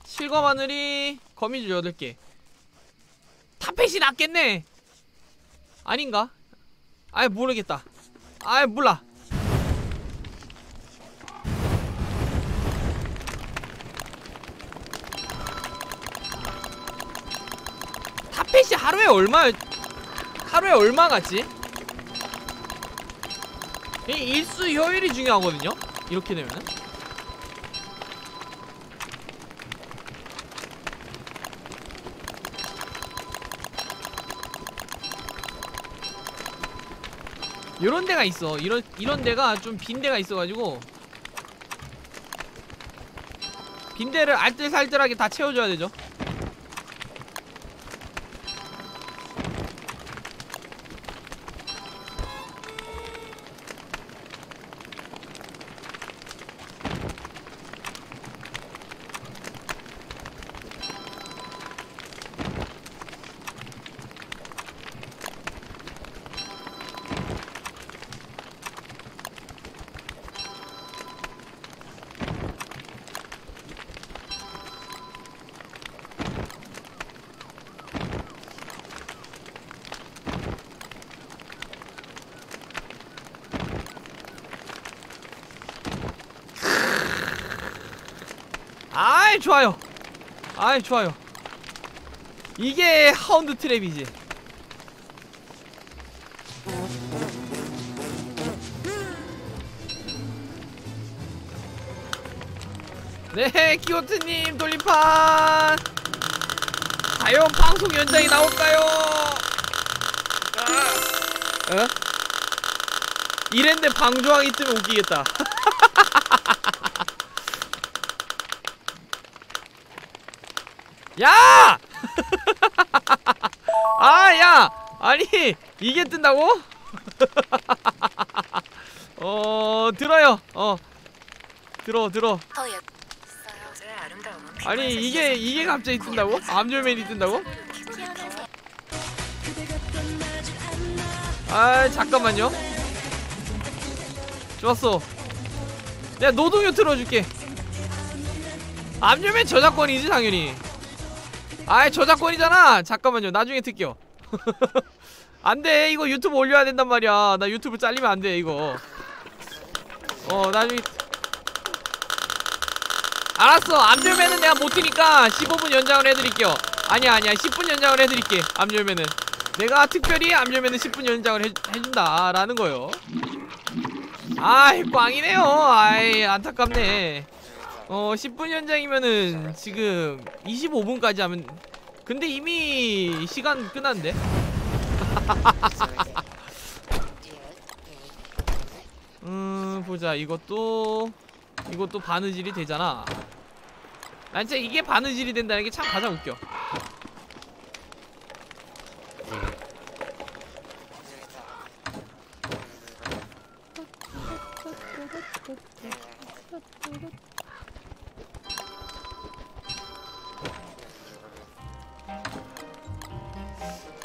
실검 하늘이 거미줄 8개. 탑펫이 낫겠네! 아닌가? 아예 모르겠다. 아예 몰라. 탑펫이 하루에 얼마 하루에 얼마 같지? 이 일수 효율이 중요하거든요 이렇게 되면은 이런 데가 있어. 이런 이런 데가 좀 빈 데가 있어가지고 빈 데를 알뜰살뜰하게 다 채워줘야 되죠. 아이 좋아요. 아이 좋아요. 이게 하운드 트랩이지. 네, 키오트님 돌림판. 과연 방송 연장이 나올까요? 어? 이랬는데 방조항이 뜨면 웃기겠다. [LAUGHS] 아니, 이게 뜬다고? [LAUGHS] 어, 들어요. 어. 들어, 들어. 아니, 이게, 이게 갑자기 뜬다고? 암졸맨이 뜬다고? 아, 잠깐만요. 좋았어. 내가 노동요 틀어줄게. 암졸맨 저작권이지, 당연히. 아이, 저작권이잖아. 잠깐만요. 나중에 틀게요. [LAUGHS] 안 돼. 이거 유튜브 올려야 된단 말이야. 나 유튜브 잘리면 안 돼, 이거. 어, 나중에. 알았어. 암졸맨은 내가 못 트니까 15분 연장을 해드릴게요. 아니야, 아니야. 10분 연장을 해드릴게. 암졸맨은. 내가 특별히 암 열면은 10분 연장을 해, 해준다 라는 거요. 아이 꽝이네요. 아이 안타깝네. 어 10분 연장이면은 지금 25분까지 하면 근데 이미 시간 끝났는데. 음 보자. 이것도 이것도 바느질이 되잖아. 난 진짜 이게 바느질이 된다는 게 참 가장 웃겨.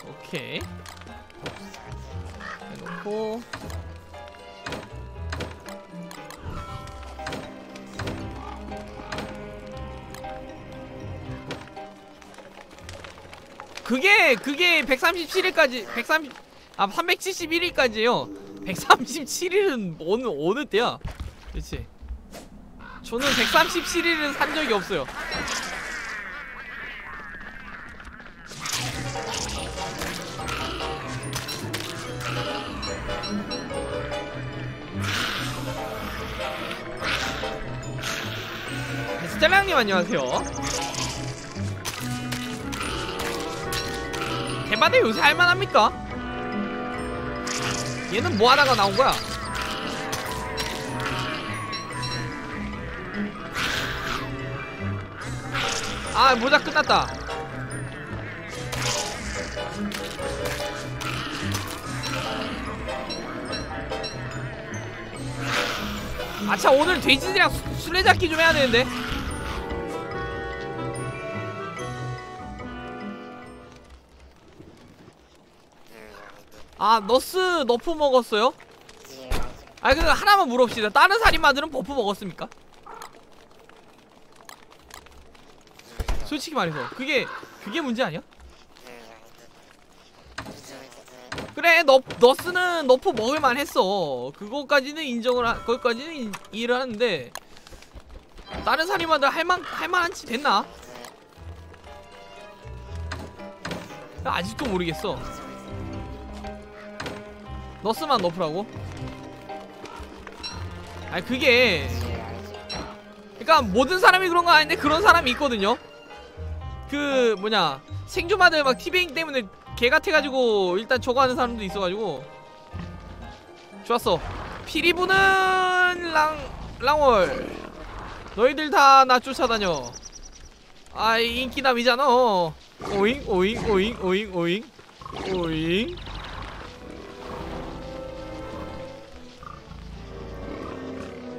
오케이 해놓고. 그게 그게 137일까지 130 아 371일까지요. 137일은 어느 어느 때야? 그렇지 저는 137일은 산 적이 없어요 스텔랑님 안녕하세요 대바대 요새 할만합니까? 얘는 뭐 하다가 나온 거야? 아 모자 끝났다 아차 오늘 돼지들이랑 수- 술래잡기 좀 해야 되는데 아 nurse nerf 먹었어요? 아그 하나만 물어봅시다 다른 살인마들은 buff 먹었습니까? 솔직히 말해서 그게 그게 문제 아니야? 그래 너 너스는 너프 먹을만 했어 그거까지는 인정을 하, 그거까지는 인- 이해를 하는데 다른 살인마들 할만 할만한지 됐나? 나 아직도 모르겠어 너스만 너프라고? 아니 그게 그니까 모든 사람이 그런 거 아닌데 그런 사람이 있거든요. 그 뭐냐 생존마들 막 티베잉 때문에 개같아가지고 일단 저거 하는 사람도 있어가지고. 좋았어. 피리 부는 랑 랑월. 너희들 다 나 쫓아다녀. 아이 인기남이잖아. 오잉 오잉 오잉 오잉 오잉. 오잉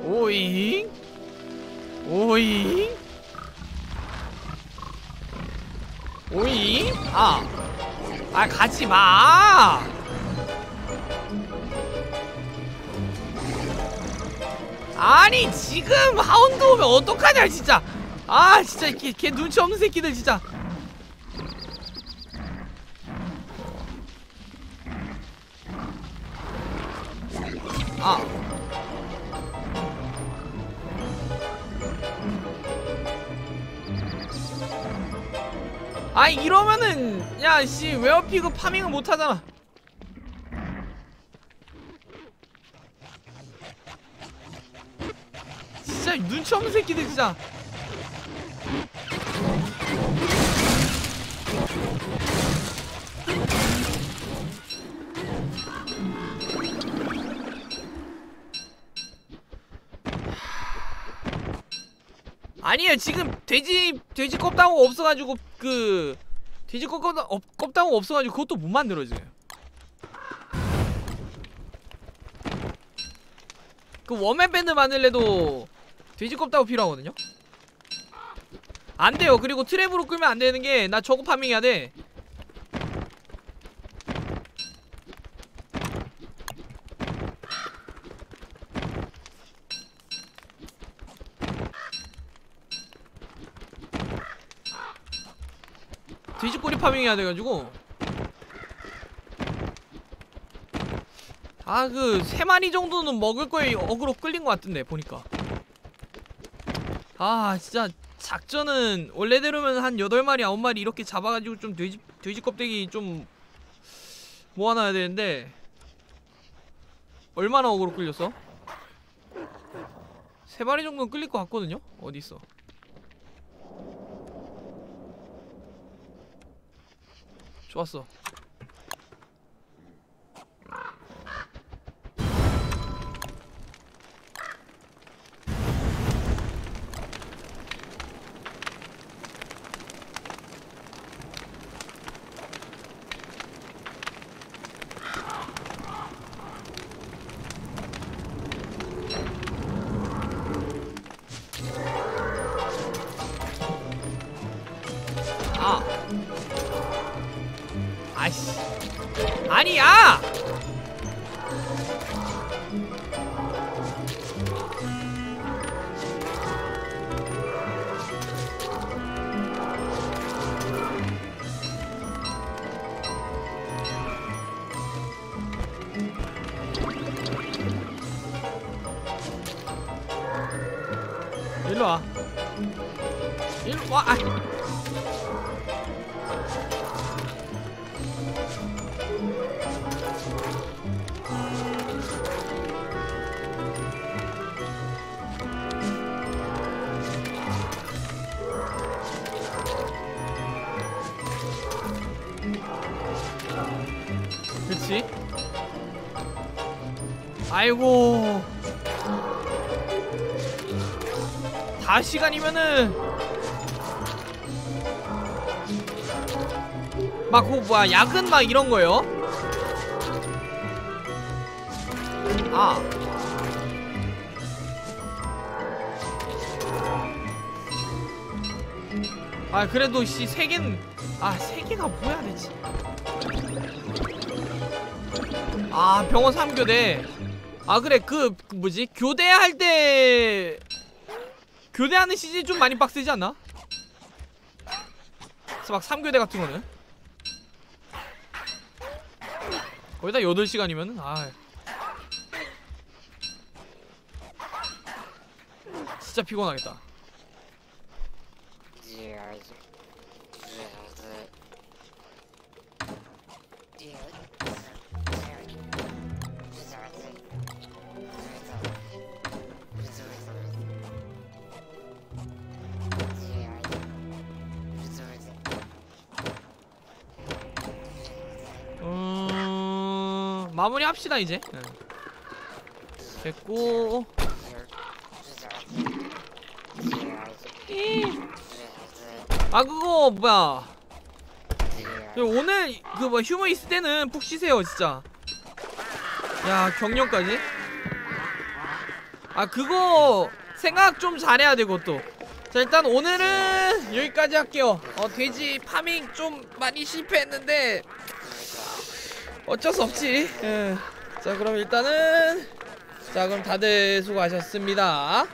오잉 오잉 오잉 아, 아 가지 마. 아니 지금 하운드 오면 어떡하냐 진짜. 아 진짜 걔, 걔 눈치 없는 새끼들 진짜. 아 이러면은 야 씨 웨어피그 파밍을 못하잖아. 진짜 눈치 없는 새끼들 진짜 아니에요. 지금 돼지 돼지 껍데기 없어가지고 그 돼지 껍다 업, 껍데기 없어가지고 그것도 못 만들어 지금 그 one-man band 만들래도 돼지 껍데기 필요하거든요? 안 돼요. 그리고 trap으로 끌면 안 되는 게 나 저거 파밍해야 돼 해야 돼가지고 아 그 세 마리 정도는 먹을 거에 어그로 끌린 것 같은데 보니까 아 진짜 작전은 원래대로면 한 8마리 9마리 이렇게 잡아가지고 좀 돼지 돼지 껍데기 좀 모아놔야 되는데 얼마나 어그로 끌렸어? 세 마리 정도는 끌릴 것 같거든요? 어디 있어? 좋았어. 시간이면은 막 그거 뭐야 야근 막 이런 거요? 아 아, 그래도 씨, 세 개는, 아, 세 개가 뭐 해야 되지? 아, 병원 3교대. 아, 그래, 그, 그 뭐지? 교대할 때, 교대하는 시즌이 좀 많이 빡세지 않나? 그래서 막 3교대 같은 거는? 거기다 8시간이면은? 아 진짜 피곤하겠다 마무리 합시다 이제. 네. 됐고. 아 그거 뭐야? 그 오늘 그 뭐 휴무 있을 때는 푹 쉬세요 진짜. 야 경련까지? 아 그거 생각 좀 잘해야 되고 또 자 일단 오늘은 여기까지 할게요. 어 돼지 파밍 좀 많이 실패했는데 어쩔 수 없지 예. 자 그럼 일단은 자 그럼 다들 수고하셨습니다